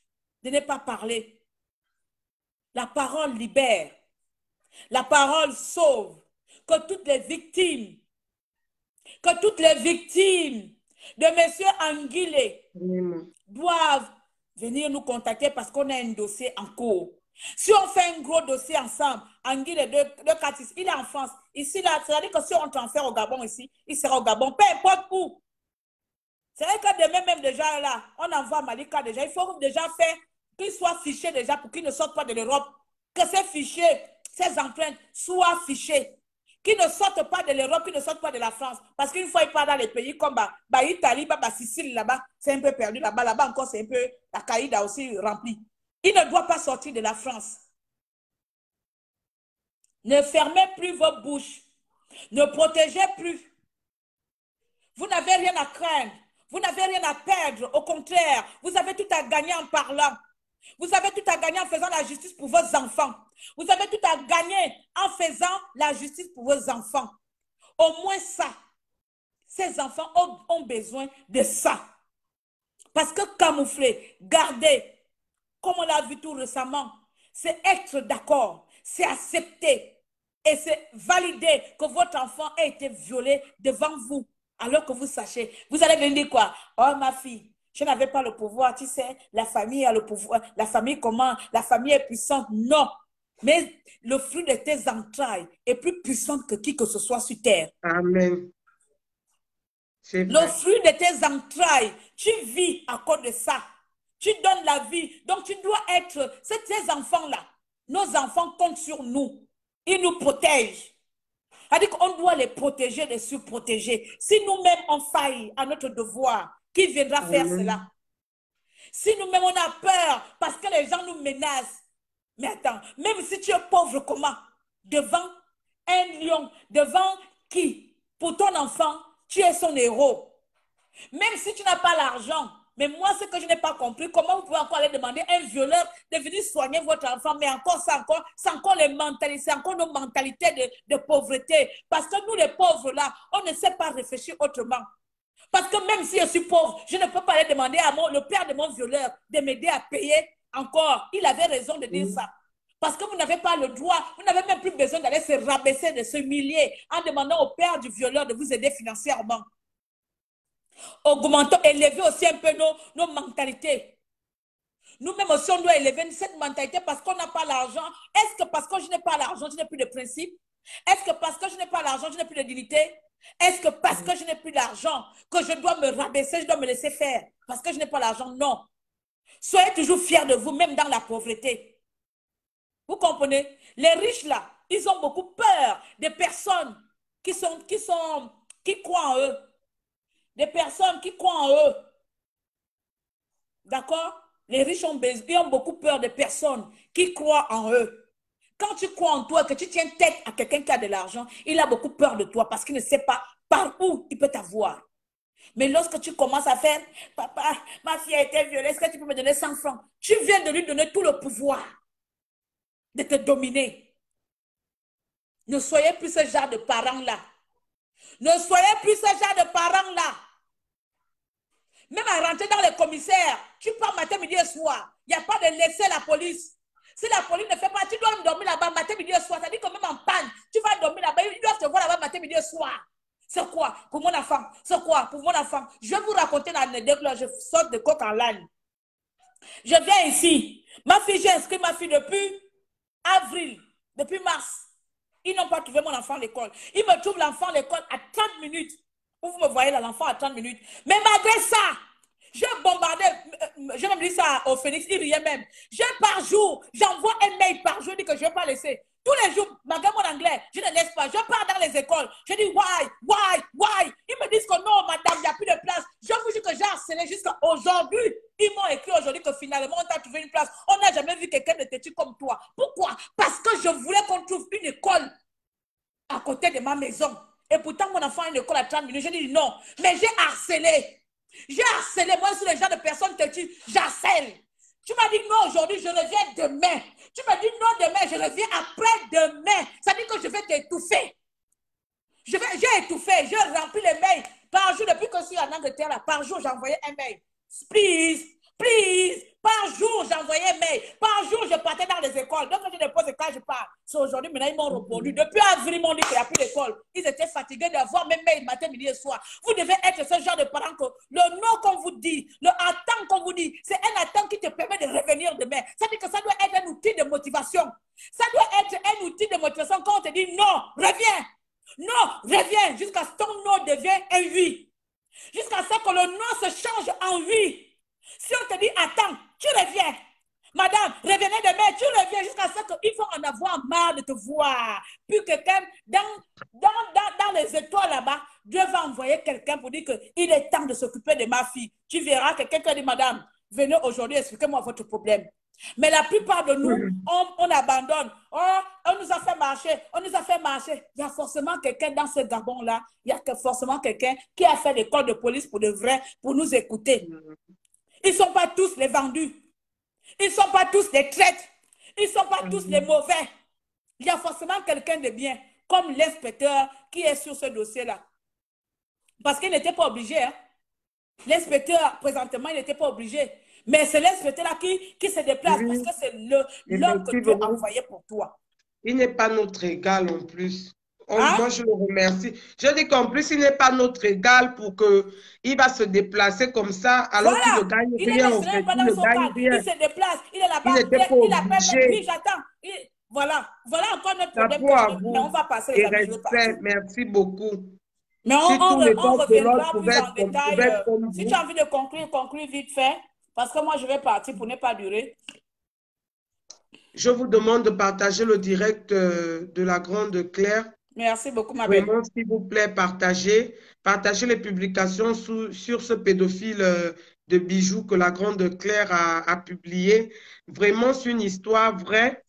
de ne pas parler? La parole libère. La parole sauve. Que toutes les victimes, que toutes les victimes de M. Anguilé doivent venir nous contacter parce qu'on a un dossier en cours. Si on fait un gros dossier ensemble, Anguille de, de Catis, il est en France. Ici, là, c'est-à-dire que si on transfère au Gabon ici, il sera au Gabon, peu importe où. C'est vrai que demain même déjà là, on envoie Malika déjà. Il faut déjà faire qu'il soit fiché déjà pour qu'il ne sorte pas de l'Europe. Que ces fichiers, ces empreintes soient fichés. Qu'ils ne sortent pas de l'Europe, qu'ils ne sortent pas de la France. Parce qu'une fois, il part dans les pays comme bah, bah, Sicile, là-bas, c'est un peu perdu. Là-bas, là-bas encore, c'est un peu la caïda aussi remplie. Il ne doit pas sortir de la France. Ne fermez plus vos bouches. Ne protégez plus. Vous n'avez rien à craindre. Vous n'avez rien à perdre. Au contraire, vous avez tout à gagner en parlant. Vous avez tout à gagner en faisant la justice pour vos enfants. Vous avez tout à gagner en faisant la justice pour vos enfants. Au moins ça. Ces enfants ont, besoin de ça. Parce que camoufler, garder, comme on l'a vu tout récemment, c'est être d'accord, c'est accepter et c'est valider que votre enfant a été violé devant vous, alors que vous sachez. Vous allez venir dire quoi? Oh, ma fille, je n'avais pas le pouvoir, tu sais, la famille a le pouvoir, la famille comment La famille est puissante. Non, mais le fruit de tes entrailles est plus puissant que qui que ce soit sur terre. Amen. Le fruit de tes entrailles, tu vis à cause de ça. Tu donnes la vie. Donc, tu dois être, c'est tes enfants-là. Nos enfants comptent sur nous. Ils nous protègent. C'est-à-dire qu'on doit les protéger, les surprotéger. Si nous-mêmes on faille à notre devoir, qui viendra faire cela? Si nous-mêmes on a peur parce que les gens nous menacent. Mais attends, même si tu es pauvre, comment? Devant un lion, devant qui? Pour ton enfant, tu es son héros. Même si tu n'as pas l'argent. Mais moi, ce que je n'ai pas compris, comment vous pouvez encore aller demander à un violeur de venir soigner votre enfant, mais encore, c'est encore, c'est encore les mentalités, c'est encore nos mentalités de, de pauvreté. Parce que nous, les pauvres, là, on ne sait pas réfléchir autrement. Parce que même si je suis pauvre, je ne peux pas aller demander à mon, le père de mon violeur de m'aider à payer encore. Il avait raison de dire ça. Parce que vous n'avez pas le droit, vous n'avez même plus besoin d'aller se rabaisser, de s'humilier en demandant au père du violeur de vous aider financièrement. Augmentons, élevez aussi un peu nos, nos mentalités. Nous-mêmes aussi, on doit élever cette mentalité parce qu'on n'a pas l'argent. Est-ce que parce que je n'ai pas l'argent, je n'ai plus de principe? Est-ce que parce que je n'ai pas l'argent, je n'ai plus de dignité? Est-ce que parce que je n'ai plus d'argent, que je dois me rabaisser, je dois me laisser faire? Parce que je n'ai pas l'argent? Non. Soyez toujours fiers de vous, même dans la pauvreté. Vous comprenez? Les riches là, ils ont beaucoup peur des personnes qui sont, qui sont, qui croient en eux. Des personnes qui croient en eux. D'accord? Les riches ont, besoin- ils ont beaucoup peur des personnes qui croient en eux. Quand tu crois en toi, que tu tiens tête à quelqu'un qui a de l'argent, il a beaucoup peur de toi parce qu'il ne sait pas par où il peut t'avoir. Mais lorsque tu commences à faire, papa, ma fille a été violée, est-ce que tu peux me donner 100 francs? Tu viens de lui donner tout le pouvoir de te dominer. Ne soyez plus ce genre de parents-là. Ne soyez plus ce genre de parents-là. Même à rentrer dans les commissaires, tu pars matin, midi et soir. Il n'y a pas de laisser la police. Si la police ne fait pas, tu dois dormir là-bas matin, midi et soir. C'est-à-dire que même en panne, tu vas dormir là-bas. Ils doivent te voir là-bas matin, midi et soir. C'est quoi pour mon enfant? C'est quoi pour mon enfant? Je vais vous raconter l'anecdote là, je saute de coq en l'âne. Je viens ici. Ma fille, j'ai inscrit ma fille depuis avril, depuis mars. Ils n'ont pas trouvé mon enfant à l'école. Ils me trouvent l'enfant à l'école à 30 minutes. Vous me voyez là, l'enfant à 30 minutes. Mais malgré ça, je bombardais, euh, je me dis ça au Phoenix, il riait même. Je par jour, j'envoie un mail par jour, je dis que je ne vais pas laisser. Tous les jours, malgré mon anglais, je ne laisse pas. Je pars dans les écoles. Je dis why, why, why? Ils me disent que non, madame, il n'y a plus de place. Je vous dis que j'ai harcelé jusqu'à aujourd'hui. Ils m'ont écrit aujourd'hui que finalement, on t'a trouvé une place. On n'a jamais vu quelqu'un de têtu comme toi. Pourquoi? Parce que je voulais qu'on trouve une école à côté de ma maison. Et pourtant, mon enfant a une école à 30 minutes. J'ai dit non. Mais j'ai harcelé. J'ai harcelé. Moi, sur les gens de personnes têtues, j'harcèle. Tu m'as dit non aujourd'hui, je reviens demain. Tu m'as dit non demain, je reviens après-demain. Ça dit que je vais t'étouffer. J'ai étouffé, j'ai rempli les mails. Par jour, depuis que je suis en Angleterre, par jour, j'envoyais un mail. Please, please. Par jour, j'envoyais un mail. Par jour, je partais dans les écoles. Donc, je dépose quand je pars. C'est aujourd'hui, maintenant, ils m'ont répondu. Depuis avril, ils m'ont dit qu'il n'y a plus d'école. Ils étaient fatigués d'avoir mes mails matin, midi et soir. Vous devez être ce genre de parent que le nom qu'on vous dit, le attend qu'on vous dit, c'est un attend qui te permet de revenir demain. Ça dit que ça doit être un outil de motivation. Ça doit être un outil de motivation quand on te dit non, reviens. Non, reviens jusqu'à ce que ton nom devienne un oui. Jusqu'à ce que le nom se change en oui. Si on te dit attends, tu reviens. Madame, revenez demain, tu reviens jusqu'à ce qu'il faut en avoir marre de te voir. Puis quelqu'un, dans, dans, dans, dans les étoiles là-bas, Dieu va envoyer quelqu'un pour dire qu'il est temps de s'occuper de ma fille. Tu verras que quelqu'un dit, Madame, venez aujourd'hui, expliquez-moi votre problème. Mais la plupart de nous, on, on, abandonne. Oh, on nous a fait marcher, on nous a fait marcher. Il y a forcément quelqu'un dans ce Gabon-là, il y a forcément quelqu'un qui a fait l'école de police pour de vrai, pour nous écouter. Ils ne sont pas tous les vendus. Ils ne sont pas tous des traites. Ils ne sont pas tous les mauvais. Il y a forcément quelqu'un de bien, comme l'inspecteur qui est sur ce dossier-là. Parce qu'il n'était pas obligé. Hein. L'inspecteur, présentement, il n'était pas obligé. Mais c'est l'inspecteur-là qui, qui se déplace parce que c'est l'homme que Dieu a envoyé pour toi. Il n'est pas notre égal en plus. Oh, hein? Moi, je le remercie. Je dis qu'en plus, il n'est pas notre égal pour qu'il va se déplacer comme ça alors voilà. qu'il ne gagne il rien. Est en fait. pas Il ne gagne rien. Il se déplace. Il est là-bas. Il appelle puis j'attends. Il- Voilà. Voilà encore notre problème. Que je-. Mais on va passer les respect, merci beaucoup. Mais on, Si on, reviendra plus en détail. euh, si tu as envie de conclure, conclure vite fait. Parce que moi, je vais partir pour ne pas durer. Je vous demande de partager le direct euh, de la Grande Claire. Merci beaucoup, ma belle. Vraiment, s'il vous plaît, partagez. Partagez les publications sur ce pédophile euh, de bijoux que la Grande Claire a, a publié. Vraiment, c'est une histoire vraie.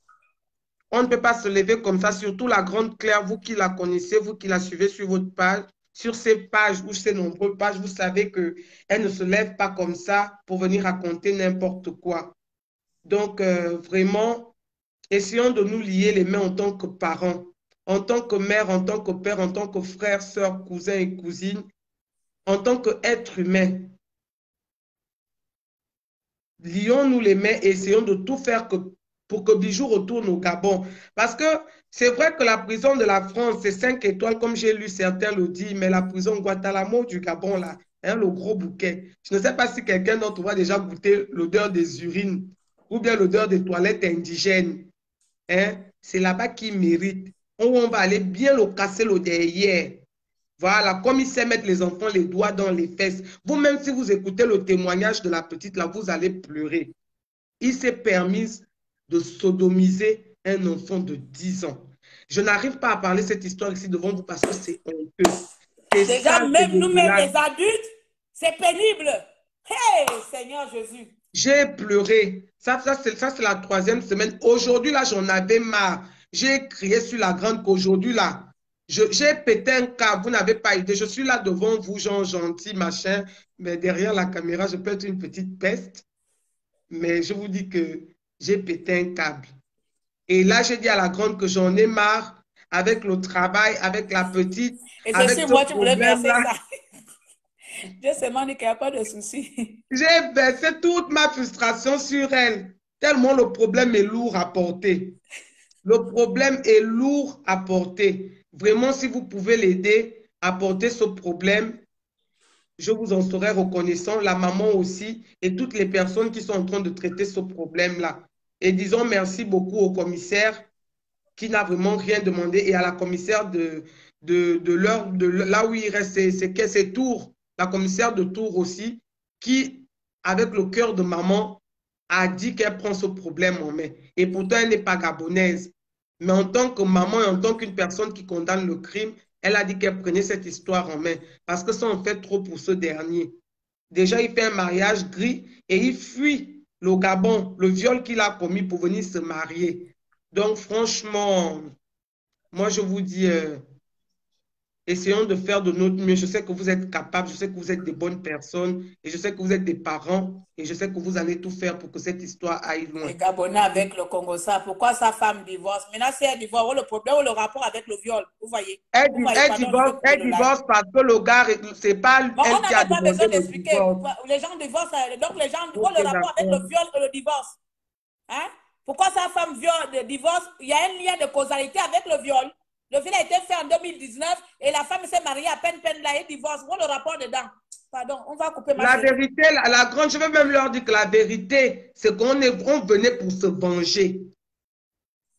On ne peut pas se lever comme ça, surtout la Grande Claire, vous qui la connaissez, vous qui la suivez sur votre page, sur ces pages ou ces nombreuses pages, vous savez qu'elle ne se lève pas comme ça pour venir raconter n'importe quoi. Donc, euh, vraiment, essayons de nous lier les mains en tant que parents, en tant que mère, en tant que père, en tant que frère, soeur, cousin et cousine, en tant qu'être humain. Lions-nous les mains et essayons de tout faire pour que Bijou retourne au Gabon. Parce que c'est vrai que la prison de la France, c'est 5 étoiles, comme j'ai lu certains le disent, mais la prison Guantanamo du Gabon, là, hein, le gros bouquet. Je ne sais pas si quelqu'un d'entre vous déjà goûté l'odeur des urines ou bien l'odeur des toilettes indigènes. Hein? C'est là-bas qu'il mérite. Où on va aller bien le casser le derrière. Voilà, comme il sait mettre les enfants les doigts dans les fesses. Vous-même, si vous écoutez le témoignage de la petite, là, vous allez pleurer. Il s'est permis de sodomiser un enfant de 10 ans. Je n'arrive pas à parler cette histoire ici devant vous parce que c'est honteux. Déjà, même nous-mêmes, les adultes, c'est pénible. Hey, Seigneur Jésus. J'ai pleuré. Ça, ça, c'est la troisième semaine. Aujourd'hui, là, j'en avais marre. J'ai crié sur la grande qu'aujourd'hui, là, j'ai pété un câble. Vous n'avez pas idée. Je suis là devant vous, genre gentil, machin. Mais derrière la caméra, je peux être une petite peste. Mais je vous dis que j'ai pété un câble. Et là, j'ai dit à la grande que j'en ai marre avec le travail, avec la petite. Et c'est ce moi, tu voulais verser ça. Dieu seulement dit qu'il n'y a pas de souci. J'ai versé toute ma frustration sur elle, tellement le problème est lourd à porter. Le problème est lourd à porter. Vraiment, si vous pouvez l'aider à porter ce problème, je vous en serai reconnaissant, la maman aussi, et toutes les personnes qui sont en train de traiter ce problème-là. Et disons merci beaucoup au commissaire qui n'a vraiment rien demandé et à la commissaire de, de, de, là où il reste, c'est c'est Tours, la commissaire de Tours aussi, qui, avec le cœur de maman, a dit qu'elle prend ce problème en main. Et pourtant, elle n'est pas gabonaise. Mais en tant que maman et en tant qu'une personne qui condamne le crime, elle a dit qu'elle prenait cette histoire en main parce que ça en fait trop pour ce dernier. Déjà, il fait un mariage gris et il fuit le Gabon, le viol qu'il a commis pour venir se marier. Donc, franchement, moi, je vous dis, euh, essayons de faire de notre mieux. Je sais que vous êtes capables, je sais que vous êtes des bonnes personnes et je sais que vous êtes des parents et je sais que vous allez tout faire pour que cette histoire aille loin. Les Gabonais avec le Congo, ça, pourquoi sa femme divorce? Maintenant, si elle divorce, oh, le problème ou le rapport avec le viol, vous voyez Elle, Vous voyez, elle pardon, divorce, elle divorce parce que le gars, c'est pas Bon, elle on qui a n'a pas besoin d'expliquer. Les gens divorcent, euh, donc les gens ont le rapport avec le viol et le divorce. Hein? Pourquoi sa femme viole, divorce? Il y a un lien de causalité avec le viol. Le viol a été fait en 2019 et la femme s'est mariée à peine, peine là et divorce. Où le rapport dedans? Pardon, on va couper ma La vérité, la, la grande, je vais même leur dire que la vérité, c'est qu'on est, on venait pour se venger.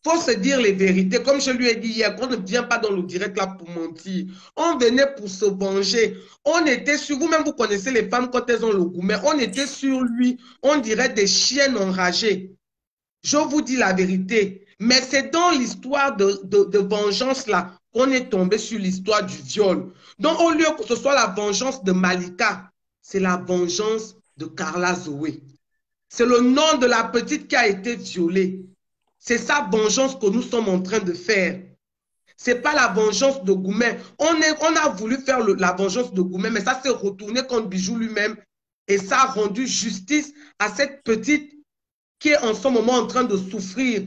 faut se dire les vérités. Comme je lui ai dit hier, qu'on ne vient pas dans le direct là pour mentir. On venait pour se venger. On était sur, vous-même vous connaissez les femmes quand elles ont le goût, mais on était sur lui, on dirait des chiennes enragées. Je vous dis la vérité. Mais c'est dans l'histoire de, de, de vengeance là qu'on est tombé sur l'histoire du viol. Donc, au lieu que ce soit la vengeance de Malika, c'est la vengeance de Carla Zoé. C'est le nom de la petite qui a été violée. C'est sa vengeance que nous sommes en train de faire. C'est pas la vengeance de Goumet. On, a voulu faire la vengeance de Goumet, mais ça s'est retourné contre Bijou lui-même. Et ça a rendu justice à cette petite qui est en ce moment en train de souffrir.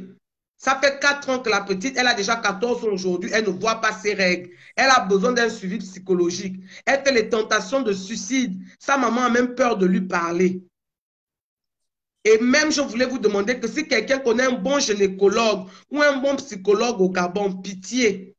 Ça fait 4 ans que la petite, elle a déjà 14 ans aujourd'hui, elle ne voit pas ses règles. Elle a besoin d'un suivi psychologique. Elle fait les tentations de suicide. Sa maman a même peur de lui parler. Et même, je voulais vous demander que si quelqu'un connaît un bon gynécologue ou un bon psychologue au Gabon, pitié,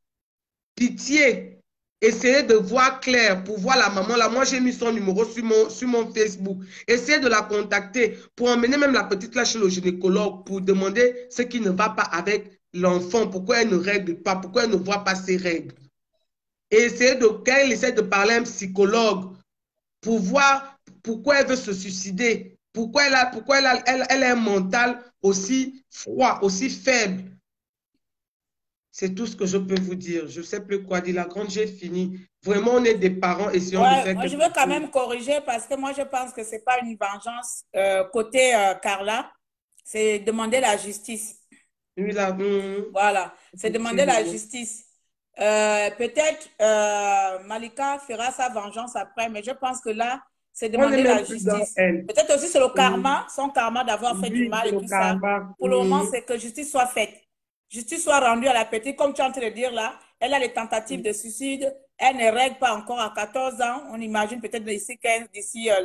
pitié, essayez de voir clair pour voir la maman. Là, moi, j'ai mis son numéro sur mon, sur mon Facebook. Essayez de la contacter pour emmener même la petite là chez le gynécologue pour demander ce qui ne va pas avec l'enfant, pourquoi elle ne règle pas, pourquoi elle ne voit pas ses règles. Et essayez de, qu'elle essaie de parler à un psychologue pour voir pourquoi elle veut se suicider, pourquoi elle a, pourquoi elle a, elle, elle a un mental aussi froid, aussi faible. C'est tout ce que je peux vous dire. Je ne sais plus quoi dire. La grande, j'ai fini. Vraiment, on est des parents, Ouais, faire moi, je veux quand chose. même corriger parce que moi, je pense que ce n'est pas une vengeance euh, côté euh, Carla, c'est demander la justice. Oui, là, hum, Voilà, c'est demander la justice. Euh, Peut-être Malika fera sa vengeance après, mais je pense que là, c'est demander la justice. Peut-être aussi c'est le karma, son karma d'avoir fait du mal et tout ça. Pour le moment, Hum. c'est que justice soit faite. Justice soit rendue à la petite, comme tu es en train de dire là. Elle a les tentatives de suicide. Elle ne règle pas encore à 14 ans. On imagine peut-être d'ici 15, d'ici euh,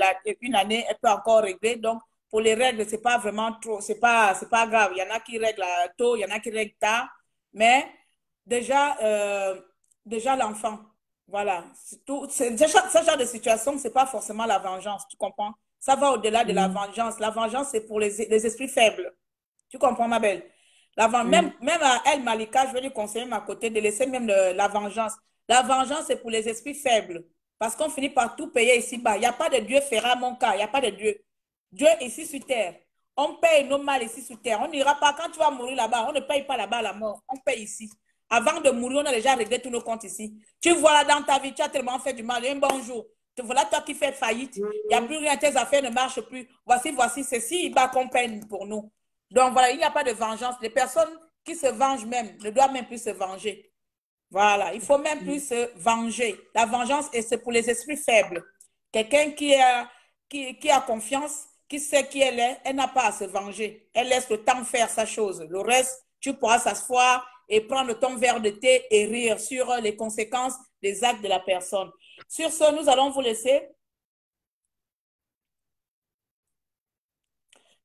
une année, elle peut encore régler. Donc, pour les règles, c'est pas vraiment trop, c'est pas, c'est pas grave. Il y en a qui règlent tôt, il y en a qui règlent tard. Mais déjà, euh, déjà l'enfant, voilà. Tout. Ce genre ce genre de situation, c'est pas forcément la vengeance, tu comprends? Ça va au-delà de la vengeance. La vengeance, c'est pour les, les esprits faibles. Tu comprends, ma belle? La ven- même, même à elle, Malika, je vais lui conseiller ma côté de laisser même le- la vengeance. La vengeance, c'est pour les esprits faibles. Parce qu'on finit par tout payer ici-bas. Il n'y a pas de Dieu fera mon cas. Il n'y a pas de Dieu. Dieu est ici sur terre. On paye nos mal ici sur terre. On n'ira pas quand tu vas mourir là-bas. On ne paye pas là-bas la mort. On paye ici. Avant de mourir, on a déjà réglé tous nos comptes ici. Tu vois là dans ta vie, tu as tellement fait du mal. Un bon jour, te voilà toi qui fais faillite. Il n'y a plus rien, tes affaires ne marchent plus. Voici, voici, ceci, il va qu'on peine pour nous. Donc voilà, il n'y a pas de vengeance. Les personnes qui se vengent même ne doivent même plus se venger. Voilà, il faut même plus se venger. La vengeance, c'est pour les esprits faibles. Quelqu'un qui a, qui a confiance, qui sait qui elle est, elle n'a pas à se venger. Elle laisse le temps faire sa chose. Le reste, tu pourras s'asseoir et prendre ton verre de thé et rire sur les conséquences des actes de la personne. Sur ce, nous allons vous laisser.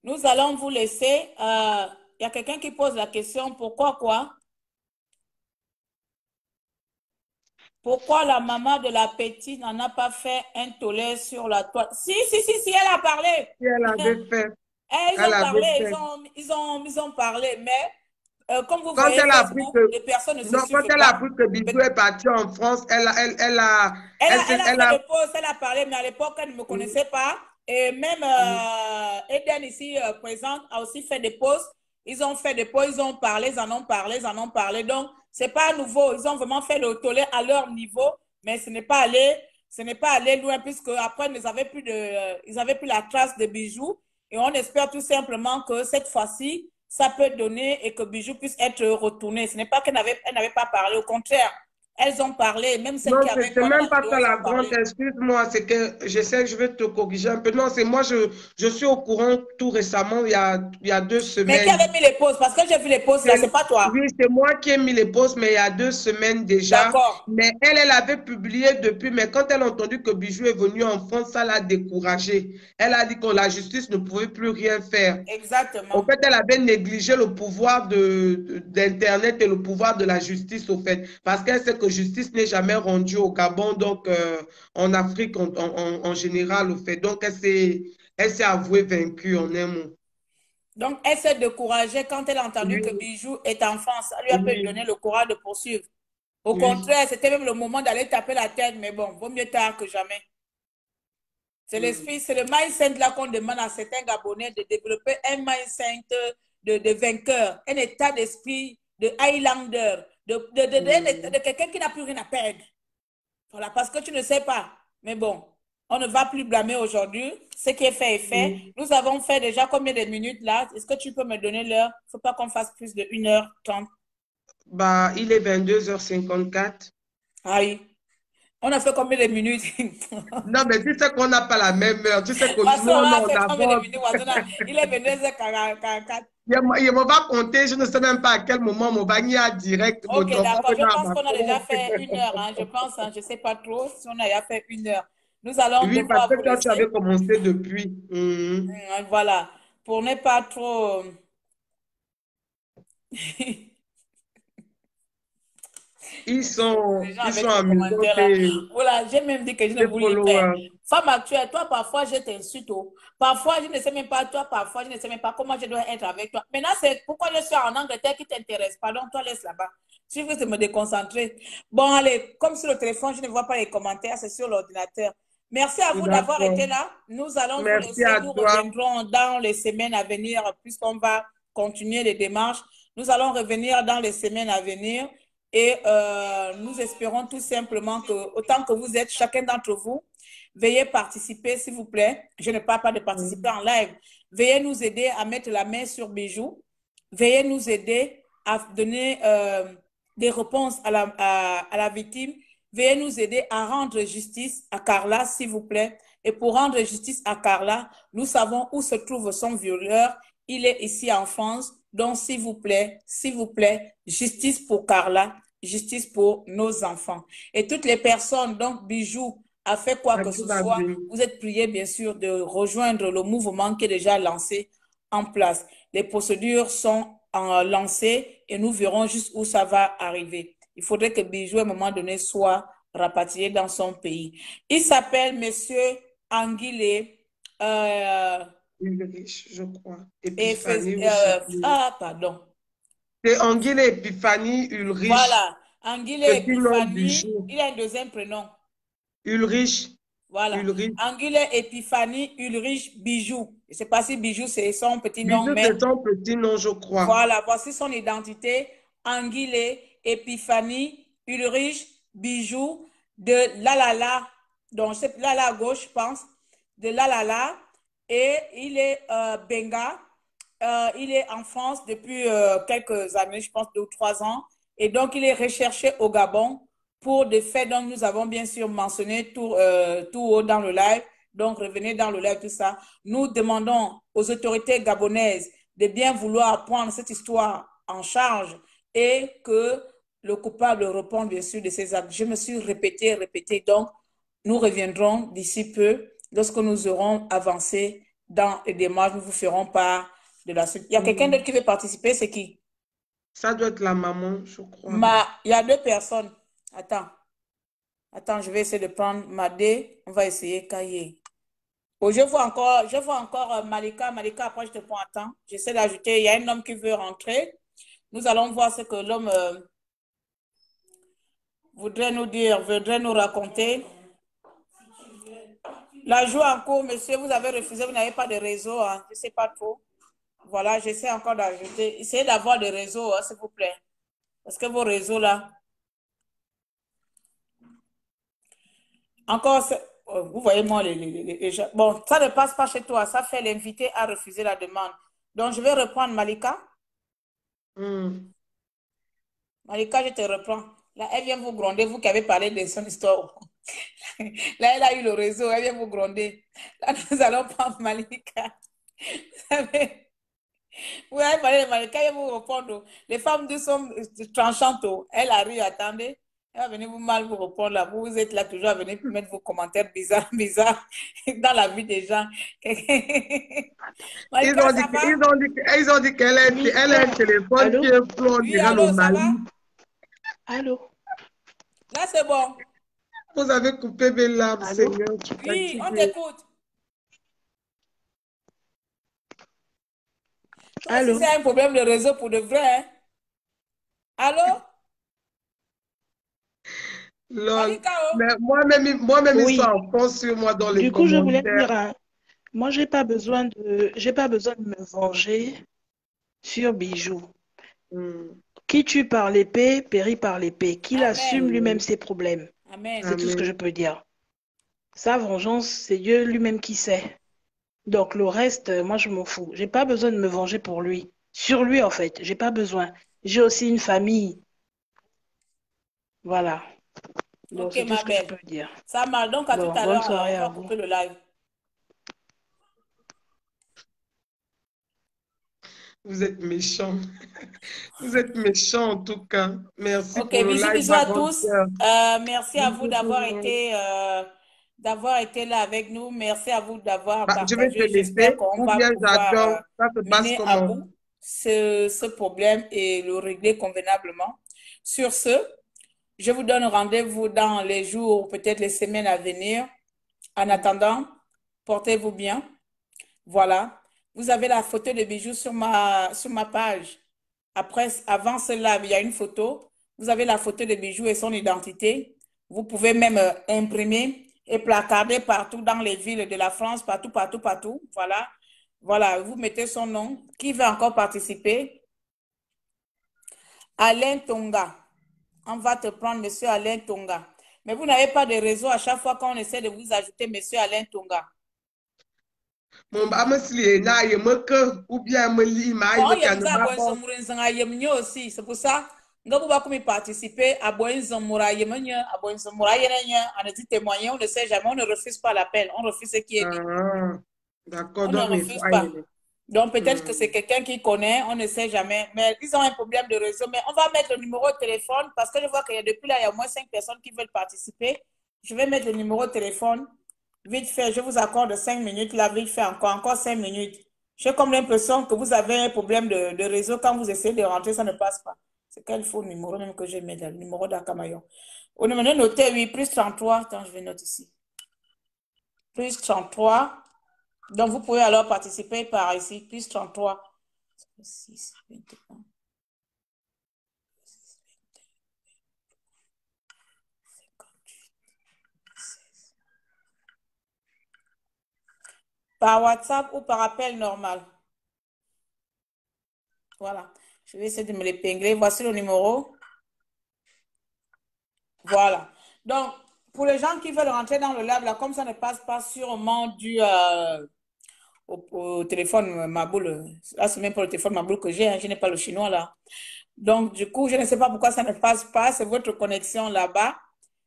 Nous allons vous laisser. Euh, Il y a quelqu'un qui pose la question, pourquoi quoi? Pourquoi la maman de la petite n'en a pas fait un tollé sur la toile? Si, si, si, si, elle a parlé. Si elle avait fait. Eh, Ils Elle ont parlé, ils ont, ils ont, ils ont parlé, mais euh, comme vous Quand voyez, elle a Facebook, que- les personnes ne se Non, quand elle a appris que Bijou est parti en France, elle a, elle, elle a, Elle a, elle a fait elle a parlé, mais à l'époque, elle ne me connaissait pas. Et même euh, Eden ici euh, présente a aussi fait des pauses. Ils ont fait des pauses, ils ont parlé, ils en ont parlé, ils en ont parlé. Donc, c'est pas nouveau. Ils ont vraiment fait le tollé à leur niveau, mais ce n'est pas allé, ce n'est pas allé loin puisque après, ils n'avaient plus de, euh, ils avaient plus la trace de bijoux. Et on espère tout simplement que cette fois-ci, ça peut donner et que Bijou puisse être retourné. Ce n'est pas qu'elle n'avait, elle n'avait pas parlé, au contraire. Elles ont parlé, même celles Non, qui avaient c'est c'est même pas ça la grande excuse-moi, c'est que j'essaie, je vais te corriger un peu. Non, c'est moi, je, je suis au courant tout récemment, il y a, il y a deux Mais qui semaines. avait mis les pauses? Parce que j'ai vu les pauses là, c'est pas toi. Oui, c'est moi qui ai mis les pauses, mais il y a deux semaines déjà. D'accord. Mais elle, elle avait publié depuis, mais quand elle a entendu que Bijou est venu en France, ça l'a découragée. Elle a dit que la justice ne pouvait plus rien faire. Exactement. En fait, elle avait négligé le pouvoir de, de- d'Internet et le pouvoir de la justice, au fait. Parce qu'elle sait que justice n'est jamais rendue au Gabon, donc euh, en Afrique en, en- en général, au fait. Donc, elle s'est, avouée vaincue en un mot. Donc, elle s'est découragée quand elle a entendu Oui. que Bijou est en France. Ça lui a Oui. pu donner le courage de poursuivre. Au Oui. contraire, c'était même le moment d'aller taper la tête, mais bon, vaut mieux tard que jamais. C'est l'esprit, c'est le mindset là qu'on demande à certains Gabonais de développer un mindset de, de vainqueur, un état d'esprit de Highlander, de, de, de, de- de quelqu'un qui n'a plus rien à perdre. Voilà, parce que tu ne sais pas. Mais bon, on ne va plus blâmer aujourd'hui. Ce qui est fait est fait. Nous avons fait déjà combien de minutes là? Est-ce que tu peux me donner l'heure? Il ne faut pas qu'on fasse plus de 1h30. Bah, il est 22h54. Ah oui. On a fait combien de minutes? Non, mais tu sais qu'on n'a pas la même heure. Tu sais Parce qu'on on a fait en combien de minutes? Il est 22h44. Il me il me va compter, je ne sais même pas à quel moment mon bagny a direct. Ok, d'accord. Je pense qu'on a déjà fait une heure. hein. Je pense, hein, je ne sais pas trop si on a déjà fait une heure. Nous allons Oui, parce que toi, tu avais commencé depuis. Mhm. Hum, Voilà. Pour ne pas trop. Ils sont, Les gens ils sont amusants. Voilà, j'ai même dit que je ne voulais pas. Femme actuelle, toi, parfois, je t'insulte. oh. Parfois, je ne sais même pas, toi, parfois, je ne sais même pas comment je dois être avec toi. Maintenant, c'est pourquoi je suis en Angleterre qui t'intéresse. Pardon, toi, laisse là-bas. Si je veux me déconcentrer. Bon, allez, comme sur le téléphone, je ne vois pas les commentaires, c'est sur l'ordinateur. Merci à vous d'avoir été là. Nous allons vous Merci laisser. à Nous toi. reviendrons dans les semaines à venir, puisqu'on va continuer les démarches. Nous allons revenir dans les semaines à venir. Et euh, nous espérons tout simplement que, autant que vous êtes, chacun d'entre vous, veuillez participer, s'il vous plaît. Je ne parle pas de participer en live. Veuillez nous aider à mettre la main sur Bijou. Veuillez nous aider à donner euh, des réponses à la, à, à la victime. Veuillez nous aider à rendre justice à Carla, s'il vous plaît. Et pour rendre justice à Carla, nous savons où se trouve son violeur. Il est ici en France. Donc, s'il vous plaît, s'il vous plaît, justice pour Carla, justice pour nos enfants. Et toutes les personnes, donc Bijou a fait quoi que ce soit, vous êtes priés, bien sûr, de rejoindre le mouvement qui est déjà lancé en place. Les procédures sont euh, lancées et nous verrons jusqu'où ça va arriver. Il faudrait que Bijou, à un moment donné, soit rapatrié dans son pays. Il s'appelle Monsieur Anguilé. Euh, Ulrich, je crois. Épiphanie, euh, ah, pardon. C'est Anguille Épiphanie Ulrich. Voilà. Nom Epiphanie, il a un deuxième prénom. Ulrich. Voilà. Ulrich. Epiphanie Ulrich Bijou. Je ne sais pas si Bijou, c'est son petit nom, mais c'est son petit nom, je crois. voilà, voici son identité. Anguilé Epiphanie Ulrich Bijou de Lalala. Donc, c'est Lala à gauche, je pense. De Lalala. Et il est euh, Benga. Euh, il est en France depuis euh, quelques années, je pense deux ou trois ans. Et donc, il est recherché au Gabon pour des faits dont nous avons bien sûr mentionné tout, haut dans le live. Donc, revenez dans le live, tout ça. Nous demandons aux autorités gabonaises de bien vouloir prendre cette histoire en charge et que le coupable réponde bien sûr de ses actes. Je me suis répété, répété. Donc, nous reviendrons d'ici peu. Lorsque nous aurons avancé dans les démarches, nous vous ferons part de la suite. Il y a quelqu'un d'autre qui veut participer, c'est qui? Ça doit être la maman, je crois. Ma, il y a deux personnes. Attends. Attends, je vais essayer de prendre Madé. On va essayer Kaye. Oh, je vois encore, je vois encore euh, Malika. Malika, après, je te prends à temps. J'essaie d'ajouter. Il y a un homme qui veut rentrer. Nous allons voir ce que l'homme euh, voudrait nous dire, voudrait nous raconter. La joue en cours, monsieur, vous avez refusé, vous n'avez pas de réseau. Hein. Je ne sais pas trop. Voilà, j'essaie encore d'ajouter. Essayez d'avoir des réseaux, hein, s'il vous plaît. Parce que vos réseaux là. Encore, oh, vous voyez moi, les, les- les-. Bon, ça ne passe pas chez toi. Ça fait l'invité à refuser la demande. Donc, je vais reprendre Malika. Hmm. Malika, je te reprends. Là, elle vient vous gronder, vous qui avez parlé de son histoire. Là, elle a eu le réseau, elle vient vous gronder. Là, nous allons prendre Malika. Vous savez, vous avez parlé de Malika, elle va vous répondre. Les femmes de sont tranchantes. oh. Elle arrive, attendez. Elle va venir vous mal vous répondre là. Vous, vous êtes là toujours à venir mettre vos commentaires bizarres, bizarres dans la vie des gens. Ils Malika, ont dit, ça va? ils ont dit, ils ont dit qu'elle a, un- elle un téléphone Allô? qui est flou, on Oui, dirait allô, le ça Mali. va? Allô? Là, c'est bon. Vous avez coupé mes larmes, Allô? Seigneur. Oui, on t'écoute. Allô? c'est un problème de réseau pour de vrai. hein? Allô? Oh? Mais moi-même, ils- moi-même, ils Oui. sont en fond sur moi dans les Du coup, je voulais dire, hein, moi, j'ai pas besoin de, j'ai pas besoin de me venger sur Bijou. Hmm. Qui tue par l'épée, périt par l'épée. Qu'il assume lui-même ses problèmes. Amen. C'est tout ce que je peux dire. Sa vengeance, c'est Dieu lui-même qui sait. Donc le reste, euh, moi, je m'en fous. J'ai pas besoin de me venger pour lui. Sur lui, en fait, j'ai pas besoin. J'ai aussi une famille. Voilà. Donc Ok, c'est tout ma ce que je belle. peux dire. Ça marche. Donc, à Bon, tout à l'heure, soirée on à va vous. couper le live. Vous êtes méchants. Vous êtes méchants en tout cas. Merci Ok, pour bisous, bisous à tous. Euh, merci à vous d'avoir été, euh, d'avoir été là avec nous. Merci à vous d'avoir Bah, je vais te partagé. Laisser. Ou va pouvoir euh, Ça se passe mener à bout ce, ce problème et le régler convenablement. Sur ce, je vous donne rendez-vous dans les jours, peut-être les semaines à venir. En attendant, portez-vous bien. Voilà. Vous avez la photo de bijoux sur ma, sur ma page. Après, avant ce live, il y a une photo. Vous avez la photo de bijoux et son identité. Vous pouvez même euh, imprimer et placarder partout dans les villes de la France, partout, partout, partout. Voilà. Voilà, vous mettez son nom. Qui veut encore participer? Alain Tonga. On va te prendre, monsieur Alain Tonga. Mais vous n'avez pas de réseau à chaque fois qu'on essaie de vous ajouter, monsieur Alain Tonga. Ba me slie na ke ou bien me li ma ye Bon, me il y a kan des ba abonnés bon. qui sont abonnés aussi. C'est pour ça vous pouvez participer à abonnés qui sont abonnés, on a dit témoigner, on ne sait jamais, on ne refuse pas l'appel, on refuse ce qui est dit. Ah, d'accord. On ne Donc, mais refuse pas. Donc peut-être Hmm. que c'est quelqu'un qui connaît, on ne sait jamais. Mais ils ont un problème de réseau. Mais on va mettre le numéro de téléphone parce que je vois qu'il y a depuis là, il y a au moins cinq personnes qui veulent participer. Je vais mettre le numéro de téléphone. Vite fait, je vous accorde cinq minutes. Là, vite fait, encore, encore cinq minutes. J'ai comme l'impression que vous avez un problème de, réseau. Quand vous essayez de rentrer, ça ne passe pas. C'est quel faux numéro même que j'ai mis là, le numéro d'Akamayon. On a noté, oui, plus 33. Attends, je vais noter ici. Plus 33. Donc, vous pouvez alors participer par ici, plus 33. 6, 21. Par WhatsApp ou par appel normal. Voilà. Je vais essayer de me l'épingler. Voici le numéro. Voilà. Donc, pour les gens qui veulent rentrer dans le lab, là, comme ça ne passe pas sûrement du, euh, au, téléphone euh, Maboule. Là, c'est même pas le téléphone Maboule que j'ai, hein, je n'ai pas le chinois là. Donc, du coup, je ne sais pas pourquoi ça ne passe pas. C'est votre connexion là-bas.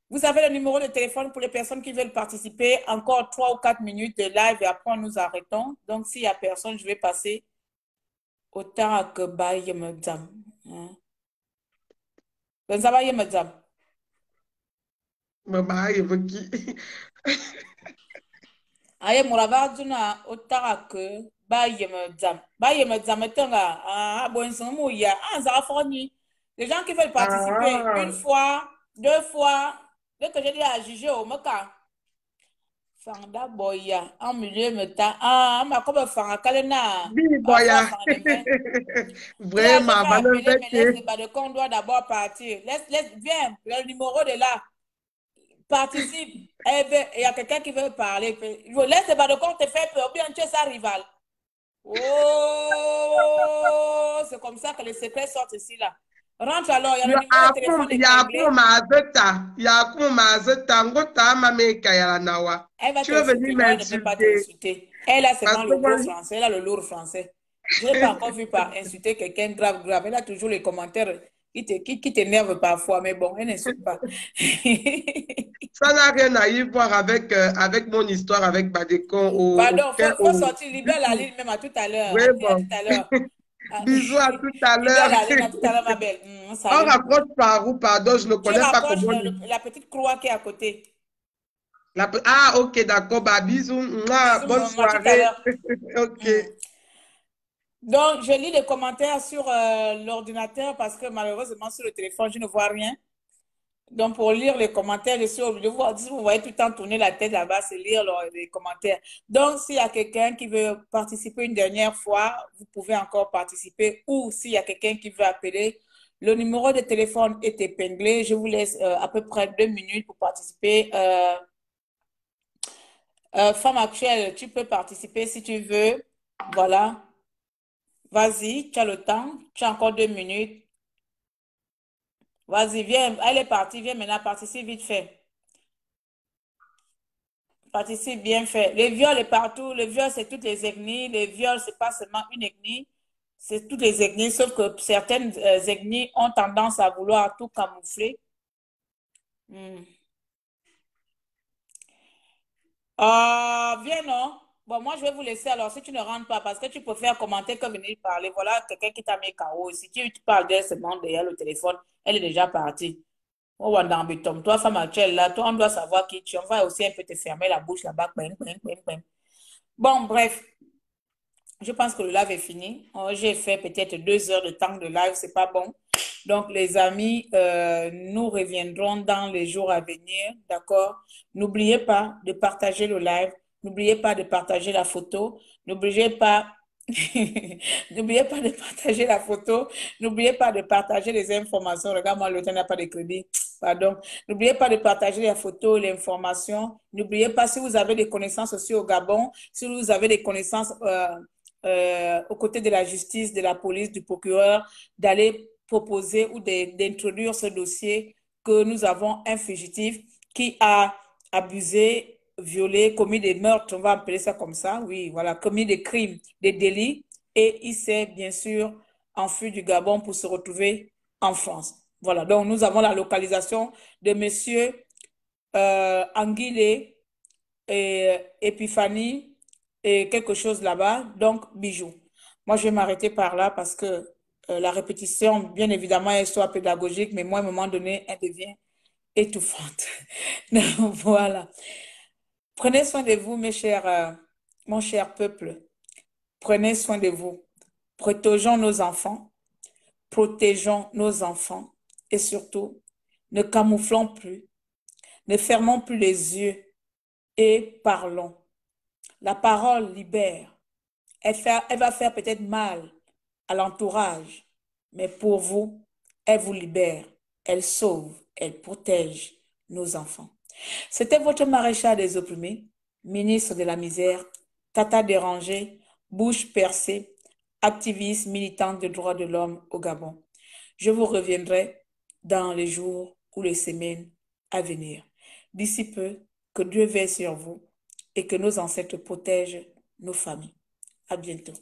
Vous avez le numéro de téléphone pour les personnes qui veulent participer. Encore trois ou quatre minutes de live et après, nous arrêtons. Donc, s'il n'y a personne, je vais passer au temps que Baye me dame. Hein? Donc, ça va, me dame. Me ba ye me ki. aye muraba duna otaka ke ba yeme dzam ba yeme dzam tenga ah abonson mu ya ah ça fini les gens qui veulent participer Ah. une fois deux fois Dès que j'ai dit à Gigi, au Moka, Fanda Boya, en milieu me ta, ah, ma comme Fanga Kalena. Oui, Boya. Vraiment, va le Mais laisse le qu'on doit d'abord partir. Laisse, laisse, viens, le numéro de là. Participe. Eh ben, Il y a quelqu'un qui veut parler. Laisse le Badocon te faire peur, bien tu es sa rivale. Oh, c'est comme ça que les secrets sortent ici, là. Rentre alors, il y a le numéro de téléphone. Elle va Tu veux venir m'insulter. Elle a seulement le lourd français, elle a le lourd français. Je n'ai pas encore vu par insulter quelqu'un grave, grave. Elle a toujours les commentaires qui te, qui, qui t'énervent parfois, mais bon, elle n'insulte pas. Ça n'a rien à y voir avec, euh, avec mon histoire avec Badekon. Pardon, il faut, au- faut sortir, libère la ligne même à tout à l'heure. Oui, bon. Ah, Bisous à tout à l'heure. Hum, On rapproche par où, pardon, je ne connais pas comment. le- la petite croix qui est à côté. La Ah, ok, d'accord. Bah, bisous. Mouah, Bisous, bonne soirée. ok. Donc, je lis les commentaires sur euh, l'ordinateur parce que malheureusement, sur le téléphone, je ne vois rien. Donc, pour lire les commentaires, je suis obligée de voir. Vous voyez tout le temps tourner la tête là-bas, c'est lire le- les commentaires. Donc, s'il y a quelqu'un qui veut participer une dernière fois, vous pouvez encore participer. Ou s'il y a quelqu'un qui veut appeler, le numéro de téléphone est épinglé. Je vous laisse euh, à peu près deux minutes pour participer. Euh, euh, femme actuelle, tu peux participer si tu veux. Voilà. Vas-y, tu as le temps. Tu as encore deux minutes. Vas-y, viens. Elle est partie. Viens maintenant. Participe vite fait. Participe bien fait. Les viols est partout. Le viol, c'est toutes les ethnies. Les viols, c'est pas seulement une ethnie. C'est toutes les ethnies, sauf que certaines euh, ethnies ont tendance à vouloir tout camoufler. Hmm. Ah, viens, non? Bon, moi, je vais vous laisser alors si tu ne rentres pas parce que tu préfères commenter que venir parler. Voilà quelqu'un qui t'a mis KO. Si tu, tu parles d'elle seulement derrière le téléphone, elle est déjà partie. Oh, Wandambitom, toi, femme actuelle, là, toi, on doit savoir qui tu es. On va aussi un peu te fermer la bouche là-bas. Bon, bref, je pense que le live est fini. Oh, J'ai fait peut-être deux heures de temps de live, c'est pas bon. Donc, les amis, euh, nous reviendrons dans les jours à venir, d'accord? N'oubliez pas de partager le live. N'oubliez pas de partager la photo. N'oubliez pas, n'oubliez pas de partager la photo. N'oubliez pas de partager les informations. Regarde-moi, le n'a pas de crédit. Pardon. N'oubliez pas de partager la photo, l'information. N'oubliez pas si vous avez des connaissances aussi au Gabon, si vous avez des connaissances euh, euh, aux côtés de la justice, de la police, du procureur, d'aller proposer ou d'introduire ce dossier que nous avons un fugitif qui a abusé, violé, commis des meurtres, on va appeler ça comme ça, oui, voilà, commis des crimes, des délits, et il s'est bien sûr enfui du Gabon pour se retrouver en France. Voilà, donc nous avons la localisation de monsieur euh, Anguille et Epiphanie et quelque chose là-bas, donc bijoux. Moi, je vais m'arrêter par là parce que euh, la répétition, bien évidemment, elle soit pédagogique, mais moi, à un moment donné, elle devient étouffante. Voilà. Prenez soin de vous, mes chers, euh, mon cher peuple. Prenez soin de vous. Protégeons nos enfants. Protégeons nos enfants. Et surtout, ne camouflons plus. Ne fermons plus les yeux et parlons. La parole libère. Elle, elle va faire peut-être mal à l'entourage, mais pour vous, elle vous libère, elle sauve, elle protège nos enfants. C'était votre maréchal des opprimés, ministre de la misère, tata dérangée, bouche percée, activiste militante des droits de l'homme au Gabon. Je vous reviendrai dans les jours ou les semaines à venir. D'ici peu, que Dieu veille sur vous et que nos ancêtres protègent nos familles. À bientôt.